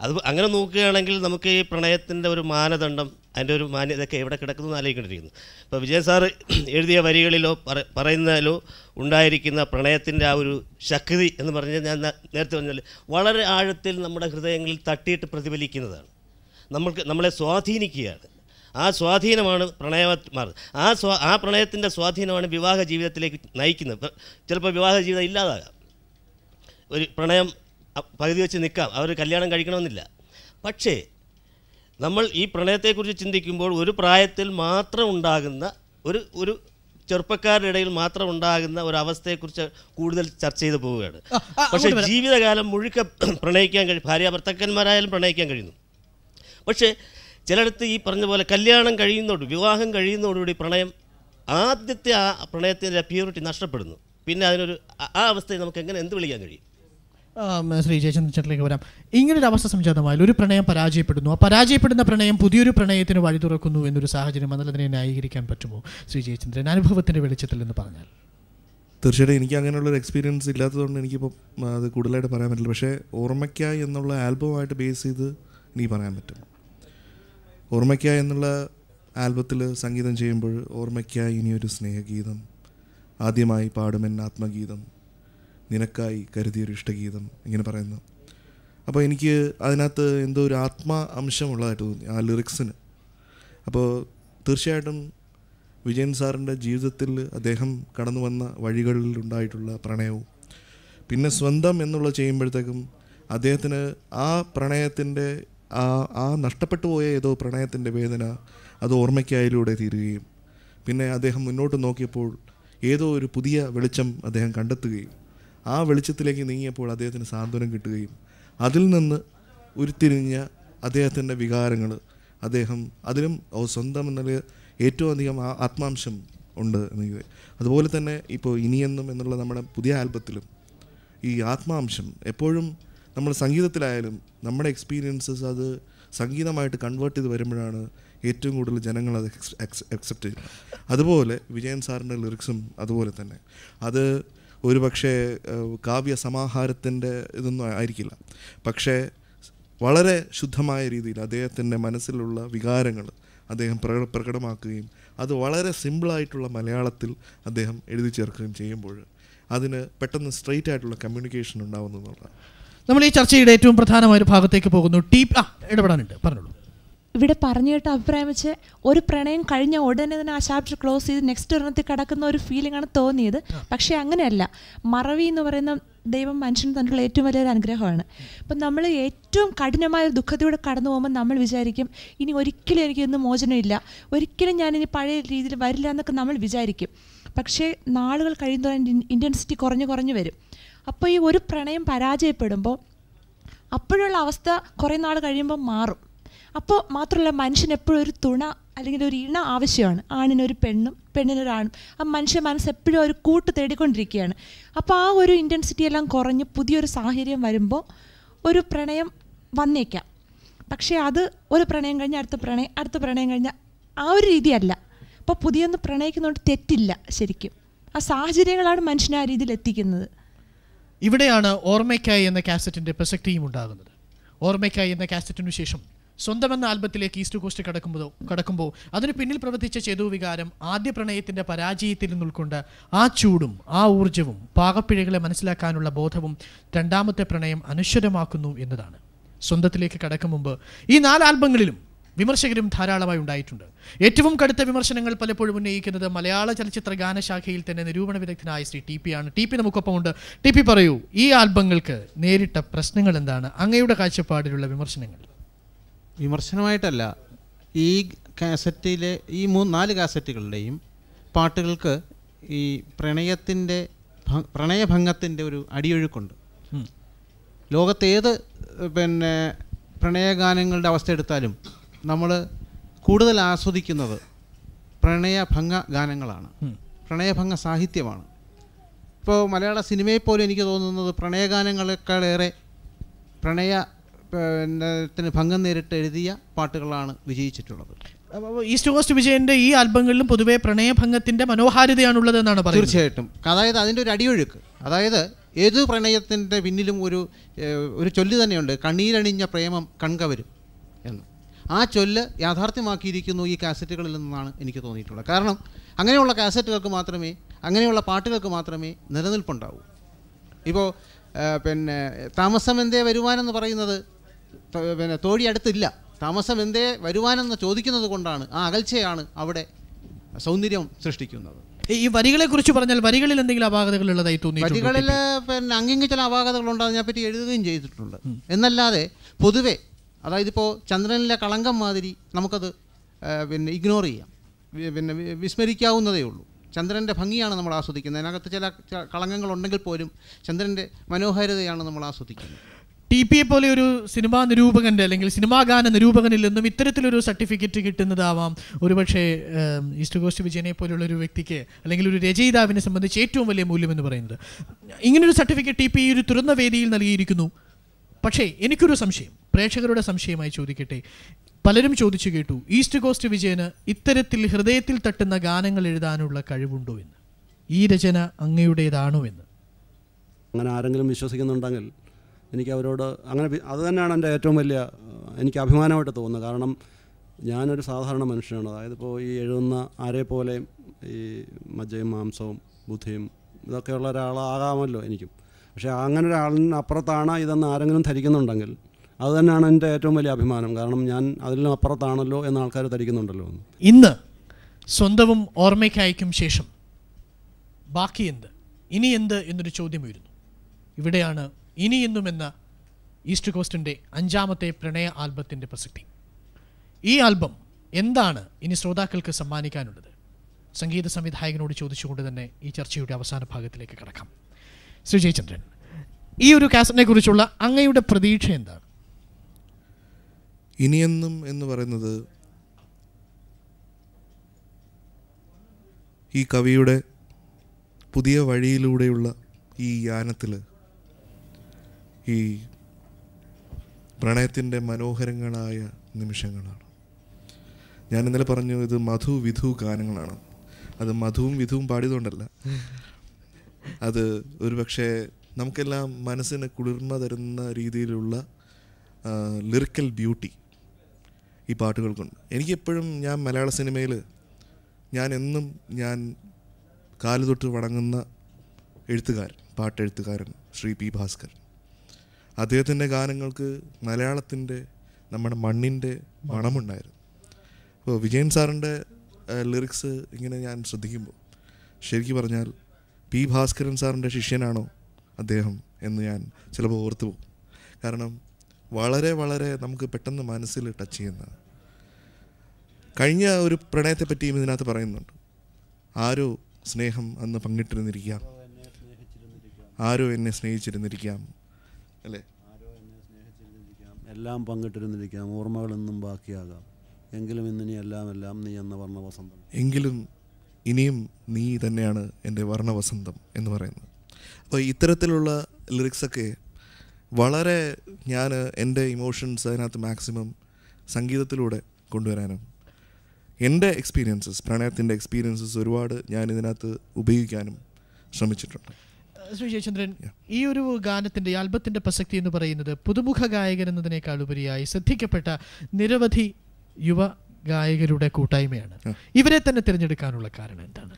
അത് അങ്ങനെ നോക്കുകയാണെങ്കിൽ നമുക്ക് ഈ പ്രണയത്തിന്റെ ഒരു മാനദണ്ഡം അതിന്റെ ഒരു മാന്യതയൊക്കെ എവിടെ കിടക്കുന്നു ആലോചിക്കേണ്ടിയിരിക്കുന്നു. ഇപ്പോൾ വിജയൻ സാർ എഴുതിയ വരികളിലോ പറ പറയുന്നതിലോ ഉണ്ടായിരിക്കുന്ന പ്രണയത്തിന്റെ ആ ഒരു ശക്തി എന്ന് പറഞ്ഞാൽ ഞാൻ നേരത്തെ പറഞ്ഞാൽ വളരെ ആഴത്തിൽ നമ്മുടെ ഹൃദയങ്ങളിൽ തട്ടിയിട്ട് പ്രതിഫലിക്കുന്നതാണ്. നമ്മൾക്ക് നമ്മളെ സ്വാധീനിക്കുകയാണ്. ആ സ്വാധീനമാണ് പ്രണയമാർ ആ സ്വാ ആ പ്രണയത്തിന്റെ സ്വാധീനമാണ് വിവാഹ ജീവിതത്തിലേക്ക് നയിക്കുന്നത്. ചിലപ്പോൾ വിവാഹ ജീവിതം ഇല്ലാതാകാം. ഒരു പ്രണയം പകുതി വെച്ച് നിൽക്കാം. അവർ കല്യാണം കഴിക്കണമെന്നില്ല. പക്ഷേ നമ്മൾ ഈ പ്രണയത്തെക്കുറിച്ച് ചിന്തിക്കുമ്പോൾ ഒരു പ്രായത്തിൽ മാത്രം ഉണ്ടാകുന്ന ഒരു ഒരു ചെറുപ്പക്കാരുടെ ഇടയിൽ മാത്രം ഉണ്ടാകുന്ന ഒരു അവസ്ഥയെക്കുറിച്ച് കൂടുതൽ ചർച്ച ചെയ്തു പോവുകയാണ്. പക്ഷേ ജീവിതകാലം മുഴുക്ക പ്രണയിക്കാൻ കഴിയും ഭാര്യ ഭർത്താക്കന്മാരായാലും പ്രണയിക്കാൻ കഴിയുന്നു. പക്ഷേ ചിലയിടത്ത് ഈ പറഞ്ഞ പോലെ കല്യാണം കഴിയുന്നതോട് വിവാഹം കഴിയുന്നതോടുകൂടി പ്രണയം ആദ്യത്തെ ആ പ്രണയത്തിന്റെ പ്യൂരിറ്റി നഷ്ടപ്പെടുന്നു. പിന്നെ അതിനൊരു ആ- അവസ്ഥയിൽ അവസ്ഥയെ നമുക്ക് എങ്ങനെ എന്ത് വിളിക്കാൻ കഴിയും? ശ്രീ ജയചന്ദ്രൻ ചേട്ടിലേക്ക് വരാം. ഇങ്ങനൊരു അവസ്ഥ സംജാതമായാൽ ഒരു പ്രണയം പരാജയപ്പെടുന്നു. ആ പരാജയപ്പെടുന്ന പ്രണയം പുതിയൊരു പ്രണയത്തിന് വഴി തുറക്കുന്നു എന്നൊരു സാഹചര്യം വന്നാൽ അതിനെ ന്യായീകരിക്കാൻ പറ്റുമോ? ശ്രീ ജയചന്ദ്രൻ അനുഭവത്തിന്റെ വെളിച്ചത്തിൽ എന്ന് പറഞ്ഞാൽ. തീർച്ചയായിട്ടും എനിക്ക് അങ്ങനെയുള്ള ഒരു എക്സ്പീരിയൻസ് ഇല്ലാത്തതുകൊണ്ട് എനിക്കിപ്പോൾ അത് കൂടുതലായിട്ട് പറയാൻ പറ്റില്ല. പക്ഷേ ഓർമ്മയ്ക്കായി എന്നുള്ള ആൽബമായിട്ട് ബേസ് ചെയ്ത് എനിക്ക് പറയാൻ പറ്റും. ഓർമ്മയ്ക്കായി എന്നുള്ള ആൽബത്തിൽ സംഗീതം ചെയ്യുമ്പോൾ ഓർമ്മയ്ക്കായി ഇനിയൊരു സ്നേഹഗീതം. ആദ്യമായി പാടുമെൻ ആത്മഗീതം. നിനക്കായി കരുതിയൊരു ഇഷ്ടഗീതം ഇങ്ങനെ പറയുന്നു. അപ്പോൾ എനിക്ക് അതിനകത്ത് എന്തോ ഒരു ആത്മാ അംശമുള്ളതായിട്ട് തോന്നി ആ ലിറിക്സിന് അപ്പോൾ തീർച്ചയായിട്ടും വിജയൻ സാറിന്റെ ജീവിതത്തിൽ അദ്ദേഹം കടന്നു വന്ന വഴികളിലുണ്ടായിട്ടുള്ള പ്രണയവും പിന്നെ സ്വന്തം എന്നുള്ള ചെയ്യുമ്പോഴത്തേക്കും അദ്ദേഹത്തിന് ആ പ്രണയത്തിന്റെ ആ ആ നഷ്ടപ്പെട്ടു പോയ ഏതോ പ്രണയത്തിന്റെ വേദന അത് ഓർമ്മയ്ക്കായാലൂടെ തീരുകയും പിന്നെ അദ്ദേഹം മുന്നോട്ട് നോക്കിയപ്പോൾ ഏതോ ഒരു പുതിയ വെളിച്ചം അദ്ദേഹം കണ്ടെത്തുകയും ആ വെളിച്ചത്തിലേക്ക് നീങ്ങിയപ്പോൾ അദ്ദേഹത്തിന് സാന്ത്വനം കിട്ടുകയും അതിൽ നിന്ന് ഉരുത്തിരിഞ്ഞ അദ്ദേഹത്തിന്റെ വികാരങ്ങൾ അദ്ദേഹം അതിലും സ്വന്തം എന്നുള്ള ഏറ്റവും അധികം ആത്മാംശം ഉണ്ട് എനിക്ക് അതുപോലെ തന്നെ ഇപ്പോൾ ഇനിയെന്നും എന്നുള്ള നമ്മുടെ പുതിയ ആൽബത്തിലും ഈ ആത്മാംശം എപ്പോഴും നമ്മൾ സംഗീതത്തിലായാലും നമ്മുടെ എക്സ്പീരിയൻസസ് അത് സംഗീതമായിട്ട് കൺവേർട്ട് ചെയ്ത് വരുമ്പോഴാണ് ഏറ്റവും കൂടുതൽ ജനങ്ങൾ അത് അക്സെപ്റ്റ് ചെയ്യുന്നത്. അതുപോലെ വിജയൻ സാറിന്റെ ലിറിക്സും അതുപോലെ തന്നെ. അത് ഒരു പക്ഷേ ഏഹ്, കാവ്യ സമാഹാരത്തിന്റെ ഇതൊന്നും ആയിരിക്കില്ല. പക്ഷേ വളരെ ശുദ്ധമായ രീതിയിൽ അദ്ദേഹത്തിന്റെ മനസ്സിലുള്ള വികാരങ്ങൾ അദ്ദേഹം പ്രക പ്രകടമാക്കുകയും അത് വളരെ സിമ്പിളായിട്ടുള്ള മലയാളത്തിൽ അദ്ദേഹം എഴുതി ചേർക്കുകയും ചെയ്യുമ്പോൾ അതിന് പെട്ടെന്ന് സ്ട്രെയിറ്റ് ആയിട്ടുള്ള കമ്മ്യൂണിക്കേഷൻ ഉണ്ടാവുന്നതാണ് നമ്മൾ ഈ ചർച്ചയുടെ ഏറ്റവും പ്രധാനമായ ഒരു ഭാഗത്തേക്ക് പോകുന്നു. ടി ആ ഇടപെടാനുണ്ട്. പറഞ്ഞോളൂ. ഇവിടെ പറഞ്ഞു കേട്ട അഭിപ്രായം വെച്ച് ഒരു പ്രണയം കഴിഞ്ഞ ഉടനെ തന്നെ ആ ചാപ്റ്റർ ക്ലോസ് ചെയ്ത് നെക്സ്റ്റ് ഒരെണ്ണത്തിൽ കിടക്കുന്ന ഒരു ഫീലിംഗ് ആണ് തോന്നിയത്. പക്ഷേ അങ്ങനെയല്ല. മറവി എന്ന് പറയുന്ന ദൈവം മനുഷ്യന് തന്നിട്ടുള്ള ഏറ്റവും വലിയൊരു അനുഗ്രഹമാണ്. അപ്പം നമ്മൾ ഏറ്റവും കഠിനമായ ഒരു ദുഃഖത്തിലൂടെ കടന്നു പോകുമ്പോൾ നമ്മൾ വിചാരിക്കും ഇനി ഒരിക്കലും എനിക്കൊന്നും മോചനമില്ല. ഒരിക്കലും ഞാനിനി പഴയ രീതിയിൽ വരില്ല എന്നൊക്കെ നമ്മൾ വിചാരിക്കും. പക്ഷേ നാളുകൾ കഴിയുമ്പോൾ ഇന്റൻസിറ്റി കുറഞ്ഞു കുറഞ്ഞു വരും. അപ്പോൾ ഈ ഒരു പ്രണയം പരാജയപ്പെടുമ്പോൾ അപ്പോഴുള്ള അവസ്ഥ കുറേ നാൾ കഴിയുമ്പോൾ മാറും. അപ്പോൾ മാത്രമല്ല മനുഷ്യൻ എപ്പോഴും ഒരു തുണ അല്ലെങ്കിൽ ഒരു ഇണ ആവശ്യമാണ്. ആണിനൊരു പെണ്ണും പെണ്ണിനൊരാണും ആ മനുഷ്യ മനസ്സ് എപ്പോഴും ഒരു കൂട്ട് തേടിക്കൊണ്ടിരിക്കുകയാണ്. അപ്പോൾ ആ ഒരു ഇന്റൻസിറ്റി എല്ലാം കുറഞ്ഞ് പുതിയൊരു സാഹചര്യം വരുമ്പോൾ ഒരു പ്രണയം വന്നേക്കാം. പക്ഷേ അത് ഒരു പ്രണയം കഴിഞ്ഞ് അടുത്ത പ്രണയം അടുത്ത പ്രണയം കഴിഞ്ഞ ആ ഒരു രീതിയല്ല. അപ്പോൾ പുതിയൊന്ന് പ്രണയിക്കുന്നതുകൊണ്ട് തെറ്റില്ല ശരിക്കും. ആ സാഹചര്യങ്ങളാണ് മനുഷ്യനെ ആ രീതിയിൽ എത്തിക്കുന്നത്. ഇവിടെയാണ് ഓർമ്മയ്ക്കായി എന്ന കാസറ്റിന്റെ പ്രസക്തിയും ഉണ്ടാകുന്നത്. ഓർമ്മയ്ക്കായി എന്ന കാസറ്റിനു ശേഷം സ്വന്തം എന്ന ആൽബത്തിലേക്ക് ഈസ്റ്റ് കോസ്റ്റ് കടക്കുമ്പോൾ കടക്കുമ്പോൾ അതിന് പിന്നിൽ പ്രവർത്തിച്ച ചേതു വികാരം ആദ്യ പ്രണയത്തിന്റെ പരാജയത്തിൽ നിന്നുൾക്കൊണ്ട് ആ ചൂടും ആ ഊർജവും പാകപ്പിഴകളെ മനസ്സിലാക്കാനുള്ള ബോധവും രണ്ടാമത്തെ പ്രണയം അനശ്വരമാക്കുന്നു എന്നതാണ്. സ്വന്തത്തിലേക്ക് കടക്കും മുമ്പ് ഈ നാല് ആൽബങ്ങളിലും വിമർശകരും ധാരാളമായി ഉണ്ടായിട്ടുണ്ട്. ഏറ്റവും കടുത്ത വിമർശനങ്ങൾ പലപ്പോഴും ഉന്നയിക്കുന്നത് മലയാള ചലച്ചിത്ര ഗാനശാഖയിൽ തന്നെ നിരൂപണ വിദഗ്ധനായ ശ്രീ ടി പി ആണ്. ടി പി നമുക്കൊപ്പമുണ്ട്. ടി പി പറയൂ ഈ ആൽബങ്ങൾക്ക് നേരിട്ട പ്രശ്നങ്ങൾ എന്താണ് അങ്ങയുടെ കാഴ്ചപ്പാടിലുള്ള വിമർശനങ്ങൾ. വിമർശനമായിട്ടല്ല. ഈ കാസറ്റിലെ ഈ മൂന്ന് നാല് കാസറ്റുകളുടെയും പാട്ടുകൾക്ക് ഈ പ്രണയത്തിന്റെ പ്രണയഭംഗത്തിന്റെ ഒരു അടിയൊഴുക്കുണ്ട്. ലോകത്തേത് പിന്നെ പ്രണയഗാനങ്ങളുടെ അവസ്ഥ എടുത്താലും നമ്മൾ കൂടുതൽ ആസ്വദിക്കുന്നത് പ്രണയഭംഗ ഗാനങ്ങളാണ്. പ്രണയഭംഗ സാഹിത്യമാണ്. ഇപ്പോൾ മലയാള സിനിമയിൽ പോലും എനിക്ക് തോന്നുന്നത് പ്രണയഗാനങ്ങളെക്കാളേറെ പ്രണയ പിന്നെ ഭംഗം നേരിട്ട് എഴുതിയ പാട്ടുകളാണ് വിജയിച്ചിട്ടുള്ളത്. ഈസ്റ്റ് കോസ്റ്റ് വിജയന്റെ ഈ ആൽബങ്ങളിലും പൊതുവെ പ്രണയഭംഗത്തിന്റെ മനോഹാരിതയാണുള്ളത് എന്നാണ് പറയുന്നത്. തീർച്ചയായിട്ടും. അതായത് അതിന്റെ ഒരു അടിയൊഴുക്ക്. അതായത് ഏത് പ്രണയത്തിന്റെ പിന്നിലും ഒരു ഒരു ചൊല്ല് തന്നെയുണ്ട്. കണ്ണീരണിഞ്ഞ പ്രേമം കൺകവരും എന്ന്. ആ ചൊല്ല് യാഥാർത്ഥ്യമാക്കിയിരിക്കുന്നു ഈ കാസറ്റുകളിൽ നിന്നാണ് എനിക്ക് തോന്നിയിട്ടുള്ളത്. കാരണം അങ്ങനെയുള്ള കാസറ്റുകൾക്ക് മാത്രമേ അങ്ങനെയുള്ള പാട്ടുകൾക്ക് മാത്രമേ നിലനിൽപ്പുണ്ടാവൂ. ഇപ്പോൾ പിന്നെ താമസം എന്തേ വരുവാനെന്ന് പറയുന്നത് പിന്നെ തോഴി അടുത്തില്ല. താമസം എന്തേ? വരുവാനെന്ന് ചോദിക്കുന്നത് കൊണ്ടാണ്. ആ അകൽച്ചയാണ് അവിടെ സൗന്ദര്യം സൃഷ്ടിക്കുന്നത്. ഈ വരികളെ കുറിച്ച് പറഞ്ഞാൽ വരികളിൽ എന്തെങ്കിലും അപാകതകൾ ഉള്ളതായി തോന്നി വരികളിൽ പിന്നെ അങ്ങിങ്ങ് ചില അപാകതകൾ ഉണ്ട് അതിനെപ്പറ്റി എഴുതുകയും ചെയ്തിട്ടുണ്ട്. എന്നല്ലാതെ പൊതുവെ അതായത് ഇപ്പോൾ ചന്ദ്രനിലെ കളങ്കം മാതിരി നമുക്കത് പിന്നെ ഇഗ്നോർ ചെയ്യാം. പിന്നെ വിസ്മരിക്കാവുന്നതേ ഉള്ളൂ. ചന്ദ്രന്റെ ഭംഗിയാണ് നമ്മൾ ആസ്വദിക്കുന്നത്. അതിനകത്ത് ചില കളങ്കങ്ങളുണ്ടെങ്കിൽ പോലും ചന്ദ്രന്റെ മനോഹാരിതയാണ് നമ്മൾ ആസ്വദിക്കുന്നത്. ടി പി എ പോലെ ഒരു സിനിമാ നിരൂപകന്റെ അല്ലെങ്കിൽ സിനിമാ ഗാന നിരൂപകനിൽ നിന്നും ഇത്തരത്തിലൊരു സർട്ടിഫിക്കറ്റ് കിട്ടുന്നതാവാം. ഒരുപക്ഷെ ഈസ്റ്റ് കോസ്റ്റ് വിജയനെ പോലുള്ള ഒരു വ്യക്തിക്ക് അല്ലെങ്കിൽ ഒരു രചയിതാവിനെ സംബന്ധിച്ച് ഏറ്റവും വലിയ മൂല്യം എന്ന് പറയുന്നത്. ഇങ്ങനൊരു സർട്ടിഫിക്കറ്റ് ടി പി ഒരു തുറന്ന വേദിയിൽ നൽകിയിരിക്കുന്നു. പക്ഷേ എനിക്കൊരു സംശയം. പ്രേക്ഷകരുടെ സംശയമായി ചോദിക്കട്ടെ. പലരും ചോദിച്ചു കേട്ടു ഈസ്റ്റ് കോസ്റ്റ് വിജയന് ഇത്തരത്തിൽ ഹൃദയത്തിൽ തട്ടുന്ന ഗാനങ്ങൾ എഴുതാനുള്ള കഴിവുണ്ടോ എന്ന്? ഈ രചന അങ്ങയുടേതാണോ എന്ന്? അങ്ങനെ ആരെങ്കിലും വിശ്വസിക്കുന്നുണ്ടെങ്കിൽ എനിക്ക് അവരോട് അങ്ങനെ അത് തന്നെയാണ് എന്റെ ഏറ്റവും വലിയ എനിക്ക് അഭിമാനമായിട്ട് തോന്നുന്നത്. കാരണം ഞാനൊരു സാധാരണ മനുഷ്യനാണ്. അതായത് ഇപ്പോൾ ഈ എഴുതുന്ന ആരെ പോലെയും ഈ മജ്ജയും മാംസവും ബുദ്ധിയും ഇതൊക്കെയുള്ള ഒരാളാകാമല്ലോ എനിക്കും. പക്ഷേ അങ്ങനെ ഒരാളിന് അപ്പുറത്താണ് ഇതെന്ന് ആരെങ്കിലും ധരിക്കുന്നുണ്ടെങ്കിൽ അത് തന്നെയാണ് എന്റെ ഏറ്റവും വലിയ അഭിമാനം. കാരണം ഞാൻ അതിലും അപ്പുറത്താണല്ലോ എന്ന ആൾക്കാർ ധരിക്കുന്നുണ്ടല്ലോ ഇന്ന് സ്വന്തവും ഓർമ്മയ്ക്കയക്കും ശേഷം ബാക്കി എന്ത് ഇനി എന്ത് എന്നൊരു ചോദ്യം ഉയരുന്നു. ഇവിടെയാണ് ഇനി എന്നും എന്ന ഈസ്റ്റ് കോസ്റ്റിന്റെ അഞ്ചാമത്തെ പ്രണയ ആൽബത്തിന്റെ പ്രസക്തി. ഈ ആൽബം എന്താണ് ഇനി ശ്രോതാക്കൾക്ക് സമ്മാനിക്കാനുള്ളത്? സംഗീത സംവിധായകനോട് ചോദിച്ചുകൊണ്ട് തന്നെ ഈ ചർച്ചയുടെ അവസാന ഭാഗത്തിലേക്ക് കടക്കാം. ശ്രീ ജയചന്ദ്രൻ ഈ ഒരു കാസറ്റിനെ കുറിച്ചുള്ള അങ്ങയുടെ പ്രതീക്ഷ എന്താണ് ഇനിയെന്നും എന്ന് പറയുന്നത് ഈ കവിയുടെ പുതിയ വഴിയിലൂടെയുള്ള ഈ യാനത്തിൽ ഈ പ്രണയത്തിന്റെ മനോഹരങ്ങളായ നിമിഷങ്ങളാണ്. ഞാൻ ഇന്നലെ പറഞ്ഞു ഇത് മധു വിധു ഗാനങ്ങളാണ്. അത് മധുവും വിധുവും പാടിയതുകൊണ്ടല്ല. അത് ഒരുപക്ഷെ നമുക്കെല്ലാം മനസ്സിന് കുളിർമ തരുന്ന രീതിയിലുള്ള ലിറിക്കൽ ബ്യൂട്ടി ഈ പാട്ടുകൾക്കുണ്ട്. എനിക്കെപ്പോഴും ഞാൻ മലയാള സിനിമയിൽ ഞാൻ എന്നും ഞാൻ കാലുതൊട്ട് വണങ്ങുന്ന എഴുത്തുകാരൻ പാട്ടെഴുത്തുകാരൻ ശ്രീ പി ഭാസ്കർ അദ്ദേഹത്തിന്റെ ഗാനങ്ങൾക്ക് മലയാളത്തിന്റെ നമ്മുടെ മണ്ണിന്റെ മണമുണ്ടായിരുന്നു. അപ്പോൾ വിജയൻ സാറിന്റെ ലിറിക്സ് ഇങ്ങനെ ഞാൻ ശ്രദ്ധിക്കുമ്പോൾ ശരിക്കും പറഞ്ഞാൽ പി ഭാസ്കരൻ സാറിന്റെ ശിഷ്യനാണോ അദ്ദേഹം എന്ന് ഞാൻ ചിലപ്പോൾ ഓർത്തു പോകും. കാരണം വളരെ വളരെ നമുക്ക് പെട്ടെന്ന് മനസ്സിൽ ടച്ച് ചെയ്യുന്ന കഴിഞ്ഞ ഒരു പ്രണയത്തെ പറ്റിയും ഇതിനകത്ത് പറയുന്നുണ്ട്. ആരോ സ്നേഹം അന്ന് പങ്കിട്ടിരുന്നിരിക്കാം. ആരോ എന്നെ സ്നേഹിച്ചിരുന്നിരിക്കാം. അല്ലേ? എല്ലാം പങ്കിട്ടിരുന്നിരിക്കാം. ഓർമ്മകളെന്നും ബാക്കിയാകാം. എങ്കിലും ഇന്നിനി എല്ലാം എല്ലാം നീ എന്ന വർണ വസന്തം എങ്കിലും ഇനിയും നീ തന്നെയാണ് എന്റെ വർണവസന്തം എന്ന് പറയുന്നത്. അപ്പോൾ ഇത്തരത്തിലുള്ള ലിറിക്സൊക്കെ വളരെ ഞാൻ എന്റെ ഇമോഷൻസ് അതിനകത്ത് മാക്സിമം സംഗീതത്തിലൂടെ കൊണ്ടുവരാനും എന്റെ എക്സ്പീരിയൻസസ് പ്രണയത്തിന്റെ എക്സ്പീരിയൻസസ് ഒരുപാട് ഞാൻ ഇതിനകത്ത് ഉപയോഗിക്കാനും ശ്രമിച്ചിട്ടുണ്ട്. ശ്രീ ജയചന്ദ്രൻ ഈ ഒരു ഗാനത്തിന്റെ ആൽബത്തിന്റെ പ്രസക്തി എന്ന് പറയുന്നത് പുതുമുഖ ഗായകൻ എന്നതിനേക്കാൾ ഉപരിയായി ശ്രദ്ധിക്കപ്പെട്ട നിരവധി യുവ ഗായകരുടെ കൂട്ടായ്മയാണ്. ഇവരെ തന്നെ തിരഞ്ഞെടുക്കാനുള്ള കാരണം എന്താണ്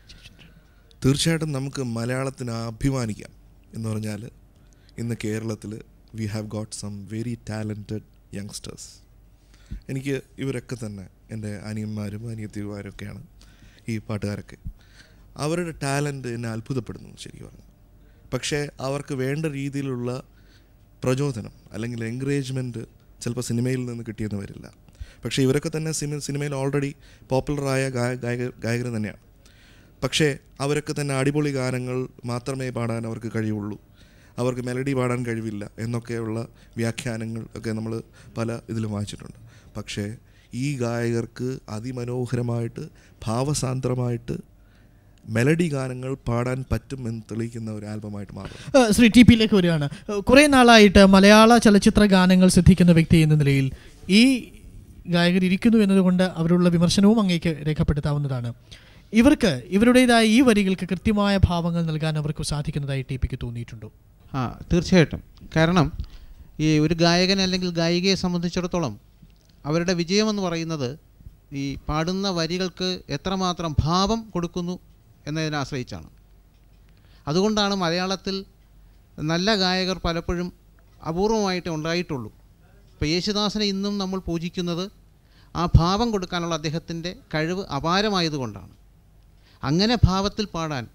തീർച്ചയായിട്ടും നമുക്ക് മലയാളത്തിന് അഭിമാനിക്കാം എന്ന് പറഞ്ഞാൽ ഇന്ന് കേരളത്തിൽ we have got some very talented youngsters എനിക്ക് ഇവരൊക്കെ തന്നെ എന്റെ അനിയന്മാരും അനിയത്തിമാരും ഒക്കെയാണ് ഈ പാട്ടുകാരൊക്കെ. അവരുടെ ടാലന്റ് എന്നെ അത്ഭുതപ്പെടുന്നു ശരിക്കും പറഞ്ഞു. പക്ഷേ അവർക്ക് വേണ്ട രീതിയിലുള്ള പ്രചോദനം അല്ലെങ്കിൽ എൻകറേജ്മെന്റ് ചിലപ്പോൾ സിനിമയിൽ നിന്ന് കിട്ടിയെന്ന് വരില്ല. പക്ഷേ ഇവരൊക്കെ തന്നെ സിനിമ സിനിമയിൽ ഓൾറെഡി പോപ്പുലറായ ഗായ ഗായക ഗായകർ തന്നെയാണ്. പക്ഷേ അവരൊക്കെ തന്നെ അടിപൊളി ഗാനങ്ങൾ മാത്രമേ പാടാൻ അവർക്ക് കഴിയുള്ളൂ. അവർക്ക് മെലഡി പാടാൻ കഴിവില്ല എന്നൊക്കെയുള്ള വ്യാഖ്യാനങ്ങൾ ഒക്കെ നമ്മൾ പല ഇതിലും വായിച്ചിട്ടുണ്ട്. പക്ഷേ ഈ ഗായകർക്ക് അതിമനോഹരമായിട്ട് ഭാവസാന്ദ്രമായിട്ട് മെലഡി ഗാനങ്ങൾ പാടാൻ പറ്റും എന്ന് തെളിയിക്കുന്ന ഒരു ആൽബമായിട്ട് മാറും. ശ്രീ ടി പിയിലേക്ക് വരികയാണ് കുറേ നാളായിട്ട് മലയാള ചലച്ചിത്ര ഗാനങ്ങൾ ശ്രദ്ധിക്കുന്ന വ്യക്തി എന്ന നിലയിൽ ഈ ഗായകർ ഇരിക്കുന്നു എന്നതുകൊണ്ട് അവരുള്ള വിമർശനവും അങ്ങേക്ക് രേഖപ്പെടുത്താവുന്നതാണ്. ഇവർക്ക് ഇവരുടേതായ ഈ വരികൾക്ക് കൃത്യമായ ഭാവങ്ങൾ നൽകാൻ അവർക്ക് സാധിക്കുന്നതായി ടി പിക്ക് തോന്നിയിട്ടുണ്ടോ. ആ തീർച്ചയായിട്ടും. കാരണം ഈ ഒരു ഗായകൻ അല്ലെങ്കിൽ ഗായികയെ സംബന്ധിച്ചിടത്തോളം അവരുടെ വിജയമെന്ന് പറയുന്നത് ഈ പാടുന്ന വരികൾക്ക് എത്രമാത്രം ഭാവം കൊടുക്കുന്നു എന്നതിനെ ആശ്രയിച്ചാണ്. അതുകൊണ്ടാണ് മലയാളത്തിൽ നല്ല ഗായകർ പലപ്പോഴും അപൂർവമായിട്ട് ഉണ്ടായിട്ടുള്ളൂ. ഇപ്പോൾ യേശുദാസിനെ ഇന്നും നമ്മൾ പൂജിക്കുന്നത് ആ ഭാവം കൊടുക്കാനുള്ള അദ്ദേഹത്തിന്റെ കഴിവ് അപാരമായതുകൊണ്ടാണ്. അങ്ങനെ ഭാവത്തിൽ പാടാൻ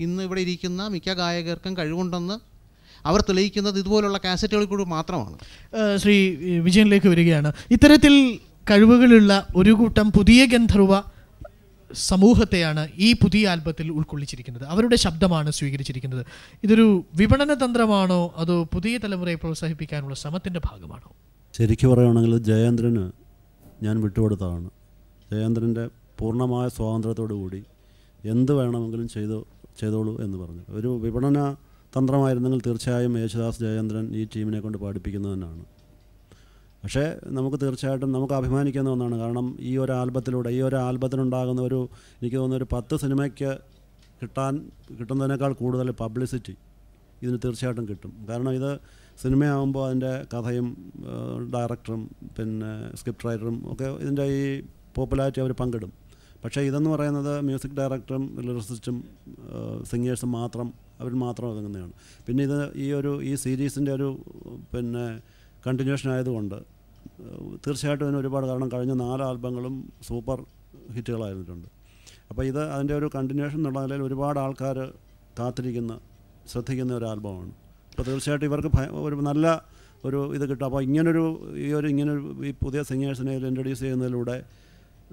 ഇന്ന് ഇവിടെ ഇരിക്കുന്ന മിക്ക ഗായകർക്കും കഴിവുണ്ടെന്ന് അവർ തെളിയിക്കുന്നത് ഇതുപോലുള്ള കാസറ്റുകളിൽ കൂടി മാത്രമാണ്. ശ്രീ വിജയനിലേക്ക് വരികയാണ്. ഇത്തരത്തിൽ കഴിവുകളുള്ള ഒരു കൂട്ടം പുതിയ ഗന്ധർവ സമൂഹത്തെയാണ് ഈ പുതിയ ആൽബത്തിൽ ഉൾക്കൊള്ളിച്ചിരിക്കുന്നത്. അവരുടെ ശബ്ദമാണ് സ്വീകരിച്ചിരിക്കുന്നത്. ഇതൊരു വിപണന തന്ത്രമാണോ? അതോ പുതിയ തലമുറയെ പ്രോത്സാഹിപ്പിക്കാനുള്ള ശ്രമത്തിന്റെ ഭാഗമാണോ? ശരിക്കും പറയുകയാണെങ്കിൽ ജയേന്ദ്രന് ഞാൻ വിട്ടുകൊടുത്തതാണ്. ജയേന്ദ്രന്റെ പൂർണമായ സ്വാതന്ത്ര്യത്തോടു കൂടി എന്ത് വേണമെങ്കിലും ചെയ്തു ചെയ്തോളൂ എന്ന് പറഞ്ഞു. ഒരു വിപണന തന്ത്രമായിരുന്നെങ്കിൽ തീർച്ചയായും യേശുദാസ് ജയേന്ദ്രൻ ഈ ടീമിനെ കൊണ്ട് പാടിപ്പിക്കുന്നതന്നാണ് പക്ഷേ നമുക്ക് തീർച്ചയായിട്ടും നമുക്ക് അഭിമാനിക്കുന്ന ഒന്നാണ്. കാരണം ഈ ഒരു ആൽബത്തിലൂടെ ഈ ഒരു ആൽബത്തിനുണ്ടാകുന്ന ഒരു എനിക്ക് തോന്നുന്ന ഒരു പത്ത് സിനിമയ്ക്ക് കിട്ടാൻ കിട്ടുന്നതിനേക്കാൾ കൂടുതൽ പബ്ലിസിറ്റി ഇതിന് തീർച്ചയായിട്ടും കിട്ടും. കാരണം ഇത് സിനിമയാകുമ്പോൾ അതിന്റെ കഥയും ഡയറക്ടറും പിന്നെ സ്ക്രിപ്റ്റ് റൈറ്ററും ഒക്കെ ഇതിന്റെ ഈ പോപ്പുലാരിറ്റി അവർ പങ്കിടും. പക്ഷേ ഇതെന്ന് പറയുന്നത് മ്യൂസിക് ഡയറക്ടറും ലിറിസിസ്റ്റും സിംഗേഴ്സും മാത്രം അവർ മാത്രം ഒതുങ്ങുന്നതാണ് പിന്നെ ഇത് ഈ ഒരു ഈ സീരീസിന്റെ ഒരു പിന്നെ കണ്ടിന്യൂഷൻ ആയതുകൊണ്ട് തീർച്ചയായിട്ടും അതിന് ഒരുപാട് കാരണം. കഴിഞ്ഞ നാല് ആൽബങ്ങളും സൂപ്പർ ഹിറ്റുകളായിരുന്നിട്ടുണ്ട്. അപ്പോൾ ഇത് അതിന്റെ ഒരു കണ്ടിന്യൂഷൻ എന്നുള്ള നിലയിൽ ഒരുപാട് ആൾക്കാർ കാത്തിരിക്കുന്ന ശ്രദ്ധിക്കുന്ന ഒരു ആൽബമാണ്. അപ്പോൾ തീർച്ചയായിട്ടും ഇവർക്ക് ഒരു നല്ല ഒരു ഇത് കിട്ടും. അപ്പോൾ ഇങ്ങനൊരു ഈ ഒരു ഇങ്ങനൊരു ഈ പുതിയ സിംഗേഴ്സിനെ ഇൻട്രൊഡ്യൂസ് ചെയ്യുന്നതിലൂടെ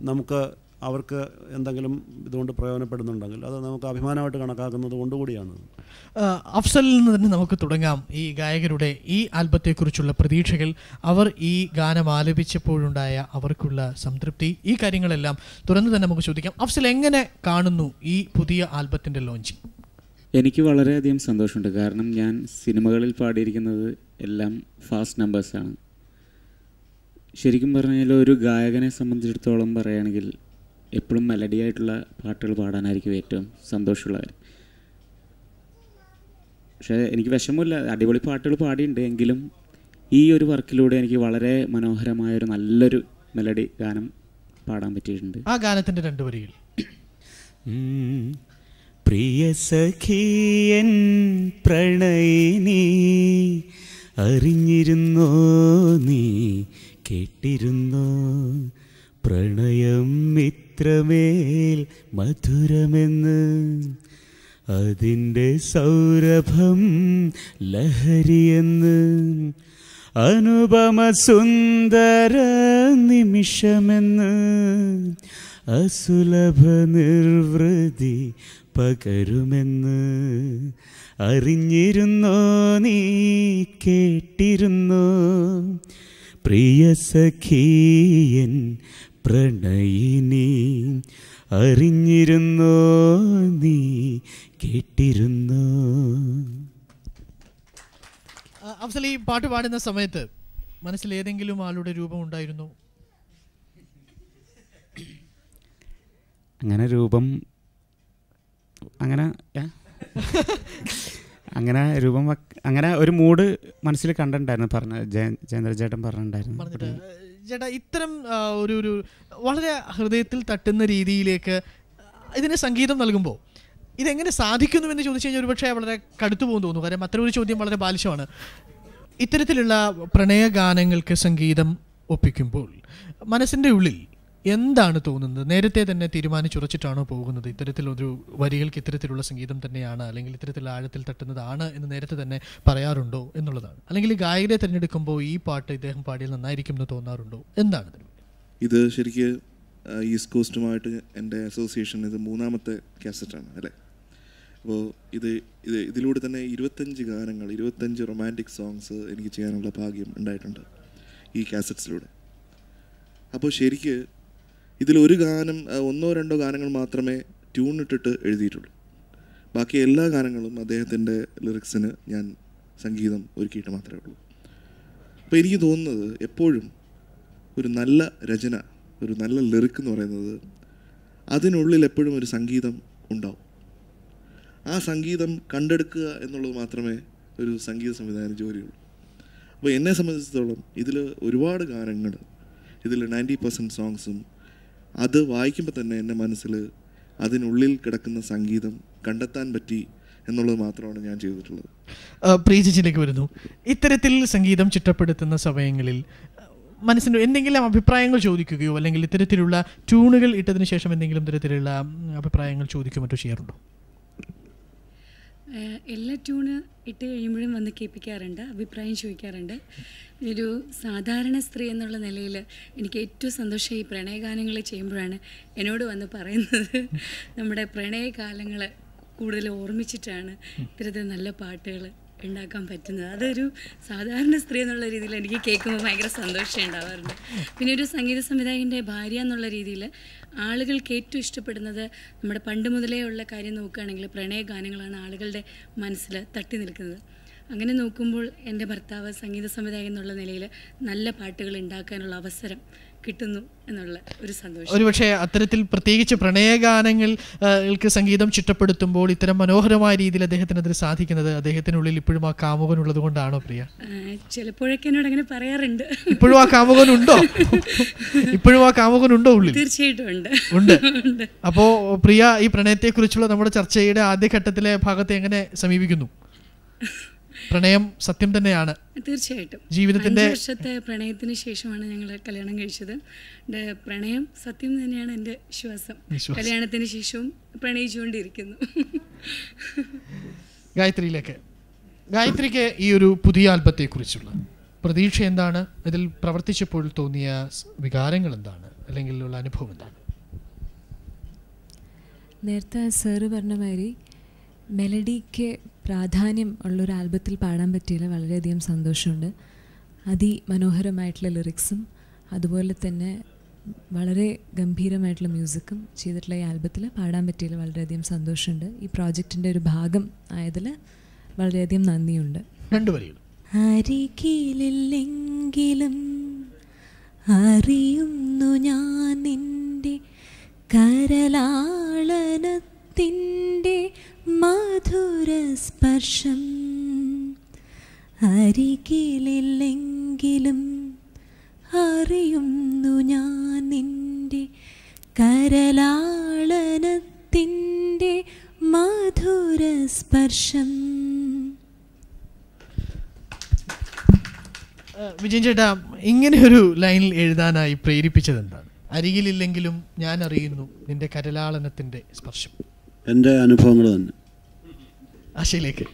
നമുക്ക് അവർക്ക് എന്തെങ്കിലും ഇതുകൊണ്ട് പ്രയോജനപ്പെടുന്നുണ്ടെങ്കിൽ അത് നമുക്ക് അഭിമാനമായിട്ട് കണക്കാക്കുന്നത് കൊണ്ടുകൂടിയാണ് കൂടിയാണ്. അഫ്സലിൽ നിന്ന് തന്നെ നമുക്ക് തുടങ്ങാം ഈ ഗായകരുടെ ഈ ആൽബത്തെക്കുറിച്ചുള്ള പ്രതീക്ഷകൾ. അവർ ഈ ഗാനം ആലപിച്ചപ്പോഴുണ്ടായ അവർക്കുള്ള സംതൃപ്തി. ഈ കാര്യങ്ങളെല്ലാം തുറന്നു തന്നെ നമുക്ക് ചോദിക്കാം. അഫ്സൽ എങ്ങനെ കാണുന്നു ഈ പുതിയ ആൽബത്തിന്റെ ലോഞ്ചിങ് എനിക്ക് വളരെയധികം സന്തോഷമുണ്ട്. കാരണം ഞാൻ സിനിമകളിൽ പാടിയിരിക്കുന്നത് എല്ലാം ഫാസ്റ്റ് നമ്പേഴ്സാണ്. ശരിക്കും പറഞ്ഞാൽ ഒരു ഗായകനെ സംബന്ധിച്ചിടത്തോളം പറയുകയാണെങ്കിൽ എപ്പോഴും മെലഡി ആയിട്ടുള്ള പാട്ടുകൾ പാടാനായിരിക്കും ഏറ്റവും സന്തോഷമുള്ള കാര്യം. പക്ഷേ എനിക്ക് വിഷമമില്ല. അടിപൊളി പാട്ടുകൾ പാടിയിട്ടുണ്ട്. എങ്കിലും ഈ ഒരു വർക്കിലൂടെ എനിക്ക് വളരെ മനോഹരമായ ഒരു നല്ലൊരു മെലഡി ഗാനം പാടാൻ പറ്റിയിട്ടുണ്ട്. ആ ഗാനത്തിന്റെ രണ്ട് വരികൾ. പ്രിയ സഖിയൻ പ്രണയിനി അറിഞ്ഞിരുന്നോ? നീ കേട്ടിരുന്നോ? പ്രണയം ഇത്രമേൽ മധുരമെന്ന് അതിന്റെ സൗരഭം ലഹരിയെന്ന് അനുപമ സുന്ദര നിമിഷമെന്ന് അസുലഭ നിർവൃതി പകരുമെന്ന് അറിഞ്ഞിരുന്നോ നീ കേട്ടിരുന്നോ? പ്രിയ സഖീയൻ പ്രണയിനി അറിഞ്ഞിരുന്നോ നീ കേട്ടിരുന്നോ? അഫ്സല അഫ്സൽ ഈ പാട്ട് പാടുന്ന സമയത്ത് മനസ്സിൽ ഏതെങ്കിലും ആളുടെ രൂപം ഉണ്ടായിരുന്നു? അങ്ങനെ രൂപം അങ്ങനെ അങ്ങനെ രൂപം അങ്ങനെ ഒരു മൂഡ് മനസ്സിൽ കണ്ടിട്ടുണ്ടായിരുന്നു പറഞ്ഞ ജയ- ജയേന്ദ്ര ചേട്ടൻ പറഞ്ഞിട്ടുണ്ടായിരുന്നു. പറഞ്ഞിട്ട് ചേട്ടാ ഇത്തരം ഒരു ഒരു വളരെ ഹൃദയത്തിൽ തട്ടുന്ന രീതിയിലേക്ക് ഇതിന് സംഗീതം നൽകുമ്പോൾ ഇതെങ്ങനെ സാധിക്കുന്നു എന്ന് ചോദിച്ചു കഴിഞ്ഞാൽ ഒരുപക്ഷെ വളരെ കടുത്തു പോകുന്നു തോന്നുന്നു. കാരണം അത്തരം ഒരു ചോദ്യം വളരെ ബാലിശമാണ്. ഇത്തരത്തിലുള്ള പ്രണയ ഗാനങ്ങൾക്ക് സംഗീതം ഒപ്പിക്കുമ്പോൾ മനസ്സിന്റെ ഉള്ളിൽ എന്താണ് തോന്നുന്നത്? നേരത്തെ തന്നെ തീരുമാനിച്ചുറച്ചിട്ടാണോ പോകുന്നത്? ഇത്തരത്തിലൊരു വരികൾക്ക് ഇത്തരത്തിലുള്ള സംഗീതം തന്നെയാണ് അല്ലെങ്കിൽ ഇത്തരത്തിൽ ആഴത്തിൽ തട്ടുന്നതാണ് എന്ന് നേരത്തെ തന്നെ പറയാറുണ്ടോ എന്നുള്ളതാണ്. അല്ലെങ്കിൽ ഗായകരെ തിരഞ്ഞെടുക്കുമ്പോൾ ഈ പാട്ട് ഇദ്ദേഹം പാടിയാൽ നന്നായിരിക്കും എന്ന് തോന്നാറുണ്ടോ? എന്താണ് ഇത് ശരിക്ക് ഈസ്റ്റ് കോസ്റ്റുമായിട്ട് എന്റെ അസോസിയേഷൻ ഇത് മൂന്നാമത്തെ കാസറ്റാണ് അല്ലേ? അപ്പോൾ ഇത് ഇത് ഇതിലൂടെ തന്നെ ഇരുപത്തഞ്ച് ഗാനങ്ങൾ ഇരുപത്തഞ്ച് റൊമാന്റിക് സോങ്സ് എനിക്ക് ചെയ്യാനുള്ള ഭാഗ്യം ഉണ്ടായിട്ടുണ്ട് ഈ കാസറ്റ്സിലൂടെ. അപ്പോൾ ശരിക്ക് ഇതിലൊരു ഗാനം ഒന്നോ രണ്ടോ ഗാനങ്ങൾ മാത്രമേ ട്യൂൺ ഇട്ടിട്ട് എഴുതിയിട്ടുള്ളൂ. ബാക്കി എല്ലാ ഗാനങ്ങളും അദ്ദേഹത്തിന്റെ ലിറിക്സിന് ഞാൻ സംഗീതം ഒരുക്കിയിട്ട് മാത്രമേ ഉള്ളൂ. അപ്പോൾ എനിക്ക് തോന്നുന്നത് എപ്പോഴും ഒരു നല്ല രചന ഒരു നല്ല ലിറിക്ക് എന്ന് പറയുന്നത് അതിനുള്ളിൽ എപ്പോഴും ഒരു സംഗീതം ഉണ്ടാവും. ആ സംഗീതം കണ്ടെടുക്കുക എന്നുള്ളത് മാത്രമേ ഒരു സംഗീത സംവിധാന ജോലിയുള്ളൂ. അപ്പോൾ എന്നെ സംബന്ധിച്ചിടത്തോളം ഇതിൽ ഒരുപാട് ഗാനങ്ങൾ ഇതിൽ നയന്റി പെർസെന്റ് സോങ്സും അത് വായിക്കുമ്പോൾ തന്നെ എന്റെ മനസ്സിൽ അതിനുള്ളിൽ കിടക്കുന്ന സംഗീതം കണ്ടെത്താൻ പറ്റി എന്നുള്ളത് മാത്രമാണ് ഞാൻ ചെയ്തിട്ടുള്ളത്. പ്രീജിച്ചിലേക്ക് വരുന്നു. ഇത്തരത്തിൽ സംഗീതം ചിട്ടപ്പെടുത്തുന്ന സമയങ്ങളിൽ മനസ്സിന് എന്തെങ്കിലും അഭിപ്രായങ്ങൾ ചോദിക്കുകയോ അല്ലെങ്കിൽ ഇത്തരത്തിലുള്ള ട്യൂണുകൾ ഇട്ടതിന് ശേഷം എന്തെങ്കിലും തരത്തിലുള്ള അഭിപ്രായങ്ങൾ ചോദിക്കുകയോ മറ്റോ ചെയ്യാറുണ്ടോ? എല്ലാ ട്യൂണ് ഇട്ട് കഴിയുമ്പോഴും വന്ന് കേൾപ്പിക്കാറുണ്ട് അഭിപ്രായം ചോദിക്കാറുണ്ട്. ഒരു സാധാരണ സ്ത്രീ എന്നുള്ള നിലയിൽ എനിക്ക് ഏറ്റവും സന്തോഷം ഈ പ്രണയഗാനങ്ങൾ ചെയ്യുമ്പോഴാണ് എന്നോട് വന്ന് പറയുന്നത്. നമ്മുടെ പ്രണയകാലങ്ങൾ കൂടുതൽ ഓർമ്മിച്ചിട്ടാണ് ഇത്തരത്തിൽ നല്ല പാട്ടുകൾ ഉണ്ടാക്കാൻ പറ്റുന്നത്. അതൊരു സാധാരണ സ്ത്രീ എന്നുള്ള രീതിയിൽ എനിക്ക് കേൾക്കുമ്പോൾ ഭയങ്കര സന്തോഷം ഉണ്ടാവാറുണ്ട്. പിന്നെ ഒരു സംഗീത സംവിധായകന്റെ ഭാര്യ എന്നുള്ള രീതിയിൽ ആളുകൾക്ക് ഏറ്റവും ഇഷ്ടപ്പെടുന്നത് നമ്മുടെ പണ്ട് മുതലേ ഉള്ള കാര്യം നോക്കുകയാണെങ്കിൽ പ്രണയ ഗാനങ്ങളാണ് ആളുകളുടെ മനസ്സിൽ തട്ടി നിൽക്കുന്നത്. അങ്ങനെ നോക്കുമ്പോൾ എന്റെ ഭർത്താവ് സംഗീത സംവിധായകൻ എന്നുള്ള നിലയിൽ നല്ല പാട്ടുകൾ ഉണ്ടാക്കാനുള്ള അവസരം കിട്ടുന്നു എന്നുള്ള ഒരു സന്തോഷം. ഒരുപക്ഷെ അത്തരത്തിൽ പ്രത്യേകിച്ച് പ്രണയഗാനങ്ങൾക്ക് സംഗീതം ചിട്ടപ്പെടുത്തുമ്പോൾ ഇത്തരം മനോഹരമായ രീതിയിൽ അദ്ദേഹത്തിന് അതിന് സാധിക്കുന്നത് അദ്ദേഹത്തിനുള്ളിൽ ഇപ്പോഴും ആ കാമുകൻ ഉള്ളത് കൊണ്ടാണോ പ്രിയ? ചിലപ്പോഴൊക്കെ എന്നോട് അങ്ങനെ പറയാറുണ്ട്. ഇപ്പോഴും ആ കാമുകൻ ഉണ്ടോ? ഇപ്പോഴും ആ കാമുകൻ ഉണ്ടോ ഉള്ളിൽ? തീർച്ചയായിട്ടും ഉണ്ട്. ഉണ്ട്. ഉണ്ട്. അപ്പോ പ്രിയ ഈ പ്രണയത്തെക്കുറിച്ചുള്ള നമ്മുടെ ചർച്ചയുടെ ആദ്യഘട്ടത്തിലെ ഭാഗത്തെ എങ്ങനെ സമീപിക്കുന്നു? പ്രണയം സത്യം തന്നെയാണ്. തീർച്ചയായിട്ടും. ജീവിതത്തിന്റെ വർഷത്തെ പ്രണയത്തിന് ശേഷമാണ് ഞങ്ങൾ കല്യാണം കഴിച്ചത്. പ്രണയം സത്യം തന്നെയാണ് എന്റെ വിശ്വാസം. വിശ്വാസം. കല്യാണത്തിന് ശേഷവും പ്രണയിച്ചുകൊണ്ടിരിക്കുന്നു. ഗായത്രിയിലേക്ക്. ഗായത്രിക്ക് ഈ ഒരു പുതിയ ആൽബത്തെ കുറിച്ചുള്ള പ്രതീക്ഷ എന്താണ്? ഇതിൽ പ്രവർത്തിച്ചപ്പോൾ തോന്നിയ വികാരങ്ങൾ എന്താണ്? അല്ലെങ്കിൽ ഉള്ള അനുഭവം എന്താണ്? നേരത്തെ സാറ് പറഞ്ഞ മാതിരി മെലഡിക്ക് പ്രാധാന്യം ഉള്ളൊരു ആൽബത്തിൽ പാടാൻ പറ്റിയതിൽ വളരെയധികം സന്തോഷമുണ്ട്. അതിമനോഹരമായിട്ടുള്ള ലിറിക്സും അതുപോലെ തന്നെ വളരെ ഗംഭീരമായിട്ടുള്ള മ്യൂസിക്കും ചെയ്തിട്ടുള്ള ഈ ആൽബത്തിൽ പാടാൻ പറ്റിയതിൽ വളരെയധികം സന്തോഷമുണ്ട്. ഈ പ്രോജക്റ്റിന്റെ ഒരു ഭാഗം ആയതിൽ വളരെയധികം നന്ദിയുണ്ട്. അരികിലില്ലെങ്കിലും അറിയുന്നു ഞാൻ നിന്റെ കരലാളനത്തിന്റെ മധുര സ്പർശം. അരികിലില്ലെങ്കിലും അറിയുന്നു ഞാൻ നിന്റെ കരലാളനത്തിന്റെ മധുര സ്പർശം. ഏഹ് വിജയൻ ചേട്ടാ ഇങ്ങനെ ഒരു ലൈനിൽ എഴുതാനായി പ്രേരിപ്പിച്ചത് എന്താണ് അരികിലില്ലെങ്കിലും ഞാൻ അറിയുന്നു നിന്റെ കരലാളനത്തിന്റെ സ്പർശം. എന്റെ അനുഭവങ്ങൾ തന്നെ. ആശയിലേക്ക്.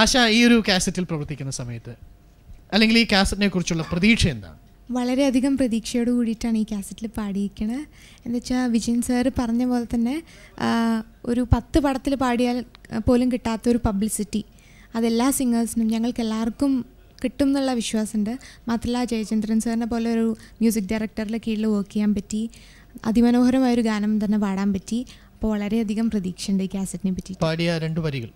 ആശ ഈ ഒരു കാസറ്റിൽ പ്രവർത്തിക്കുന്ന സമയത്ത് അല്ലെങ്കിൽ ഈ കാസറ്റിനെ കുറിച്ചുള്ള പ്രതീക്ഷ എന്താണ് വളരെയധികം പ്രതീക്ഷയോട് കൂടിയിട്ടാണ് ഈ കാസറ്റിൽ പാടിയിരിക്കുന്നത് എന്ന് വെച്ചാൽ വിജയൻ സാർ പറഞ്ഞ പോലെ തന്നെ ഒരു പത്ത് പടത്തിൽ പാടിയാൽ പോലും കിട്ടാത്തൊരു പബ്ലിസിറ്റി അതെല്ലാ സിംഗേഴ്സിനും ഞങ്ങൾക്ക് എല്ലാവർക്കും കിട്ടും എന്നുള്ള വിശ്വാസമുണ്ട്. മാത്രമല്ല ജയചന്ദ്രൻ സാറിനെ പോലെ ഒരു മ്യൂസിക് ഡയറക്ടറിന്റെ കീഴിൽ വർക്ക് ചെയ്യാൻ പറ്റി. അതിമനോഹരമായൊരു ഗാനം തന്നെ പാടാൻ പറ്റി. അപ്പോൾ വളരെയധികം പ്രതീക്ഷയുണ്ട് ഈ കാസറ്റിനെ പറ്റി പാടിയ രണ്ട് വരികൾ.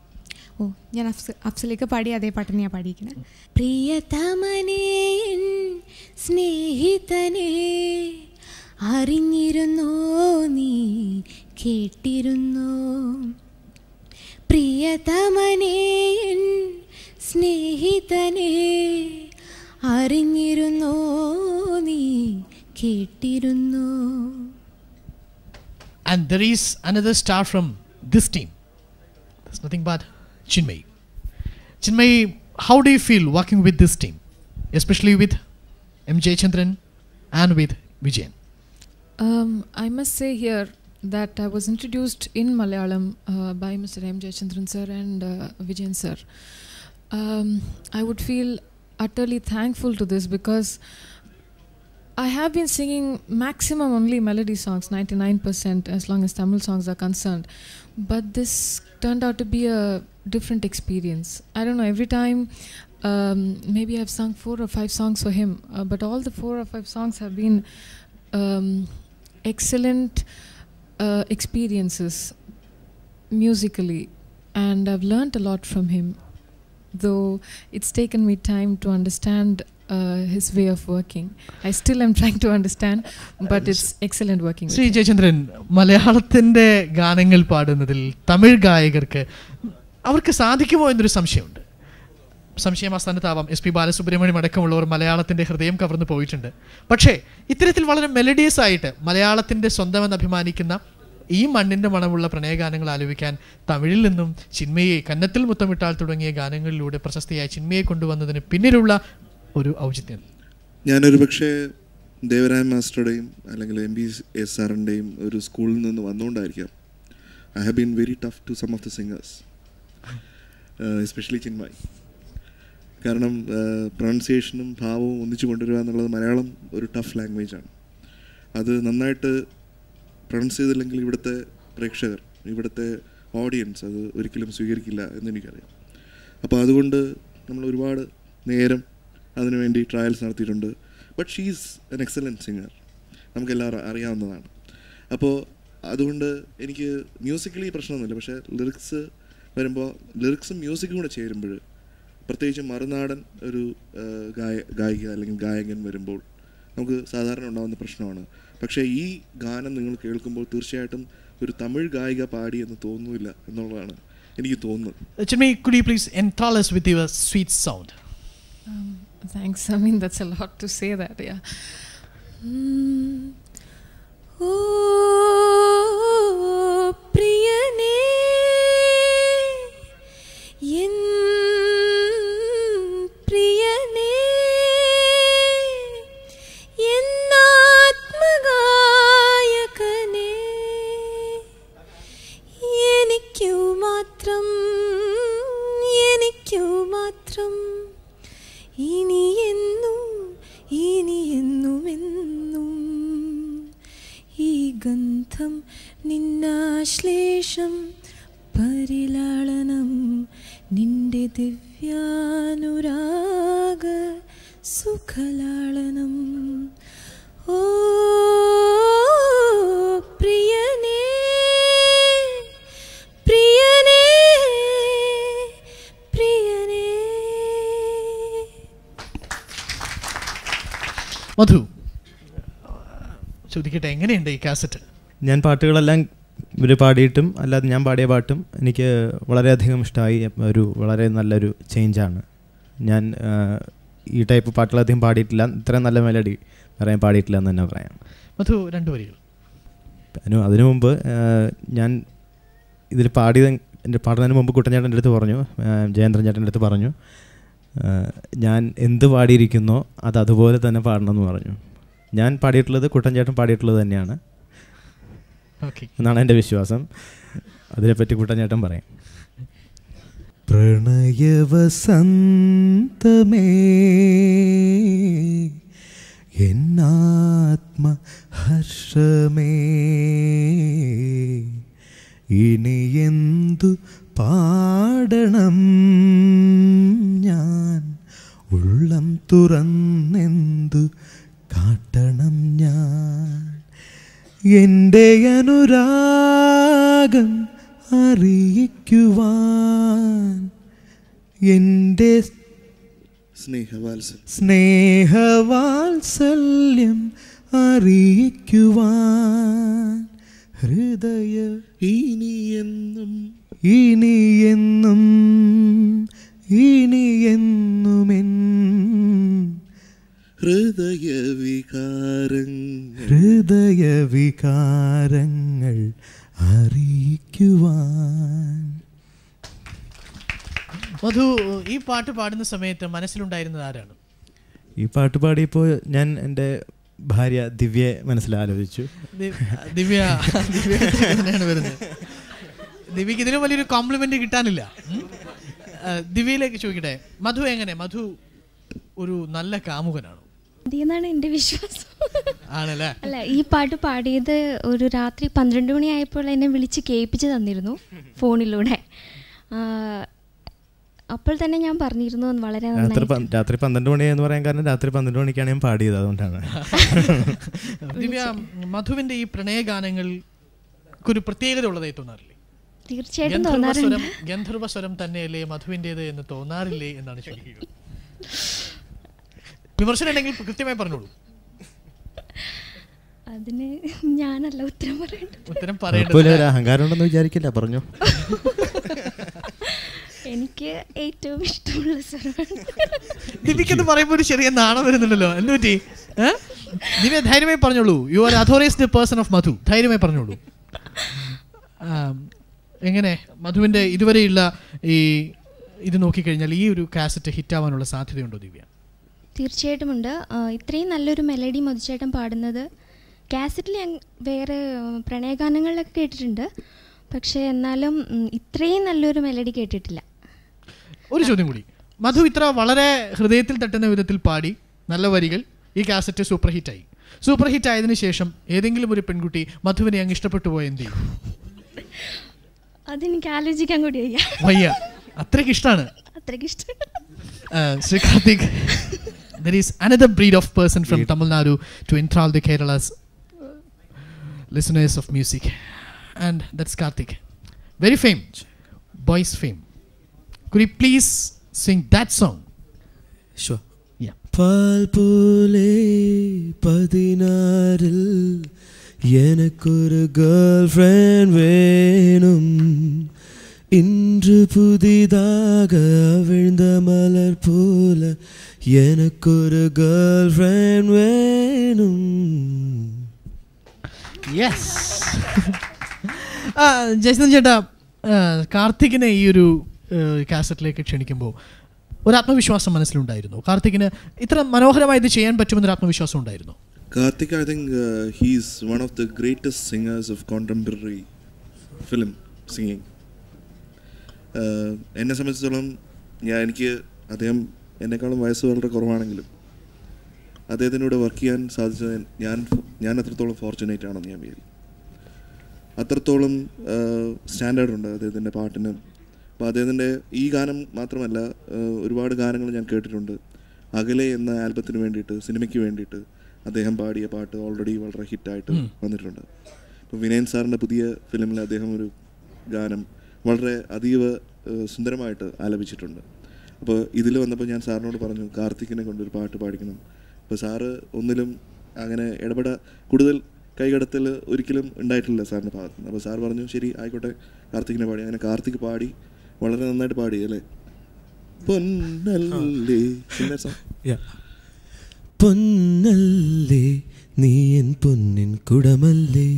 ഓ ഞാൻ അഫ്സ അഫ്സലേക്ക് പാടി അതേ പാട്ട് തന്നെയാണ് പാടിയിരിക്കുന്നത് പ്രിയതമനേ സ്നേഹിതനേ അറിഞ്ഞിരുന്നോ നീ കേട്ടിരുന്നോ? പ്രിയതമനേ സ്നേഹിതനേ അറിഞ്ഞിരുന്നോ നീ കേട്ടിരുന്നോ? And there is another star from this team. There's nothing but Chinmay. Chinmay, how do you feel working with this team, especially with MJ Chandran and with Vijayan? Um, I must say here that I was introduced in Malayalam uh, by Mr. M. Jayachandran sir and uh, Vijayan sir. Um, I would feel utterly thankful to this because I have been singing maximum only melody songs, 99% as long as Tamil songs are concerned. But this turned out to be a different experience. I don't know, every time um, maybe I've sung four or five songs for him, uh, but all the four or five songs have been um, excellent uh, experiences musically, and I've learnt a lot from him. Though it's taken me time to understand uh, his way of working, I still am trying to understand, but it's excellent working Shri. Jayachandran മലയാളത്തിന്റെ ഗാനങ്ങൾ പാടുന്നതിൽ തമിഴ് ഗായകർക്ക് അവർക്ക് സാധിക്കുമോ എന്നൊരു സംശയമുണ്ട്. സംശയം ആസ്ഥാനത്താവാം S P Balasubrahmanyam അടക്കമുള്ളവർ മലയാളത്തിന്റെ ഹൃദയം കവർന്നു പോയിട്ടുണ്ട്. പക്ഷേ ഇത്തരത്തിൽ വളരെ മെലഡിയസ് ആയിട്ട് മലയാളത്തിന്റെ സ്വന്തമെന്ന് അഭിമാനിക്കുന്ന ഈ മണ്ണിന്റെ മണമുള്ള പ്രണയഗാനങ്ങൾ ആലോചിക്കാൻ തമിഴിൽ നിന്നും ചിന്മയെ കന്നത്തിൽ മുത്തമിട്ടാൽ തുടങ്ങിയ ഗാനങ്ങളിലൂടെ പ്രശസ്തിയായ ചിന്മയെ കൊണ്ടുവന്നതിന് പിന്നിലുള്ള ഒരു ഔചിത്യം. ഞാനൊരു പക്ഷേ ദേവരായ മാസ്റ്ററുടെയും അല്ലെങ്കിൽ എം ബി എസ് സാറിന്റെയും ഒരു സ്കൂളിൽ നിന്ന് വന്നുകൊണ്ടായിരിക്കാം. I have been very tough to some of the singers especially Chinmayi കാരണം പ്രൊണൗൺസിയേഷനും ഭാവവും ഒന്നിച്ചു കൊണ്ടുവരിക എന്നുള്ളത് മലയാളം ഒരു ടഫ് ലാംഗ്വേജാണ് അത് നന്നായിട്ട് പ്രൊണൗൺസ് ചെയ്തില്ലെങ്കിൽ ഇവിടുത്തെ പ്രേക്ഷകർ ഇവിടുത്തെ ഓഡിയൻസ് അത് ഒരിക്കലും സ്വീകരിക്കില്ല എന്നെനിക്കറിയാം. അപ്പോൾ അതുകൊണ്ട് നമ്മൾ ഒരുപാട് നേരം അതിനുവേണ്ടി ട്രയൽസ് നടത്തിയിട്ടുണ്ട്. But she's an excellent singer നമുക്കെല്ലാവരും അറിയാവുന്നതാണ്. അപ്പോൾ അതുകൊണ്ട് എനിക്ക് മ്യൂസിക്കലി പ്രശ്നമൊന്നുമില്ല. പക്ഷേ ലിറിക്സ് വരുമ്പോൾ ലിറിക്സും മ്യൂസിക്കും കൂടെ ചേരുമ്പോൾ പ്രത്യേകിച്ച് മറുനാടൻ ഒരു ഗായ ഗായിക അല്ലെങ്കിൽ ഗായകൻ വരുമ്പോൾ നമുക്ക് സാധാരണ ഉണ്ടാകുന്ന പ്രശ്നമാണ്. പക്ഷേ ഈ ഗാനം നിങ്ങൾ കേൾക്കുമ്പോൾ തീർച്ചയായിട്ടും ഒരു തമിഴ് ഗായിക പാടി എന്ന് തോന്നുന്നില്ല എന്നുള്ളതാണ് എനിക്ക് തോന്നുന്നത്. Thanks. I mean, that's a lot to say that, yeah. Mm. Ooh, Priyane, in Priyane, in Atmagayakane, yenikku matram, yenikku matram. ഗന്ധം നിന്നാശ്ലേഷം പരിലാളനം നിന്റെ ദിവ്യാനുരാഗ സുഖലാളനം. ഓ മധു. ചോദിക്കട്ടെ എങ്ങനെയുണ്ട് ഈ കാസറ്റ്? ഞാൻ പാട്ടുകളെല്ലാം ഇവർ പാടിയിട്ടും അല്ലാതെ ഞാൻ പാടിയ പാട്ടും എനിക്ക് വളരെയധികം ഇഷ്ടമായി. ഒരു വളരെ നല്ലൊരു ചേഞ്ചാണ് ഞാൻ ഈ ടൈപ്പ് പാട്ടുകളധികം പാടിയിട്ടില്ല. ഇത്രയും നല്ല മെലഡി പറയാൻ പാടിയിട്ടില്ല എന്ന് തന്നെ പറയാം. മധു രണ്ടു വരികൾ. അതിനു അതിനു മുമ്പ് ഞാൻ ഇതിൽ പാടിയത് എന്റെ പാടുന്നതിന് മുമ്പ് കുട്ടൻചേട്ടന്റെ അടുത്ത് പറഞ്ഞു ജയന്ദ്രൻ ചേട്ടന്റെ അടുത്ത് പറഞ്ഞു ഞാൻ എന്ത് പാടിയിരിക്കുന്നോ അത് അതുപോലെ തന്നെ പാടണമെന്ന് പറഞ്ഞു. ഞാൻ പാടിയിട്ടുള്ളത് കുട്ടൻചേട്ടൻ പാടിയിട്ടുള്ളത് തന്നെയാണ്. ഓക്കെ എന്നാണ് എന്റെ വിശ്വാസം. അതിനെപ്പറ്റി കുട്ടൻചേട്ടൻ പറയും. പ്രണയവസന്തമേ എന്നാത്മ ഹർഷമേ ഇനി എന്തു പാടണം ഞാൻ? ഉള്ളം തുറന്നെന്തു കാട്ടണം ഞാൻ. എന്റെ അനുരാഗം അറിയിക്കുവാൻ. എന്റെ സ്നേഹവാത്സല്യം. അറിയിക്കുവാൻ. ഹൃദയ ഇനിയെന്നും ഇനിയെന്നും ഇനിയെന്നുമെൻ. ഹൃദയവികാരങ്ങൾ. ഹൃദയവികാരങ്ങൾ അറിയിക്കുവാൻ. മധു ഈ പാട്ട് പാടുന്ന സമയത്ത് മനസ്സിലുണ്ടായിരുന്നത് ആരാണ്? ഈ പാട്ട് പാടിയപ്പോൾ ഞാൻ എന്റെ ഭാര്യ ദിവ്യയെ മനസ്സിലാലോചിച്ചു. ദിവ്യ ദിവ്യ തന്നെയാണ് വരുന്നത്. ദിവ്യക്ക് ഇതിലും വലിയൊരു കോംപ്ലിമെന്റ് കിട്ടാനില്ല. ദിവ്യയിലേക്ക് ചോദിക്കട്ടെ. മധു എങ്ങനെ? മധു ഒരു നല്ല കാമുകനാണ്? എന്നാണ് എന്റെ വിശ്വാസം. ആണല്ലേ? അല്ല ഈ പാട്ട് പാടിയത് ഒരു രാത്രി പന്ത്രണ്ട് മണിയായപ്പോൾ എന്നെ വിളിച്ച് കേൾപ്പിച്ച് തന്നിരുന്നു ഫോണിലൂടെ. അപ്പോൾ തന്നെ ഞാൻ പറഞ്ഞിരുന്നു വളരെ രാത്രി രാത്രി പന്ത്രണ്ട് മണി എന്ന് പറയാൻ കാരണം രാത്രി പന്ത്രണ്ട് മണിക്കാണ് ഞാൻ പാടിയത് അതുകൊണ്ടാണ്. ദിവ്യ മധുവിന്റെ ഈ പ്രണയഗാനങ്ങൾക്ക് ഒരു പ്രത്യേകത ഉള്ളതായി തോന്നാറില്ലേ? തീർച്ചയായിട്ടും ഗന്ധർവ തോന്നാറുണ്ട്. സ്വരം ഗന്ധർവ സ്വരം തന്നെയല്ലേ മധുവിന്റെത് എന്ന് തോന്നാറില്ലേ എന്നാണ് ചോദിക്കുക വിമർശനം ഉണ്ടെങ്കിൽ കൃത്യമായി പറഞ്ഞോളൂ. അതിന് ഞാനല്ല ഉത്തരം പറയേണ്ടത്. ഉത്തരം പറയേണ്ടത്. അഹങ്കാരം ഉണ്ടെന്ന് വിചാരിക്കില്ല പറഞ്ഞു. എനിക്ക് ഏറ്റവും ഇഷ്ടമുള്ള സ്വരമാണ്. ദിവ്യക്കെന്ന് പറയുമ്പോൾ ഒരു ചെറിയ നാണം വരുന്നുണ്ടല്ലോ. എന്ത് പറ്റി? ദിവ്യ ധൈര്യമായി പറഞ്ഞോളൂ. You are authorized person of Madhu ധൈര്യമായി പറഞ്ഞോളൂ. എങ്ങനെ? മധുവിന്റെ ഇതുവരെയുള്ള ഈ ഇത് നോക്കിക്കഴിഞ്ഞാൽ ഈ ഒരു കാസറ്റ് ഹിറ്റ് ആവാനുള്ള സാധ്യതയുണ്ടോ ദിവ്യ? തീർച്ചയായിട്ടും ഉണ്ട്. ഇത്രയും നല്ലൊരു മെലഡി മധുചേട്ടൻ പാടുന്നത് കാസറ്റിൽ ഞാൻ വേറെ പ്രണയഗാനങ്ങളിലൊക്കെ കേട്ടിട്ടുണ്ട്. പക്ഷേ എന്നാലും ഇത്രയും നല്ലൊരു മെലഡി കേട്ടിട്ടില്ല. ഒരു ചോദ്യം കൂടി. മധു ഇത്ര വളരെ ഹൃദയത്തിൽ തട്ടുന്ന വിധത്തിൽ പാടി നല്ല വരികൾ ഈ കാസറ്റ് സൂപ്പർ ഹിറ്റായി സൂപ്പർ ഹിറ്റ് ആയതിനു ശേഷം ഏതെങ്കിലും ഒരു പെൺകുട്ടി മധുവിനെ അങ്ങ് ഇഷ്ടപ്പെട്ടു പോയ എന്ത് ചെയ്യും? അതെനിക്ക് ആലോചിക്കാൻ കൂടി വയ്യ. വയ്യ. അത്രയ്ക്ക് ഇഷ്ടമാണ് അത്രയ്ക്ക് ഇഷ്ടം. Shri Karthik, there is another breed of person from Tamil Nadu to enthrall the Kerala's uh, listeners of music, and that's Karthik. Very famous, boys fame. Could you please sing that song? Sure. Yeah. பால் போலே பதினாறில் எனக்கொரு girl friend வேணும் இன்று புதிதாக விழுந்த மலர் போல എനിക്കൊരു girlfriend വേണം യെസ് ജയ്സൻ ചേട്ടാ കാർത്തികിനെ ഈ ഒരു കാസറ്റിലേക്ക് ക്ഷണിക്കുമ്പോൾ ഒരു ആത്മവിശ്വാസം മനസ്സിലുണ്ടായിരുന്നു. കാർത്തികിന് ഇത്ര മനോഹരമായി ഇത് ചെയ്യാൻ പറ്റുമെന്നൊരു ആത്മവിശ്വാസം ഉണ്ടായിരുന്നു. Karthik I think he's one of the greatest singers of contemporary film singing എന്നെ സംബന്ധിച്ചിടത്തോളം ഞാൻ എനിക്ക് അദ്ദേഹം എന്നെക്കാളും വയസ്സ് വളരെ കുറവാണെങ്കിലും അദ്ദേഹത്തിനൂടെ വർക്ക് ചെയ്യാൻ സാധിച്ചത് ഞാൻ ഞാൻ എത്രത്തോളം ഫോർച്ചുനേറ്റ് ആണെന്ന് ഞാൻ വിചാരിക്കും അത്രത്തോളം സ്റ്റാൻഡേർഡ് ഉണ്ട് അദ്ദേഹത്തിന്റെ പാട്ടിന്. അപ്പോൾ അദ്ദേഹത്തിന്റെ ഈ ഗാനം മാത്രമല്ല ഒരുപാട് ഗാനങ്ങൾ ഞാൻ കേട്ടിട്ടുണ്ട്. അകലെ എന്ന ആൽബത്തിന് വേണ്ടിയിട്ട് സിനിമയ്ക്ക് വേണ്ടിയിട്ട് അദ്ദേഹം പാടിയ പാട്ട് ഓൾറെഡി വളരെ ഹിറ്റായിട്ട്. വന്നിട്ടുണ്ട്. ഇപ്പോൾ വിനയൻ സാറിന്റെ പുതിയ ഫിലിമിൽ അദ്ദേഹം ഒരു ഗാനം വളരെ അതീവ സുന്ദരമായിട്ട് ആലപിച്ചിട്ടുണ്ട്. അപ്പോൾ ഇതിൽ വന്നപ്പോൾ ഞാൻ സാറിനോട് പറഞ്ഞു കാർത്തിക്കിനെ കൊണ്ട് ഒരു പാട്ട് പാടിക്കണം. അപ്പോൾ സാറ് ഒന്നിലും അങ്ങനെ ഇടപെട കൂടുതൽ കൈകടത്തിൽ ഒരിക്കലും ഉണ്ടായിട്ടില്ല സാറിന്റെ ഭാഗത്ത് നിന്ന്. അപ്പോൾ സാർ പറഞ്ഞു ശരി ആയിക്കോട്ടെ കാർത്തിക്കിനെ പാടി. അങ്ങനെ കാർത്തിക് പാടി വളരെ നന്നായിട്ട് പാടി അല്ലേ? പൊന്നല്ലേ. പൊന്നല്ലേ നീ എൻ പൊന്നിൻ കുടമല്ലേ.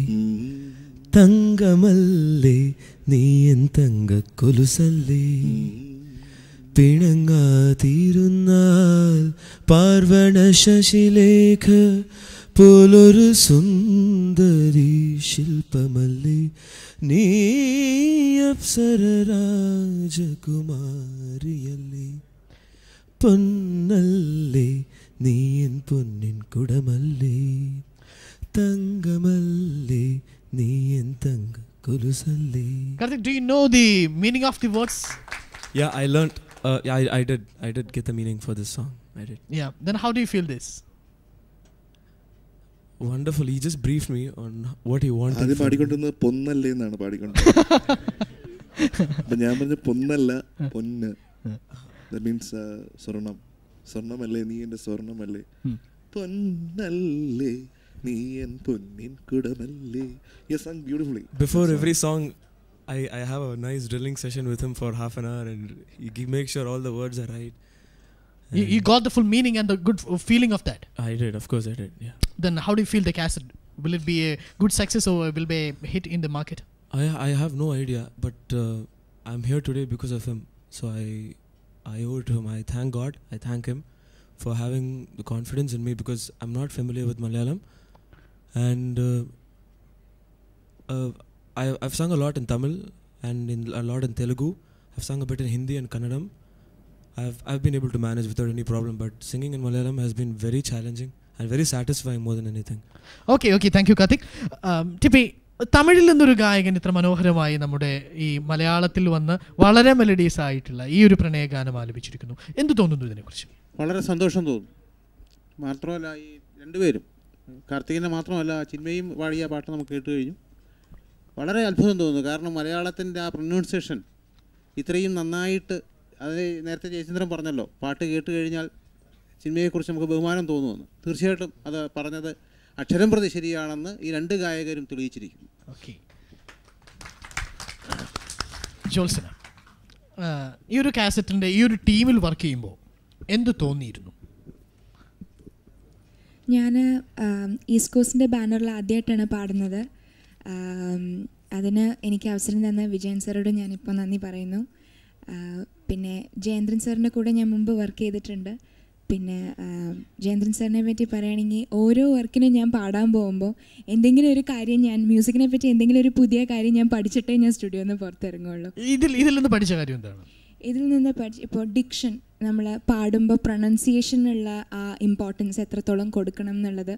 തങ്കമല്ലേ നീ എൻ തങ്ക കൊലുസല്ലേ പിണങ്ങാതിരുന്നാൽ പാർവണ ശശിലേഖ പോലൊരു സുന്ദരി ശില്പമല്ലേ. നീ അപ്സര രാജകുമാരിയല്ലേ പൊന്നല്ലേ നീ എൻ പൊന്നിൻ കുടമല്ലേ. തങ്കമല്ലേ നീ എൻ തങ്ക കൊലുസല്ലേ Karthik do you know the meaning of the words Yeah, I learned. Uh, yeah, I, I did. I did get the meaning for this song. I did. Yeah. Then how do you feel this? Wonderful. He just briefed me on what he wanted. ആദ്യം. പാടിക്കൊണ്ടിരുന്നത് പൊന്നല്ലേ എന്നാണ് പാടിക്കൊണ്ടിരുന്നത് അപ്പൊ ഞാൻ പറഞ്ഞ പൊന്നല്ല പൊന്ന് that means സ്വർണം സ്വർണമല്ലേ നീ എന്റെ സ്വർണമല്ലേ. പൊന്നല്ലേ നീ എൻ പൊന്നിൻ കുടമല്ലേ yes and beautifully Before every song, I, I have a nice drilling session with him for half an hour and he, makes sure all the words are right. You, you got the full meaning and the good f- feeling of that. I did, of course I did, yeah. Then how do you feel the cassette? Will it be a good success or will it be a hit in the market? I, I have no idea, but uh, I'm here today because of him. So I, I owe it to him. I thank God. I thank him for having the confidence in me because I'm not familiar with Malayalam, and uh, uh, I, I've sung a lot in Tamil and in a lot in Telugu. I've sung a bit in Hindi and Kannadam. I've I've been able to manage without any problem, but singing in Malayalam has been very challenging and very satisfying more than anything. Okay, okay, thank you, Kathik. Um, Tippi, തമിഴിൽ നിന്നൊരു ഗായകൻ ഇത്ര മനോഹരമായി നമ്മുടെ ഈ മലയാളത്തിൽ വന്ന് വളരെ മെലഡീസ് ആയിട്ടുള്ള ഈ ഒരു പ്രണയഗാനം ആലപിച്ചിരിക്കുന്നു എന്ത് തോന്നുന്നു ഇതിനെക്കുറിച്ച് വളരെ സന്തോഷം തോന്നും മാത്രമല്ല ഈ രണ്ടുപേരും കാർത്തികിനെ മാത്രമല്ല ചിന്മയും പാടിയ പാട്ട് നമുക്ക് കേട്ട് കഴിഞ്ഞു വളരെ അത്ഭുതം തോന്നുന്നു. കാരണം മലയാളത്തിന്റെ ആ പ്രൊനൗൺസിയേഷൻ ഇത്രയും നന്നായിട്ട് അത് നേരത്തെ ജയചന്ദ്രൻ പറഞ്ഞല്ലോ പാട്ട് കേട്ട് കഴിഞ്ഞാൽ സിനിമയെക്കുറിച്ച് നമുക്ക് ബഹുമാനം തോന്നുമെന്ന്. തീർച്ചയായിട്ടും അത് പറഞ്ഞത് അക്ഷരം പ്രതി ശരിയാണെന്ന് ഈ രണ്ട് ഗായകരും തെളിയിച്ചിരിക്കുന്നു. ഓക്കെ. ജോത്സന ഈ ഒരു കാസറ്റിന്റെ ഈ ഒരു ടീമിൽ വർക്ക് ചെയ്യുമ്പോൾ എന്ത് തോന്നിയിരുന്നു? ഞാൻ ഈസ്റ്റ് കോസ്റ്റിന്റെ ബാനറിൽ ആദ്യമായിട്ടാണ് പാടുന്നത്. അതിന് എനിക്ക് അവസരം തന്ന വിജയൻ സാറോട് ഞാനിപ്പോൾ നന്ദി പറയുന്നു. പിന്നെ ജയേന്ദ്രൻ സാറിന്റെ കൂടെ ഞാൻ മുമ്പ് വർക്ക് ചെയ്തിട്ടുണ്ട്. പിന്നെ ജയേന്ദ്രൻ സാറിനെ പറ്റി പറയുകയാണെങ്കിൽ ഓരോ വർക്കിനും ഞാൻ പാടാൻ പോകുമ്പോൾ എന്തെങ്കിലും ഒരു കാര്യം ഞാൻ മ്യൂസിക്കിനെ പറ്റി എന്തെങ്കിലും ഒരു പുതിയ കാര്യം ഞാൻ പഠിച്ചിട്ടേ ഞാൻ സ്റ്റുഡിയോയിൽ നിന്ന് പുറത്തിറങ്ങുള്ളൂ. ഇതിൽ ഇതിൽ നിന്ന് പഠിച്ച കാര്യം എന്താണ്? ഇതിൽ നിന്ന് പഠിച്ച് ഇപ്പോൾ ഡിക്ഷൻ നമ്മൾ പാടുമ്പോൾ പ്രൊണൗൺസിയേഷനുള്ള ആ ഇമ്പോർട്ടൻസ് എത്രത്തോളം കൊടുക്കണം എന്നുള്ളത്.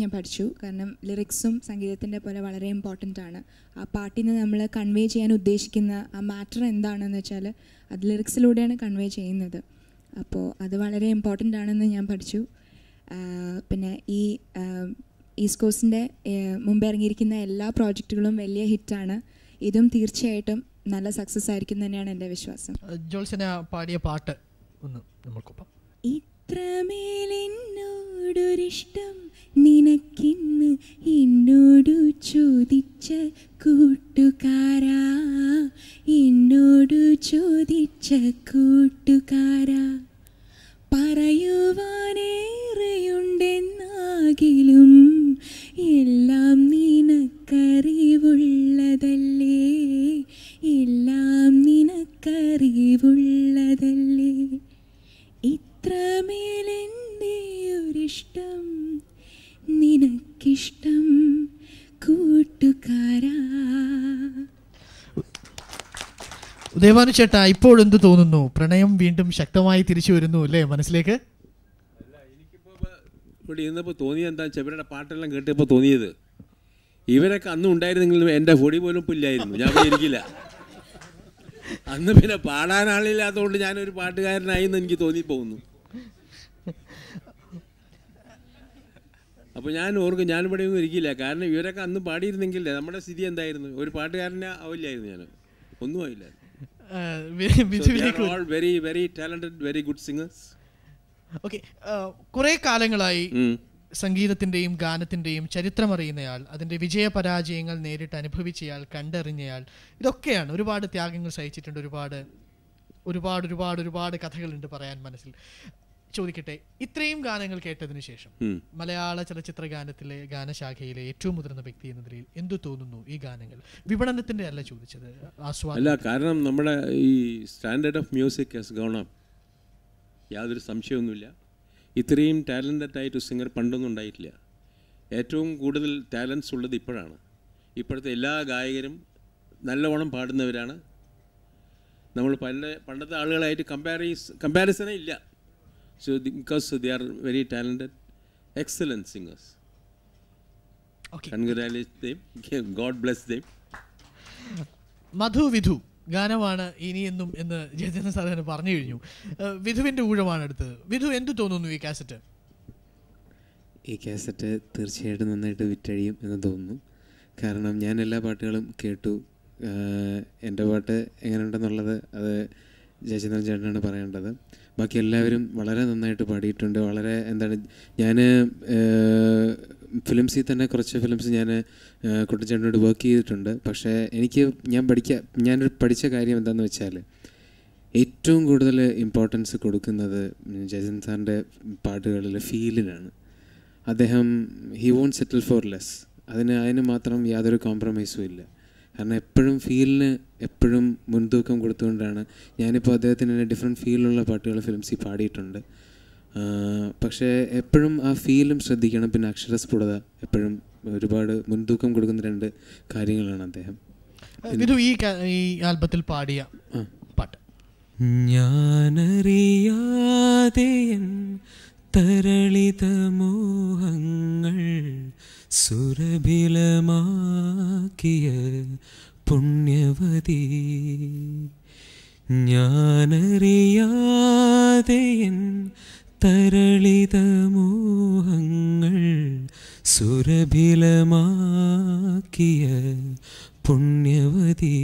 ഞാൻ പഠിച്ചു. കാരണം ലിറിക്സും സംഗീതത്തിന്റെ പോലെ വളരെ ഇമ്പോർട്ടന്റ് ആണ്. ആ പാട്ടിൽ നിന്ന് നമ്മൾ കൺവേ ചെയ്യാൻ ഉദ്ദേശിക്കുന്ന ആ മാറ്റർ എന്താണെന്ന് വെച്ചാൽ അത് ലിറിക്സിലൂടെയാണ് കൺവേ ചെയ്യുന്നത്. അപ്പോൾ അത് വളരെ ഇമ്പോർട്ടന്റ് ആണെന്ന് ഞാൻ പഠിച്ചു. പിന്നെ ഈ ഈസ്റ്റ് കോസ്റ്റിന്റെ മുമ്പ് ഇറങ്ങിയിരിക്കുന്ന എല്ലാ പ്രോജക്റ്റുകളും വലിയ ഹിറ്റാണ് ഇതും തീർച്ചയായിട്ടും നല്ല സക്സസ് ആയിരിക്കും തന്നെയാണ് എന്റെ വിശ്വാസം. ജോത്സന പാടിയ പാട്ട് ഒന്ന് നമ്മൾക്കൊപ്പം. ഇത്രമേലെന്നോടൊരിഷ്ടം നിനക്കിന്ന് എന്നോടു ചോദിച്ച കൂട്ടുകാരാ എന്നോടു ചോദിച്ച കൂട്ടുകാരാ. പറയുവാനേറെയുണ്ടെന്നാകിലും എല്ലാം നിനക്കറിവുള്ളതല്ലേ? എല്ലാം നിനക്കറിവുള്ളതല്ലേ? ഇത്രമേലെന്തേ ഒരിഷ്ടം നിനക്കിഷ്ടം കൂട്ടുകാരാ. ദേവാനു ചേട്ടാ ഇപ്പോൾ എന്ത് തോന്നുന്നു? പ്രണയം വീണ്ടും ശക്തമായി തിരിച്ചു വരുന്നു അല്ലേ മനസ്സിലേക്ക്? ഇവിടെ ഇരുന്നപ്പോൾ തോന്നിയത് എന്താ വെച്ചാൽ ഇവരുടെ പാട്ടെല്ലാം കേട്ടപ്പോൾ തോന്നിയത്. ഇവരൊക്കെ അന്നും ഉണ്ടായിരുന്നെങ്കിലും എന്റെ പൊടി പോലും പുല്ലായിരുന്നു. ഇല്ലായിരുന്നു ഞാൻ ഇരിക്കില്ല. അന്ന് പിന്നെ പാടാൻ ആളില്ലാത്തതുകൊണ്ട് ഞാനൊരു പാട്ടുകാരനായി എന്ന് എനിക്ക് തോന്നിപ്പോകുന്നു. അപ്പോൾ ഞാൻ ഓർക്കും ഞാനിവിടെ ഒന്നും ഇരിക്കില്ല. കാരണം ഇവരൊക്കെ അന്ന് പാടിയിരുന്നെങ്കിൽ നമ്മുടെ സ്ഥിതി എന്തായിരുന്നു? ഒരു പാട്ടുകാരനെ ആവില്ലായിരുന്നു ഞാൻ. ഒന്നും ആയില്ലായിരുന്നു all very very talented very good singers okay കുറെ കാലങ്ങളായി സംഗീതത്തിന്റെയും ഗാനത്തിന്റെയും ചരിത്രം അറിയുന്നയാൾ അതിന്റെ വിജയ പരാജയങ്ങൾ നേരിട്ട് അനുഭവിച്ചയാൾ കണ്ടറിഞ്ഞയാൾ ഇതൊക്കെയാണ് ഒരുപാട് ത്യാഗങ്ങൾ സഹിച്ചിട്ടുണ്ട് ഒരുപാട് ഒരുപാട് ഒരുപാട് ഒരുപാട് കഥകളുണ്ട് പറയാൻ മനസ്സിൽ. ചോദിക്കട്ടെ? ഇത്രയും ഗാനങ്ങൾ കേട്ടതിന് ശേഷം മലയാള ചലച്ചിത്ര ഗാനത്തിലെ ഗാനശാഖയിലെ ഏറ്റവും മുതിർന്ന വ്യക്തി എന്ന നിലയിൽ എന്തു തോന്നുന്നു ഈ ഗാനങ്ങൾ? വിപണനത്തിന്റെ അല്ല ചോദിച്ചത് അല്ല കാരണം നമ്മുടെ ഈ standard of music has gone up യാതൊരു സംശയമൊന്നുമില്ല. ഇത്രയും ടാലന്റഡ് ആയിട്ട് സിംഗർ പണ്ടൊന്നും ഉണ്ടായിട്ടില്ല. ഏറ്റവും കൂടുതൽ ടാലൻസ് ഉള്ളത് ഇപ്പോഴാണ്. ഇപ്പോഴത്തെ എല്ലാ ഗായകരും നല്ലവണ്ണം പാടുന്നവരാണ്. നമ്മൾ പണ്ട് പണ്ടത്തെ ആളുകളായിട്ട് കമ്പാരീസ് കമ്പാരിസണേ ഇല്ല. So they are very talented, excellent singers. Okay. Congratulate them. God bless them. Madhu Vidhu ഗാനമാണ് ഇനിയെന്നും എന്ന് ജയചന്ദ്രൻ സാർ തന്നെ പറഞ്ഞു കഴിഞ്ഞു വിധുവിന്റെ വിധുവിന്റെ ഊഴമാണ് അടുത്തത് വിധു എന്തു തോന്നുന്നു ഈ കാസറ്റ് ഈ കാസറ്റ് തീർച്ചയായിട്ടും നന്നായിട്ട് വിറ്റഴിയും എന്ന് തോന്നുന്നു കാരണം ഞാൻ എല്ലാ പാട്ടുകളും കേട്ടു എന്റെ പാട്ട് എങ്ങനെയുണ്ടെന്നുള്ളത് അത് ജയചന്ദ്രൻ ചേട്ടനാണ് പറയേണ്ടത് ബാക്കി എല്ലാവരും വളരെ നന്നായിട്ട് പാടിയിട്ടുണ്ട്. വളരെ എന്താണ് ഞാൻ ഫിലിംസിൽ തന്നെ കുറച്ച് ഫിലിംസ് ഞാൻ കുട്ടിച്ചേട്ടനോട് വർക്ക് ചെയ്തിട്ടുണ്ട്. പക്ഷേ എനിക്ക് ഞാൻ പഠിക്ക ഞാനൊരു പഠിച്ച കാര്യം എന്താണെന്ന് വെച്ചാൽ ഏറ്റവും കൂടുതൽ ഇമ്പോർട്ടൻസ് കൊടുക്കുന്നത് ജയചന്ദ്രൻ സാറിന്റെ പാട്ടുകളിൽ ഫീലിനാണ്. അദ്ദേഹം he won't settle for less അതിന് അതിന് മാത്രം യാതൊരു കോംപ്രമൈസും ഇല്ല. കാരണം എപ്പോഴും ഫീലിന് എപ്പോഴും മുൻതൂക്കം കൊടുത്തുകൊണ്ടാണ് ഞാനിപ്പോൾ അദ്ദേഹത്തിന് തന്നെ ഡിഫറെന്റ് ഫീലുള്ള പാട്ടുകൾ ഫിലിംസിൽ പാടിയിട്ടുണ്ട്. പക്ഷേ എപ്പോഴും ആ ഫീലും ശ്രദ്ധിക്കണം. പിന്നെ അക്ഷരസ്ഫുടത എപ്പോഴും ഒരുപാട് മുൻതൂക്കം കൊടുക്കുന്ന രണ്ട് കാര്യങ്ങളാണ് അദ്ദേഹം. ഈ ആൽബത്തിൽ പാടിയ പാട്ട്. ഞാനറിയാതെ എൻ തരളിത മോഹങ്ങൾ സുരഭിലമാക്കിയ പുണ്യവതി. ഞാനറിയാതെ എൻ തരളിത മോഹങ്ങൾ സുരഭിലമാക്കിയ പുണ്യവതി.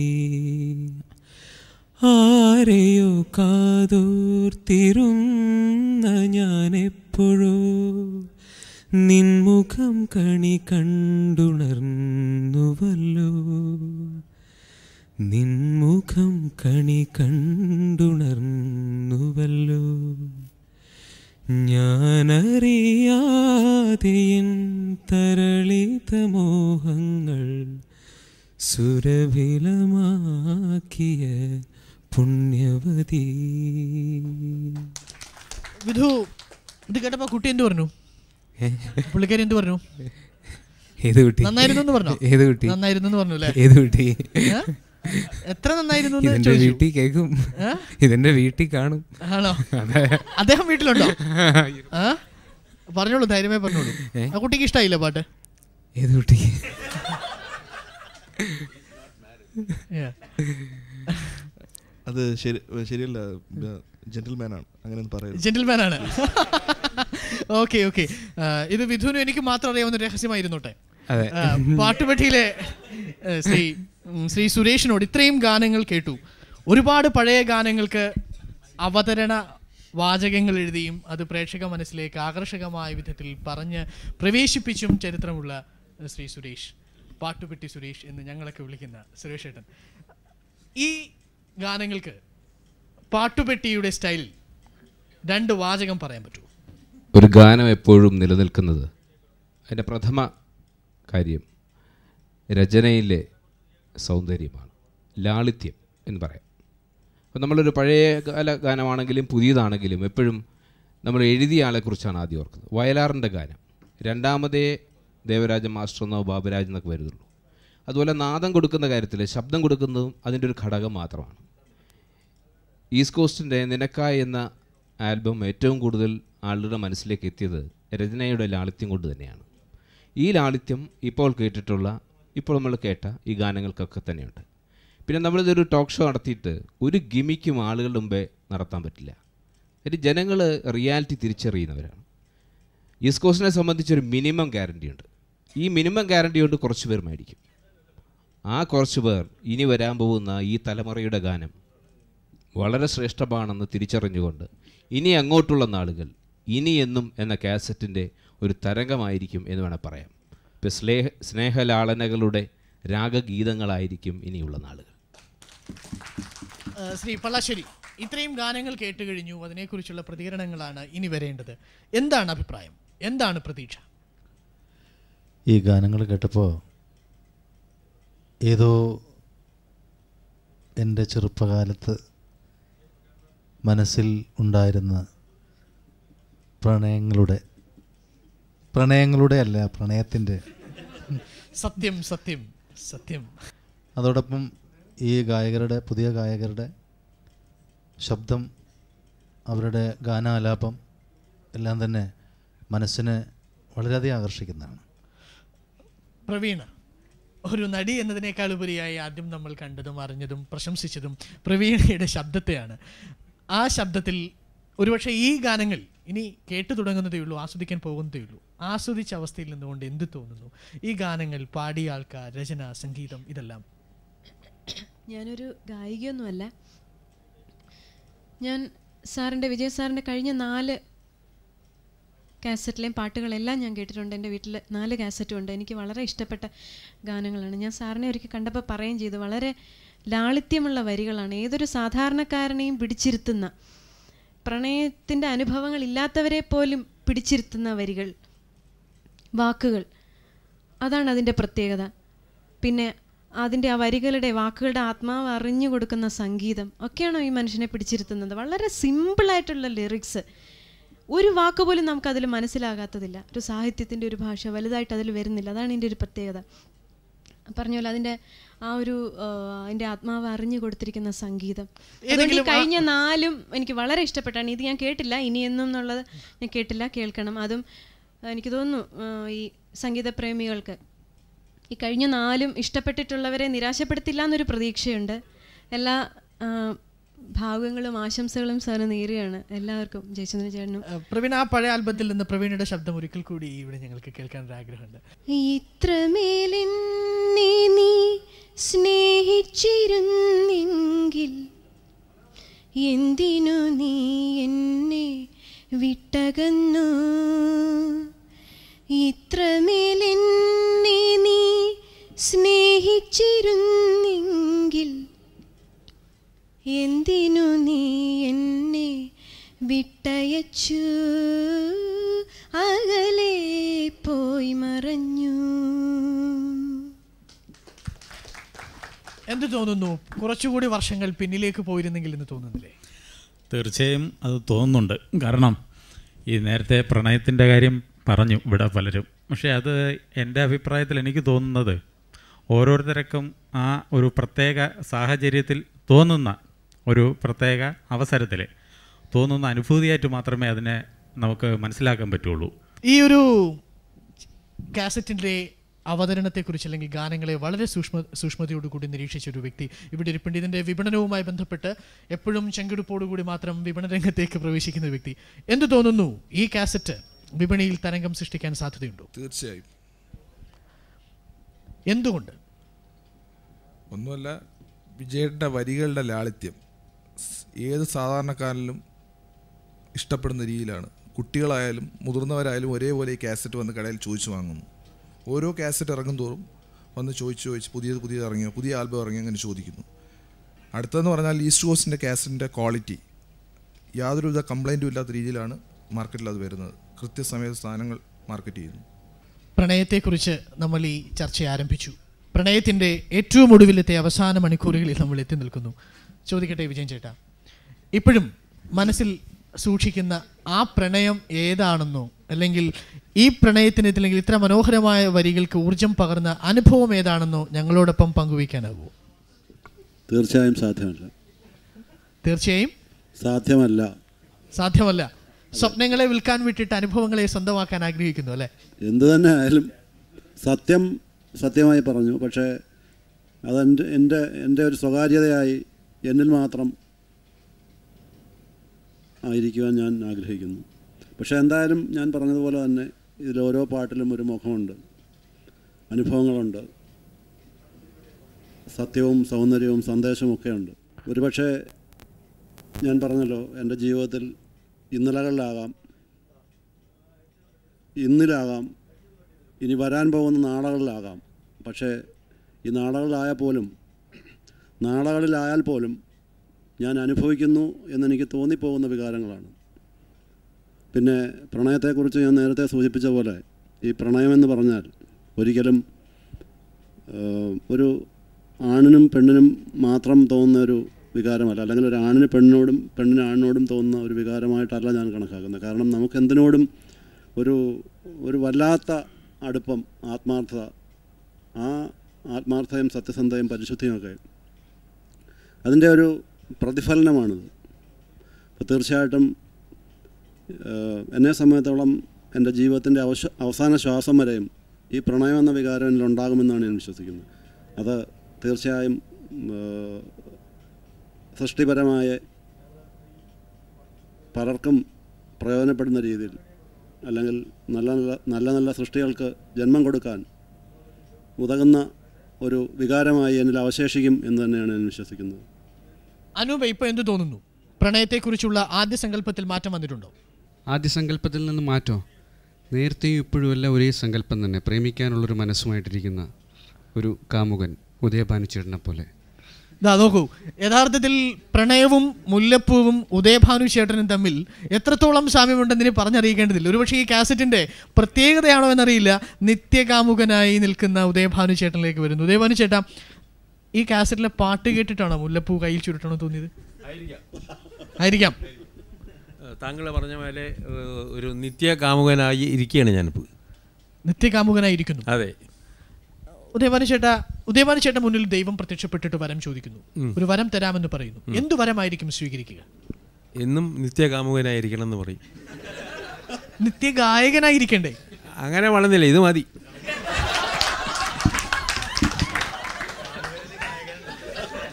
ആരെയോ കാതോർത്തിരുന്ന ഞാനെപ്പോഴോ നിൻമുഖം കണി കണ്ടുണർന്നുവല്ലോ. നിൻമുഖം കണി കണ്ടുണർന്നുവല്ലോ. ഞാനറിയാതെ തരളിത മോഹങ്ങൾ സുരഭിലമാക്കിയ പുണ്യവതി. വിധു ഇത് കേട്ടപ്പോ കുട്ടി എന്ത് പറഞ്ഞു? പുള്ളിക്കാരി എന്ത് പറഞ്ഞു? ഏത് കുട്ടി? നന്നായിരുന്നു എന്ന് പറഞ്ഞോ? ഏത് കുട്ടി? നന്നായിരുന്നു എന്ന് പറഞ്ഞു അല്ലേ? ഏത് കുട്ടി? എത്ര നന്നായിരുന്നു എന്ന് ചോദിച്ചു. വീട്ടിൽ കേൾക്കും. ഏ? വീട്ടിൽ കാണും. ആണോ? അദ്ദേഹം വീട്ടിലുണ്ടോ? പറഞ്ഞോളൂ ധൈര്യമായി പറഞ്ഞോളൂ? ആ കുട്ടിക്ക് ഇഷ്ടായില്ല പാട്ട്? ഏത് കുട്ടി. അത് ശരി ശരിയല്ല. അങ്ങനെ പറയുന്നത് ഓക്കെ ഓക്കെ ഇത് വിധുവിനും എനിക്ക് മാത്രം അറിയാവുന്ന രഹസ്യമായിരുന്നോട്ടെ? പാട്ടുപെട്ടിയിലെ ശ്രീ ശ്രീ സുരേഷിനോട് ഇത്രയും ഗാനങ്ങൾ കേട്ടു. ഒരുപാട് പഴയ ഗാനങ്ങൾക്ക് അവതരണ വാചകങ്ങൾ എഴുതിയും അത് പ്രേക്ഷക മനസ്സിലേക്ക് ആകർഷകമായ വിധത്തിൽ പറഞ്ഞ് പ്രവേശിപ്പിച്ചും ചരിത്രമുള്ള ശ്രീ സുരേഷ് പാട്ടുപെട്ടി സുരേഷ് എന്ന് ഞങ്ങളൊക്കെ വിളിക്കുന്ന സുരേഷ് ഏട്ടൻ ഈ ഗാനങ്ങൾക്ക് പാട്ടുപെട്ടിയുടെ സ്റ്റൈൽ രണ്ട് വാചകം പറയാൻ പറ്റുമോ? ഒരു ഗാനം എപ്പോഴും നിലനിൽക്കുന്നത് അതിന്റെ പ്രഥമ കാര്യം രചനയിലെ സൗന്ദര്യമാണ് ലാളിത്യം എന്ന് പറയാം. അപ്പോൾ നമ്മളൊരു പഴയ കാല ഗാനമാണെങ്കിലും പുതിയതാണെങ്കിലും എപ്പോഴും നമ്മൾ എഴുതിയ ആളെക്കുറിച്ചാണ് ആദ്യം ഓർക്കുന്നത്. വയലാറിന്റെ ഗാനം രണ്ടാമതേ ദേവരാജൻ മാസ്റ്റർ എന്നോ ബാബുരാജ് എന്നൊക്കെ വരുന്നുള്ളൂ. അതുപോലെ നാദം കൊടുക്കുന്ന കാര്യത്തിൽ ശബ്ദം കൊടുക്കുന്നതും അതിന്റെ ഒരു ഘടകം മാത്രമാണ്. ഈസ്റ്റ് കോസ്റ്റിന്റെ നിനക്കായ എന്ന ആൽബം ഏറ്റവും കൂടുതൽ ആളുടെ മനസ്സിലേക്ക് എത്തിയത് രചനയുടെ ലാളിത്യം കൊണ്ട് തന്നെയാണ്. ഈ ലാളിത്യം ഇപ്പോൾ കേട്ടിട്ടുള്ള ഇപ്പോൾ നമ്മൾ കേട്ട ഈ ഗാനങ്ങൾക്കൊക്കെ തന്നെയുണ്ട്. പിന്നെ നമ്മളിതൊരു ടോക്ക് ഷോ നടത്തിയിട്ട് ഒരു ഗിമിക്കും ആളുകളുടെ മുമ്പേ നടത്താൻ പറ്റില്ല. ഒരു ജനങ്ങൾ റിയാലിറ്റി തിരിച്ചറിയുന്നവരാണ്. ഈസ്റ്റ് കോസ്റ്റിനെ സംബന്ധിച്ചൊരു മിനിമം ഗ്യാരണ്ടി ഉണ്ട്. ഈ മിനിമം ഗ്യാരണ്ടി കൊണ്ട് കുറച്ച് പേർ മേടിക്കും. ആ കുറച്ച് പേർ ഇനി വരാൻ പോകുന്ന ഈ തലമുറയുടെ ഗാനം വളരെ ശ്രേഷ്ഠമാണെന്ന് തിരിച്ചറിഞ്ഞുകൊണ്ട് ഇനി അങ്ങോട്ടുള്ള നാളുകൾ ഇനി എന്നും എന്ന കാസറ്റിന്റെ ഒരു തരംഗമായിരിക്കും എന്ന് വേണം പറയാം. ഇപ്പം സ്നേഹ സ്നേഹലാളനകളുടെ രാഗഗീതങ്ങളായിരിക്കും ഇനിയുള്ള നാളുകൾ. ശ്രീ പള്ളാശ്ശേരി ഇത്രയും ഗാനങ്ങൾ കേട്ട് കഴിഞ്ഞു. അതിനെക്കുറിച്ചുള്ള പ്രതികരണങ്ങളാണ് ഇനി വരേണ്ടത്. എന്താണ് അഭിപ്രായം? എന്താണ് പ്രതീക്ഷ? ഈ ഗാനങ്ങൾ കേട്ടപ്പോൾ ഏതോ എന്റെ ചെറുപ്പകാലത്ത് മനസ്സിൽ ഉണ്ടായിരുന്ന പ്രണയങ്ങളുടെ പ്രണയങ്ങളുടെ അല്ല പ്രണയത്തിന്റെ. സത്യം സത്യം സത്യം. അതോടൊപ്പം ഈ ഗായകരുടെ പുതിയ ഗായകരുടെ ശബ്ദം അവരുടെ ഗാനാലാപം എല്ലാം തന്നെ മനസ്സിനെ വളരെയധികം ആകർഷിക്കുന്നതാണ്. പ്രവീണ ഒരു നടി എന്നതിനേക്കാൾ ഉപരിയായി ആദ്യം നമ്മൾ കണ്ടതും അറിഞ്ഞതും പ്രശംസിച്ചതും പ്രവീണയുടെ ശബ്ദത്തെയാണ്. ആ ശബ്ദത്തിൽ ഒരുപക്ഷെ ഈ ഗാനങ്ങൾ ഇനി കേട്ടു തുടങ്ങുന്നതേ ഉള്ളൂ ആസ്വദിക്കാൻ പോകുന്നതേ ഉള്ളൂ. ആസ്വദിച്ച അവസ്ഥയിൽ നിന്നുകൊണ്ട് എന്ത് തോന്നുന്നു? ഈ ഗാനങ്ങൾ പാടിയ ആൾക്കാർ രചന സംഗീതം ഇതെല്ലാം. ഞാനൊരു ഗായികയൊന്നുമല്ല. ഞാൻ സാറിന്റെ വിജയ സാറിന്റെ കഴിഞ്ഞ നാല് കാസറ്റിലെയും പാട്ടുകളെല്ലാം ഞാൻ കേട്ടിട്ടുണ്ട്. എന്റെ വീട്ടിൽ നാല് കാസറ്റും ഉണ്ട്. എനിക്ക് വളരെ ഇഷ്ടപ്പെട്ട ഗാനങ്ങളാണ്. ഞാൻ സാറിനെ ഒരിക്കൽ കണ്ടപ്പോൾ പറയുകയും ചെയ്തു. വളരെ ലാളിത്യമുള്ള വരികളാണ്. ഏതൊരു സാധാരണക്കാരനെയും പിടിച്ചിരുത്തുന്ന പ്രണയത്തിന്റെ അനുഭവങ്ങൾ ഇല്ലാത്തവരെ പോലും പിടിച്ചിരുത്തുന്ന വരികൾ വാക്കുകൾ അതാണ് അതിന്റെ പ്രത്യേകത. പിന്നെ അതിന്റെ ആ വരികളുടെ വാക്കുകളുടെ ആത്മാവ് അറിഞ്ഞു കൊടുക്കുന്ന സംഗീതം ഒക്കെയാണോ ഈ മനുഷ്യനെ പിടിച്ചിരുത്തുന്നത്? വളരെ സിമ്പിളായിട്ടുള്ള ലിറിക്സ് ഒരു വാക്ക് പോലും നമുക്കതിൽ മനസ്സിലാകാത്തതില്ല. ഒരു സാഹിത്യത്തിന്റെ ഒരു ഭാഷ വലുതായിട്ട് അതിൽ വരുന്നില്ല. അതാണ് ഇതിന്റെ ഒരു പ്രത്യേകത. പറഞ്ഞ പോലെ അതിന്റെ ആ ഒരു എന്റെ ആത്മാവ് അറിഞ്ഞു കൊടുത്തിരിക്കുന്ന സംഗീതം. അതുകൊണ്ട് ഈ കഴിഞ്ഞ നാലും എനിക്ക് വളരെ ഇഷ്ടപ്പെട്ടാണ്. ഇത് ഞാൻ കേട്ടില്ല. ഇനിയെന്നും എന്നും എന്നുള്ളത് ഞാൻ കേട്ടില്ല കേൾക്കണം. അതും എനിക്ക് തോന്നുന്നു ഈ സംഗീതപ്രേമികൾക്ക് ഈ കഴിഞ്ഞ നാലും ഇഷ്ടപ്പെട്ടിട്ടുള്ളവരെ നിരാശപ്പെടുത്തില്ല എന്നൊരു പ്രതീക്ഷയുണ്ട്. എല്ലാ ഭാഗങ്ങളും ആശംസകളും സാറിന് നേരെയാണ് എല്ലാവർക്കും ജയചന്ദ്രൻ ചേട്ടനും. പ്രവീൺ ആ പഴയ ആൽബത്തിൽ നിന്ന് പ്രവീണയുടെ ശബ്ദം ഒരിക്കൽ കൂടി ഇവിടെ ഞങ്ങൾക്ക് കേൾക്കാൻ ഒരു ആഗ്രഹമുണ്ട്. ഇത്രമേലിൻ നീ സ്നേഹിച്ചിരുന്നെങ്കിൽ എന്തിനു നീ എന്നെ വിട്ടകന്നു? ഇത്രമേലെന്നെ നീ സ്നേഹിച്ചിരുന്നെങ്കിൽ എന്തിനു നീ എന്നെ വിട്ടയച്ചു? അകലെ പോയി മറഞ്ഞു. എന്ത് തോന്നുന്നു? കുറച്ചുകൂടി വർഷങ്ങൾ പിന്നിലേക്ക് പോയിരുന്നെങ്കിൽ എന്ന് തോന്നുന്നില്ലേ? തീർച്ചയായും അത് തോന്നുന്നുണ്ട്. കാരണം ഈ നേരത്തെ പ്രണയത്തിന്റെ കാര്യം പറഞ്ഞു ഇവിടെ പലരും. പക്ഷേ അത് എന്റെ അഭിപ്രായത്തിൽ എനിക്ക് തോന്നുന്നത് ഓരോരുത്തർക്കും ആ ഒരു പ്രത്യേക സാഹചര്യത്തിൽ തോന്നുന്ന ഒരു പ്രത്യേക അവസരത്തിൽ തോന്നുന്ന അനുഭൂതിയായിട്ട് മാത്രമേ അതിനെ നമുക്ക് മനസ്സിലാക്കാൻ പറ്റുള്ളൂ. ഈ ഒരു കാസറ്റിന്റെ അവതരണത്തെക്കുറിച്ച് അല്ലെങ്കിൽ ഗാനങ്ങളെ വളരെ സൂക്ഷ്മ സൂക്ഷ്മതയോടുകൂടി നിരീക്ഷിച്ച ഒരു വ്യക്തി ഇവിടെ ഇരിപ്പുണ്ട്. ഇതിന്റെ വിപണനവുമായി ബന്ധപ്പെട്ട് എപ്പോഴും ചെങ്കെടുപ്പോടുകൂടി മാത്രം വിപണന രംഗത്തേക്ക് പ്രവേശിക്കുന്ന വ്യക്തി. എന്തു തോന്നുന്നു? ഈ കാസറ്റ് വിപണിയിൽ തരംഗം സൃഷ്ടിക്കാൻ സാധ്യതയുണ്ടോ? തീർച്ചയായും. എന്തുകൊണ്ട്? ഒന്നുമല്ല വിജയുടെ വരികളുടെ ലാളിത്യം ഏത് സാധാരണക്കാരനിലും ഇഷ്ടപ്പെടുന്ന രീതിയിലാണ്. കുട്ടികളായാലും മുതിർന്നവരായാലും ഒരേപോലെ ഈ കാസറ്റ് വന്ന് കടയിൽ ചോദിച്ചു വാങ്ങുന്നു. ഓരോ കാസറ്റ് ഇറങ്ങും തോറും വന്ന് ചോദിച്ച് ചോദിച്ച് പുതിയത് പുതിയത് ഇറങ്ങിയോ പുതിയ ആൽബം ഇറങ്ങിയോ അങ്ങനെ ചോദിക്കുന്നു. അടുത്തതെന്ന് പറഞ്ഞാൽ ഈസ്റ്റ് കോസ്റ്റിന്റെ കാസറ്റിന്റെ ക്വാളിറ്റി യാതൊരുവിധ കംപ്ലൈന്റും ഇല്ലാത്ത രീതിയിലാണ് മാർക്കറ്റിൽ അത് വരുന്നത്. കൃത്യസമയത്ത് സാധനങ്ങൾ മാർക്കറ്റ് ചെയ്യുന്നു. പ്രണയത്തെക്കുറിച്ച് നമ്മൾ ഈ ചർച്ച ആരംഭിച്ചു. പ്രണയത്തിന്റെ ഏറ്റവും ഒടുവിലത്തെ അവസാന മണിക്കൂറുകളിൽ നമ്മൾ എത്തി നിൽക്കുന്നു. ചോദിക്കട്ടെ വിജയൻ ചേട്ടാ. ഇപ്പോഴും മനസ്സിൽ സൂക്ഷിക്കുന്ന ആ പ്രണയം ഏതാണെന്നോ അല്ലെങ്കിൽ ഈ പ്രണയത്തിന് അല്ലെങ്കിൽ ഇത്ര മനോഹരമായ വരികൾക്ക് ഊർജം പകർന്ന അനുഭവം ഏതാണെന്നോ ഞങ്ങളോടൊപ്പം പങ്കുവയ്ക്കാനാകുമോ തീർച്ചയായും സാധ്യമല്ല. തീർച്ചയായും സാധ്യമല്ല. സാധ്യമല്ല. സ്വപ്നങ്ങളെ വിൽക്കാൻ വിട്ടിട്ട് അനുഭവങ്ങളെ സ്വന്തമാക്കാൻ ആഗ്രഹിക്കുന്നു അല്ലേ? എന്ത് തന്നെ ആയാലും സത്യം സത്യമായി പറഞ്ഞു. പക്ഷേ അതെന്റെ എന്റെ എന്റെ ഒരു സ്വകാര്യതയായി എന്നിൽ മാത്രം ആയിരിക്കുവാൻ ഞാൻ ആഗ്രഹിക്കുന്നു. പക്ഷേ എന്തായാലും ഞാൻ പറഞ്ഞതുപോലെ തന്നെ ഇതിൽ ഓരോ പാട്ടിലും ഒരു മുഖമുണ്ട്. അനുഭവങ്ങളുണ്ട്. സത്യവും സൗന്ദര്യവും സന്ദേശമൊക്കെ ഉണ്ട് ഒരുപക്ഷെ ഞാൻ പറഞ്ഞല്ലോ എന്റെ ജീവിതത്തിൽ ഇന്നലകളിലാകാം ഇന്നിലാകാം ഇനി വരാൻ പോകുന്ന നാളുകളിലാകാം. പക്ഷേ ഈ നാളുകളിലായാൽ പോലും നാളുകളിലായാൽ പോലും ഞാൻ അനുഭവിക്കുന്നു എന്നെനിക്ക് തോന്നിപ്പോകുന്ന വികാരങ്ങളാണ്. പിന്നെ പ്രണയത്തെക്കുറിച്ച് ഞാൻ നേരത്തെ സൂചിപ്പിച്ച പോലെ ഈ പ്രണയമെന്ന് പറഞ്ഞാൽ ഒരിക്കലും ഒരു ആണിനും പെണ്ണിനും മാത്രം തോന്നുന്ന ഒരു വികാരമല്ല. അല്ലെങ്കിൽ ഒരു ആണിന് പെണ്ണിനോടും പെണ്ണിന് ആണിനോടും തോന്നുന്ന ഒരു വികാരമായിട്ടല്ല ഞാൻ കണക്കാക്കുന്നത്. കാരണം നമുക്ക് എന്തിനോടും ഒരു ഒരു വല്ലാത്ത അടുപ്പം ആത്മാർത്ഥത ആ ആത്മാർത്ഥതയും സത്യസന്ധതയും പരിശുദ്ധിയും ഒക്കെ അതിന്റെ ഒരു പ്രതിഫലനമാണിത് അപ്പോൾ തീർച്ചയായിട്ടും എന്നെ സംബന്ധിച്ചോളം എന്റെ ജീവിതത്തിന്റെ അവശ അവസാന ശ്വാസം വരെയും ഈ പ്രണയം എന്ന വികാരം എന്നിൽ ഉണ്ടാകുമെന്നാണ് ഞാൻ വിശ്വസിക്കുന്നത്. അത് തീർച്ചയായും സൃഷ്ടിപരമായ പലർക്കും പ്രയോജനപ്പെടുന്ന രീതിയിൽ അല്ലെങ്കിൽ നല്ല നല്ല നല്ല നല്ല സൃഷ്ടികൾക്ക് ജന്മം കൊടുക്കാൻ ഉതകുന്ന ഒരു വികാരമായി എന്നിൽ അവശേഷിക്കും എന്ന് തന്നെയാണ് ഞാൻ വിശ്വസിക്കുന്നത്. അനൂപ് ഇപ്പൊ എന്ത് തോന്നുന്നു? പ്രണയത്തെക്കുറിച്ചുള്ള ആദ്യ സങ്കല്പത്തിൽ മാറ്റം വന്നിട്ടുണ്ടോ? ആദ്യ സങ്കല്പത്തിൽ നിന്ന് മാറ്റോ? നേരത്തെയും ഇപ്പോഴും എല്ലാം ഒരേ സങ്കല്പം തന്നെ. പ്രേമിക്കാനുള്ളൊരു മനസ്സുമായിട്ടിരിക്കുന്ന ഒരു കാമുകൻ ഉദയഭാനുചേട്ടനെ പോലെ. ഇതാ നോക്കൂ. യഥാർത്ഥത്തിൽ പ്രണയവും മുല്ലപ്പൂവും ഉദയഭാനു ചേട്ടനും തമ്മിൽ എത്രത്തോളം സാമ്യമുണ്ടെന്ന് ഇനി പറഞ്ഞറിയിക്കേണ്ടതില്ല. ഒരുപക്ഷെ ഈ കാസറ്റിന്റെ പ്രത്യേകതയാണോ എന്നറിയില്ല. നിത്യകാമുകനായി നിൽക്കുന്ന ഉദയഭാനു ചേട്ടനിലേക്ക് വരുന്നു. ഉദയഭാനു ചേട്ടാ ഈ കാസറ്റിലെ പാട്ട് കേട്ടിട്ടാണോ മുല്ലപ്പൂ കയ്യിൽ ചുരുട്ടണോ തോന്നിയത്? ആയിരിക്കാം. താങ്കൾ പറഞ്ഞ പോലെ ഒരു നിത്യ കാമുകനായി ഇരിക്കുകയാണ് ഞാനിപ്പോൾ. നിത്യ കാമുകനായി ഇരിക്കുന്നു. അതെ. ഉദയഭാനു ചേട്ടാ ഉദയഭാനു ചേട്ടൻ മുന്നിൽ ദൈവം പ്രത്യക്ഷപ്പെട്ടിട്ട് വരം ചോദിക്കുന്നു. ഒരു വരം തരാമെന്ന് പറയുന്നു. എന്തു വരമായിരിക്കും സ്വീകരിക്കുക? എന്നും നിത്യ കാമുകനായിരിക്കണം എന്ന് പറയും. നിത്യ ഗായകനായിരിക്കണ്ടേ? അങ്ങനെ വളർന്നില്ല ഇത് മതി.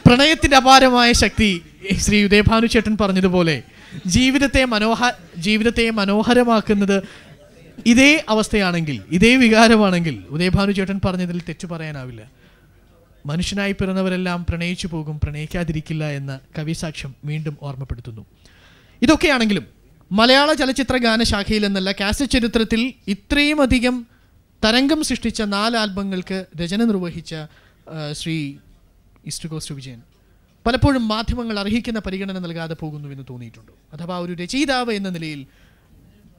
പ്രണയത്തിന്റെ അപാരമായ ശക്തി ശ്രീ ഉദയഭാനു ചേട്ടൻ പറഞ്ഞതുപോലെ ജീവിതത്തെ മനോഹ ജീവിതത്തെ മനോഹരമാക്കുന്നത് ഇതേ അവസ്ഥയാണെങ്കിൽ ഇതേ വികാരമാണെങ്കിൽ ഉദയഭാനു ചേട്ടൻ പറഞ്ഞതിൽ തെറ്റു പറയാനാവില്ല. മനുഷ്യനായി പിറന്നവരെല്ലാം പ്രണയിച്ചു പോകും പ്രണയിക്കാതിരിക്കില്ല എന്ന കവിസാക്ഷ്യം വീണ്ടും ഓർമ്മപ്പെടുത്തുന്നു. ഇതൊക്കെയാണെങ്കിലും മലയാള ചലച്ചിത്ര ഗാനശാഖയിൽ എന്നല്ല കാസറ്റ് ചരിത്രത്തിൽ ഇത്രയും അധികം തരംഗം സൃഷ്ടിച്ച നാല് ആൽബങ്ങൾക്ക് രചന നിർവഹിച്ച ശ്രീ ഈസ്റ്റ് കോസ്റ്റ് വിജയൻ. പലപ്പോഴും മാധ്യമങ്ങൾ അർഹിക്കുന്ന പരിഗണന നൽകാതെ പോകുന്നുവെന്ന് തോന്നിയിട്ടുണ്ടോ. അഥവാ ഒരു രചയിതാവ് എന്ന നിലയിൽ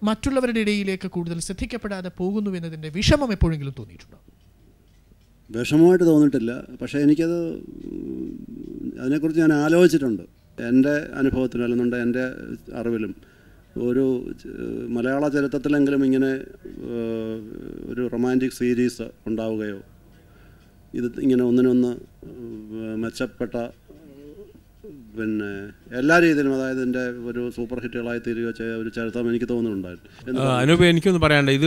മറ്റുള്ളവരുടെ ഇടയിലേക്ക് കൂടുതൽ ശ്രദ്ധിക്കപ്പെടാതെ പോകുന്നു എന്നതിന്റെ വിഷമം എപ്പോഴെങ്കിലും തോന്നിയിട്ടുണ്ടോ? വിഷമമായിട്ട് തോന്നിയിട്ടില്ല. പക്ഷേ എനിക്കത് അതിനെക്കുറിച്ച് ഞാൻ ആലോചിച്ചിട്ടുണ്ട്. എന്റെ അനുഭവത്തിലും അല്ലെന്നുണ്ട് എന്റെ അറിവിലും ഒരു മലയാള ചരിത്രത്തിലെങ്കിലും ഇങ്ങനെ ഒരു റൊമാന്റിക് സീരീസ് ഉണ്ടാവുകയോ ഇത് ഇങ്ങനെ ഒന്നിനൊന്ന് മെച്ചപ്പെട്ട പിന്നെ എല്ലാ രീതിയിലും അതായത് എന്റെ ഒരു സൂപ്പർ ഹിറ്റുകളായി തീരുകയോ ചെയ്ത ഒരു ചരിത്രം എനിക്ക് തോന്നുന്നുണ്ടായിരുന്നു. അനൂപ് എനിക്കൊന്ന് പറയാണ്ട് ഇത്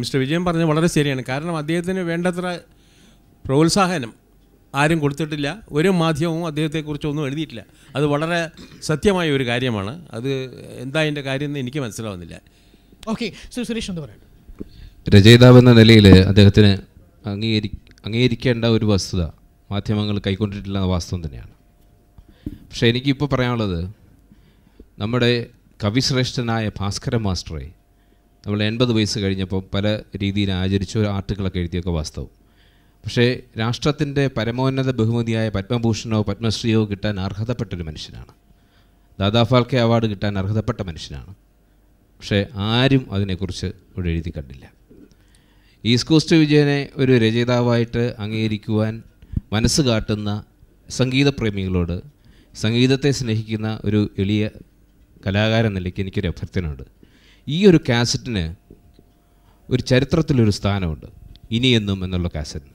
മിസ്റ്റർ വിജയൻ പറഞ്ഞത് വളരെ ശരിയാണ്. കാരണം അദ്ദേഹത്തിന് വേണ്ടത്ര പ്രോത്സാഹനം ആരും കൊടുത്തിട്ടില്ല. ഒരു മാധ്യമവും അദ്ദേഹത്തെക്കുറിച്ചൊന്നും എഴുതിയിട്ടില്ല. അത് വളരെ സത്യമായ ഒരു കാര്യമാണ്. അത് എന്താ അതിന്റെ കാര്യം എന്ന് എനിക്ക് മനസ്സിലാവുന്നില്ല. ഓക്കെ സുരേഷ് എന്താ പറയാം. രചയിതാവ് എന്ന നിലയിൽ അദ്ദേഹത്തിന് അംഗീകരി അംഗീകരിക്കേണ്ട ഒരു വസ്തുത മാധ്യമങ്ങൾ കൈക്കൊണ്ടിട്ടില്ല വാസ്തവം തന്നെയാണ്. പക്ഷേ എനിക്കിപ്പോൾ പറയാനുള്ളത് നമ്മുടെ കവിശ്രേഷ്ഠനായ ഭാസ്കര മാസ്റ്ററെ നമ്മൾ എൺപത് വയസ്സ് കഴിഞ്ഞപ്പോൾ പല രീതിയിൽ ആചരിച്ചു ആർട്ടുകളൊക്കെ എഴുതിയൊക്കെ വാസ്തവം. പക്ഷേ രാഷ്ട്രത്തിന്റെ പരമോന്നത ബഹുമതിയായ പത്മഭൂഷണോ പത്മശ്രീയോ കിട്ടാൻ അർഹതപ്പെട്ടൊരു മനുഷ്യനാണ്. ദാദാ ഫാൽക്കെ അവാർഡ് കിട്ടാൻ അർഹതപ്പെട്ട മനുഷ്യനാണ്. പക്ഷേ ആരും അതിനെക്കുറിച്ച് ഇവിടെ എഴുതി കണ്ടില്ല. ഈസ്റ്റ് കോസ്റ്റ് വിജയനെ ഒരു രചയിതാവായിട്ട് അംഗീകരിക്കുവാൻ മനസ്സ് കാട്ടുന്ന സംഗീതപ്രേമികളോട് സംഗീതത്തെ സ്നേഹിക്കുന്ന ഒരു എളിയ കലാകാരൻ നിലയ്ക്ക് എനിക്കൊരു അഭ്യർത്ഥനയുണ്ട്. ഈ ഒരു കാസറ്റിന് ഒരു ചരിത്രത്തിലൊരു സ്ഥാനമുണ്ട് ഇനിയെന്നും എന്നുള്ള കാസറ്റിന്.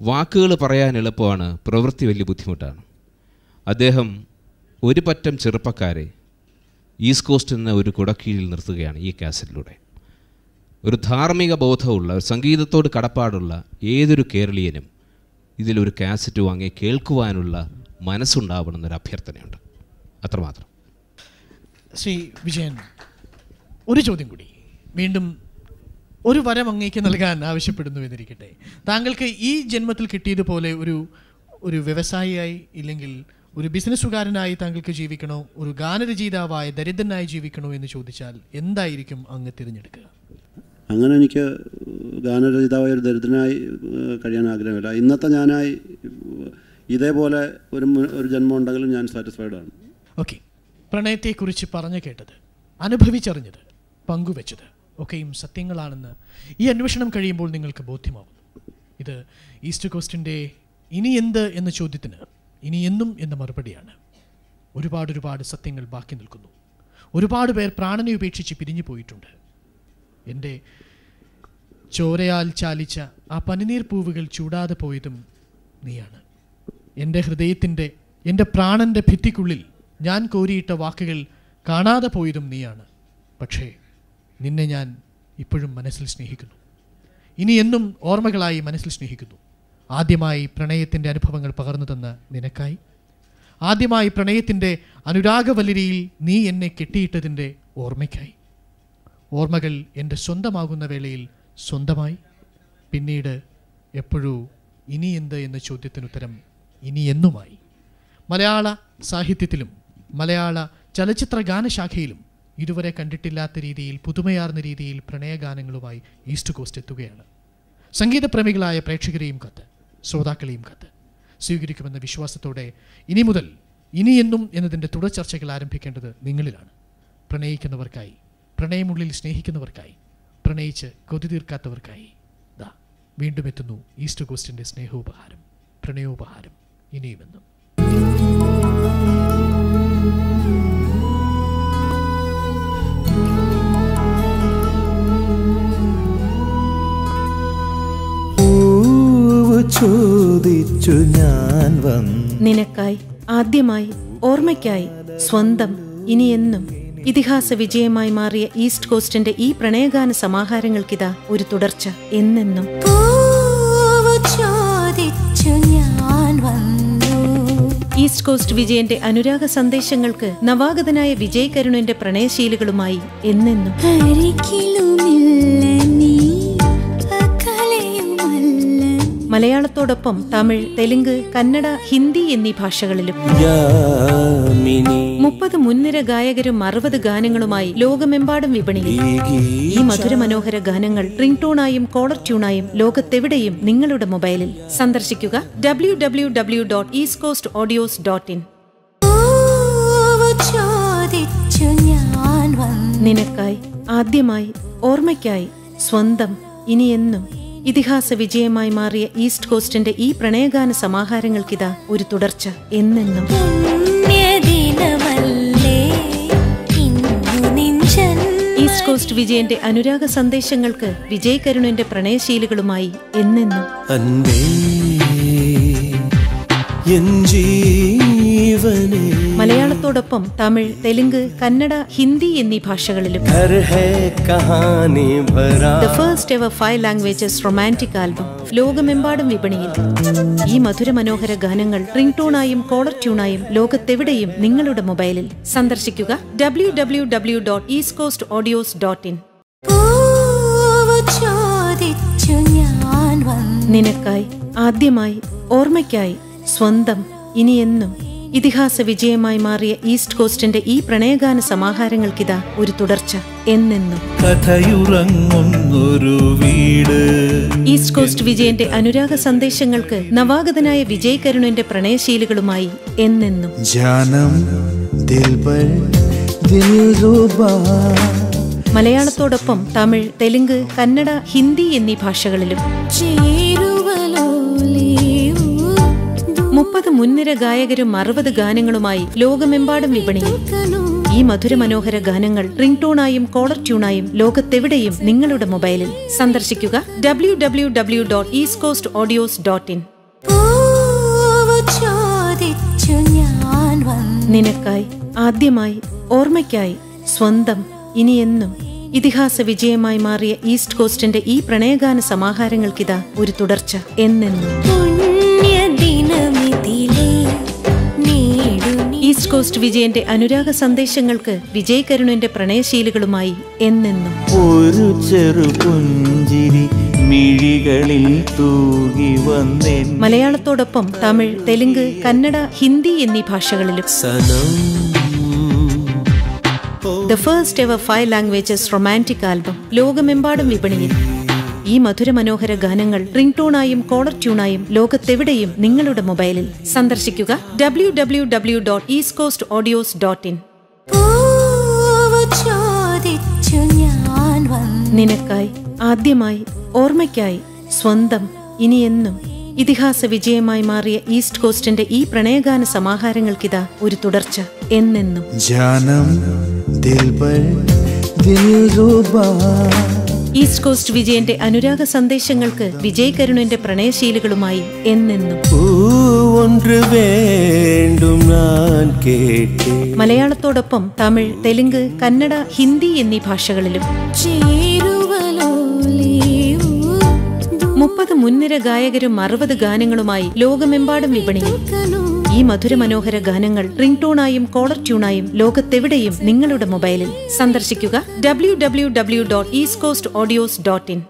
വാക്കുകൾ പറയാൻ എളുപ്പമാണ് പ്രവൃത്തി വലിയ ബുദ്ധിമുട്ടാണ്. അദ്ദേഹം ഒരു പറ്റം ചെറുപ്പക്കാരെ ഈസ്റ്റ് കോസ്റ്റ് എന്ന ഒരു കുടക്കീഴിൽ നിർത്തുകയാണ് ഈ കാസറ്റിലൂടെ. ഒരു ധാർമ്മിക ബോധമുള്ള ഒരു സംഗീതത്തോട് കടപ്പാടുള്ള ഏതൊരു കേരളീയനും ഇതിലൊരു കാസറ്റ് വാങ്ങി കേൾക്കുവാനുള്ള മനസ്സുണ്ടാവണമെന്നൊരു അഭ്യർത്ഥനയുണ്ട്. അത്രമാത്രം. ശ്രീ വിജയൻ ഒരു ചോദ്യം കൂടി. വീണ്ടും ഒരു വരം അങ്ങേക്ക് നൽകാൻ ആവശ്യപ്പെടുന്നു എന്നിരിക്കട്ടെ. താങ്കൾക്ക് ഈ ജന്മത്തിൽ കിട്ടിയതുപോലെ ഒരു ഒരു വ്യവസായിയായി ഇല്ലെങ്കിൽ ഒരു ബിസിനസ്സുകാരനായി താങ്കൾക്ക് ജീവിക്കണോ? ഒരു ഗാനരചയിതാവായ ദരിദ്രനായി ജീവിക്കണോ എന്ന് ചോദിച്ചാൽ എന്തായിരിക്കും അങ്ങ് തിരഞ്ഞെടുക്കുക? അങ്ങനെ എനിക്ക് ഗാനരചിതാവായ ഒരു ദരിദ്രനായി കഴിയാൻ ആഗ്രഹമില്ല. ഇന്നത്തെ ഞാനായി ഇതേപോലെ ഒരു ഒരു ജന്മം ഉണ്ടെങ്കിലും ഞാൻ സാറ്റിസ്ഫൈഡ് ആണ്. ഓക്കെ പ്രണയത്തെക്കുറിച്ച് പറഞ്ഞു കേട്ടത് അനുഭവിച്ചറിഞ്ഞത് പങ്കുവെച്ചത് ഒക്കെയും സത്യങ്ങളാണെന്ന് ഈ അന്വേഷണം കഴിയുമ്പോൾ നിങ്ങൾക്ക് ബോധ്യമാകും. ഇത് ഈസ്റ്റ് കോസ്റ്റിന്റെ ഇനി എന്ത് എന്ന ചോദ്യത്തിന് ഇനി എന്നും എന്ന മറുപടിയാണ്. ഒരുപാട് ഒരുപാട് സത്യങ്ങൾ ബാക്കി നിൽക്കുന്നു. ഒരുപാട് പേർ പ്രാണനെ ഉപേക്ഷിച്ച് പിരിഞ്ഞു പോയിട്ടുണ്ട് എന്റെ ചോരയാൽ ചാലിച്ച ആ പനിനീർ പൂവുകൾ ചൂടാതെ പോയതും നീയാണ്. എന്റെ ഹൃദയത്തിന്റെ എന്റെ പ്രാണന്റെ ഭിത്തിക്കുള്ളിൽ ഞാൻ കോരിയിട്ട വാക്കുകൾ കാണാതെ പോയതും നീയാണ്. പക്ഷേ നിന്നെ ഞാൻ ഇപ്പോഴും മനസ്സിൽ സ്നേഹിക്കുന്നു. ഇനി എന്നും ഓർമ്മകളായി മനസ്സിൽ സ്നേഹിക്കുന്നു. ആദ്യമായി പ്രണയത്തിന്റെ അനുഭവങ്ങൾ പകർന്നു തന്ന നിനക്കായി? ആദ്യമായി പ്രണയത്തിന്റെ അനുരാഗവല്ലരിയിൽ നീ എന്നെ കെട്ടിയിട്ടതിന്റെ ഓർമ്മയ്ക്കായി? ഓർമ്മകൾ എന്റെ സ്വന്തമാകുന്ന വേളയിൽ സ്വന്തമായി. പിന്നീട് എപ്പോഴും ഇനി എന്ത് എന്ന ചോദ്യത്തിനുത്തരം ഇനി എന്നുമായി. മലയാള സാഹിത്യത്തിലും മലയാള ചലച്ചിത്ര ഗാനശാഖയിലും ഇതുവരെ കണ്ടിട്ടില്ലാത്ത രീതിയിൽ പുതുമയാർന്ന രീതിയിൽ പ്രണയഗാനങ്ങളുമായി ഈസ്റ്റ് കോസ്റ്റ് എത്തുകയാണ്. സംഗീതപ്രേമികളായ പ്രേക്ഷകരെയും കത്ത് ശ്രോതാക്കളെയും കത്ത് സ്വീകരിക്കുമെന്ന വിശ്വാസത്തോടെ ഇനി മുതൽ ഇനിയെന്നും എന്നും എന്നതിന്റെ തുടർ ചർച്ചകൾ ആരംഭിക്കേണ്ടത് നിങ്ങളിലാണ്. പ്രണയിക്കുന്നവർക്കായി പ്രണയമുള്ളിൽ സ്നേഹിക്കുന്നവർക്കായി പ്രണയിച്ച് കൊതി തീർക്കാത്തവർക്കായി ദാ വീണ്ടും എത്തുന്നു ഈസ്റ്റ് കോസ്റ്റിന്റെ സ്നേഹോപഹാരം പ്രണയോപഹാരം ഇനിയുമെന്നും. ചോദിച്ചു ഞാൻ വന്നു. നിനക്കായി ആദ്യമായി ഓർമ്മയ്ക്കായി സ്വന്തം ഇനിയെന്നും. ഇതിഹാസ വിജയമായി മാറിയ ഈസ്റ്റ് കോസ്റ്റിന്റെ ഈ പ്രണയഗാന സമാഹാരങ്ങൾക്കിതാ ഒരു തുടർച്ച. എന്നെന്നും ഈസ്റ്റ് കോസ്റ്റ് വിജയന്റെ അനുരാഗ സന്ദേശങ്ങൾക്ക് നവാഗതനായ വിജയ് കരുണന്റെ പ്രണയശീലുകളുമായി എന്നെന്നും മലയാളത്തോടൊപ്പം തമിഴ് തെലുങ്ക് കന്നഡ ഹിന്ദി എന്നീ ഭാഷകളിലും. മുപ്പത് മുൻനിര ഗായകരും അറുപത് ഗാനങ്ങളുമായി ലോകമെമ്പാടും വിപണിയിൽ. ഈ മധുര മനോഹര ഗാനങ്ങൾ റിംഗ് ടൂണായും കോളർ ട്യൂണായും ലോകത്തെവിടെയും നിങ്ങളുടെ മൊബൈലിൽ. സന്ദർശിക്കുക W W W dot East Coast audios dot in നിനക്കായി ആദ്യമായി ഓർമ്മയ്ക്കായി സ്വന്തം ഇനിയെന്നും. ഇതിഹാസ വിജയമായി മാറിയ ഈസ്റ്റ് കോസ്റ്റിന്റെ ഈ പ്രണയഗാന സമാഹാരങ്ങൾക്കിതാ ഒരു തുടർച്ച എന്നെന്നും. ഈസ്റ്റ് കോസ്റ്റ് വിജയന്റെ അനുരാഗ സന്ദേശങ്ങൾക്ക് വിജയ് കരുണന്റെ പ്രണയശീലുകളുമായി എന്നെന്നും. മലയാളത്തോടൊപ്പം തമിഴ് തെലുങ്ക് കന്നഡ ഹിന്ദി എന്നീ ഭാഷകളിലും. First ever five languages romantic album ലോകമെമ്പാടും വിപണിയിൽ. ഈ മധുര മനോഹര ഗാനങ്ങൾ റിംഗ് ടൂണായും കോളർ ട്യൂണായും ലോകത്തെവിടെയും നിങ്ങളുടെ മൊബൈലിൽ. സന്ദർശിക്കുക W W W dot East Coast audios dot in നിനക്കായി ആദ്യമായി ഓർമ്മയ്ക്കായി സ്വന്തം ഇനിയെന്നും. ഇതിഹാസ വിജയമായി മാറിയ ഈസ്റ്റ് കോസ്റ്റിന്റെ ഈ പ്രണയഗാന സമാഹാരങ്ങൾക്കിതാ ഒരു തുടർച്ച. എന്നെന്നും. കഥയുറങ്ങുന്നൊരു വീട്. ഈസ്റ്റ് കോസ്റ്റ് വിജയന്റെ അനുരാഗ സന്ദേശങ്ങൾക്ക് നവാഗതനായ വിജയ് കരുണന്റെ പ്രണയശീലുകളുമായി എന്നെന്നും. ജാനം ദിൽബർ ദിൽറുബാ മലയാളത്തോടൊപ്പം തമിഴ് തെലുങ്ക് കന്നഡ ഹിന്ദി എന്നീ ഭാഷകളിലും. മുപ്പത് മുൻനിര ഗായകരും അറുപത് ഗാനങ്ങളുമായി ലോകമെമ്പാടും വിപണിയിൽ ഈ മധുരമനോഹര ഗാനങ്ങൾ റിംഗ് ടൂണായും കോളർ ട്യൂണായും ലോകത്തെവിടെയും നിങ്ങളുടെ മൊബൈലിൽ. സന്ദർശിക്കുക W W W dot East Coast audios dot in നിനക്കായി ആദ്യമായി ഓർമ്മയ്ക്കായി സ്വന്തം ഇനിയെന്നും ഇതിഹാസ വിജയമായി മാറിയ ഈസ്റ്റ് കോസ്റ്റിന്റെ ഈ പ്രണയഗാന സമാഹാരങ്ങൾക്കിതാ ഒരു തുടർച്ച എന്നെന്നും. ഈസ്റ്റ് കോസ്റ്റ് വിജയന്റെ അനുരാഗ സന്ദേശങ്ങൾക്ക് വിജയ് കരുണന്റെ പ്രണയശീലുകളുമായി എന്നെന്നും. ഒരു ചെറു പുഞ്ചിരി മിഴികളിൽ തൂകി മലയാളത്തോടൊപ്പം തമിഴ് തെലുങ്ക് കന്നഡ ഹിന്ദി എന്നീ ഭാഷകളിലും. The first ever five languages romantic album ലോകമെമ്പാടും വിപണിയിൽ. ഈ മധുരമനോഹര ഗാനങ്ങൾ റിംഗ് ടോണായും കോളർ ട്യൂണായും ലോകത്തെവിടെയും നിങ്ങളുടെ മൊബൈലിൽ സന്ദർശിക്കുക. W W W dot East Coast audios dot in നിനക്കായി ആദ്യമായി ഓർമ്മയ്ക്കായി സ്വന്തം ഇനിയെന്നും ഇതിഹാസ വിജയമായി മാറിയ ഈസ്റ്റ് കോസ്റ്റിന്റെ ഈ പ്രണയഗാന സമാഹാരങ്ങൾക്കിതാ ഒരു തുടർച്ച എന്നെന്നും. ജാനം ദിൽബർ ദിൽറുബാ ഈസ്റ്റ് കോസ്റ്റ് വിജയന്റെ അനുരാഗ സന്ദേശങ്ങൾക്ക് വിജയകരുണന്റെ പ്രണയശീലുകളുമായി എന്നെന്നും. മലയാളത്തോടൊപ്പം തമിഴ് തെലുങ്ക് കന്നഡ ഹിന്ദി എന്നീ ഭാഷകളിലും. മുപ്പത് മുൻനിര ഗായകരും അറുപത് ഗാനങ്ങളുമായി ലോകമെമ്പാടും വിപണിയും ഈ മധുരമനോഹര ഗാനങ്ങൾ റിംഗ് ടൂണായും കോളർ ട്യൂണായും ലോകത്തെവിടെയും നിങ്ങളുടെ മൊബൈലിൽ സന്ദർശിക്കുക. W W W dot East Coast audios dot in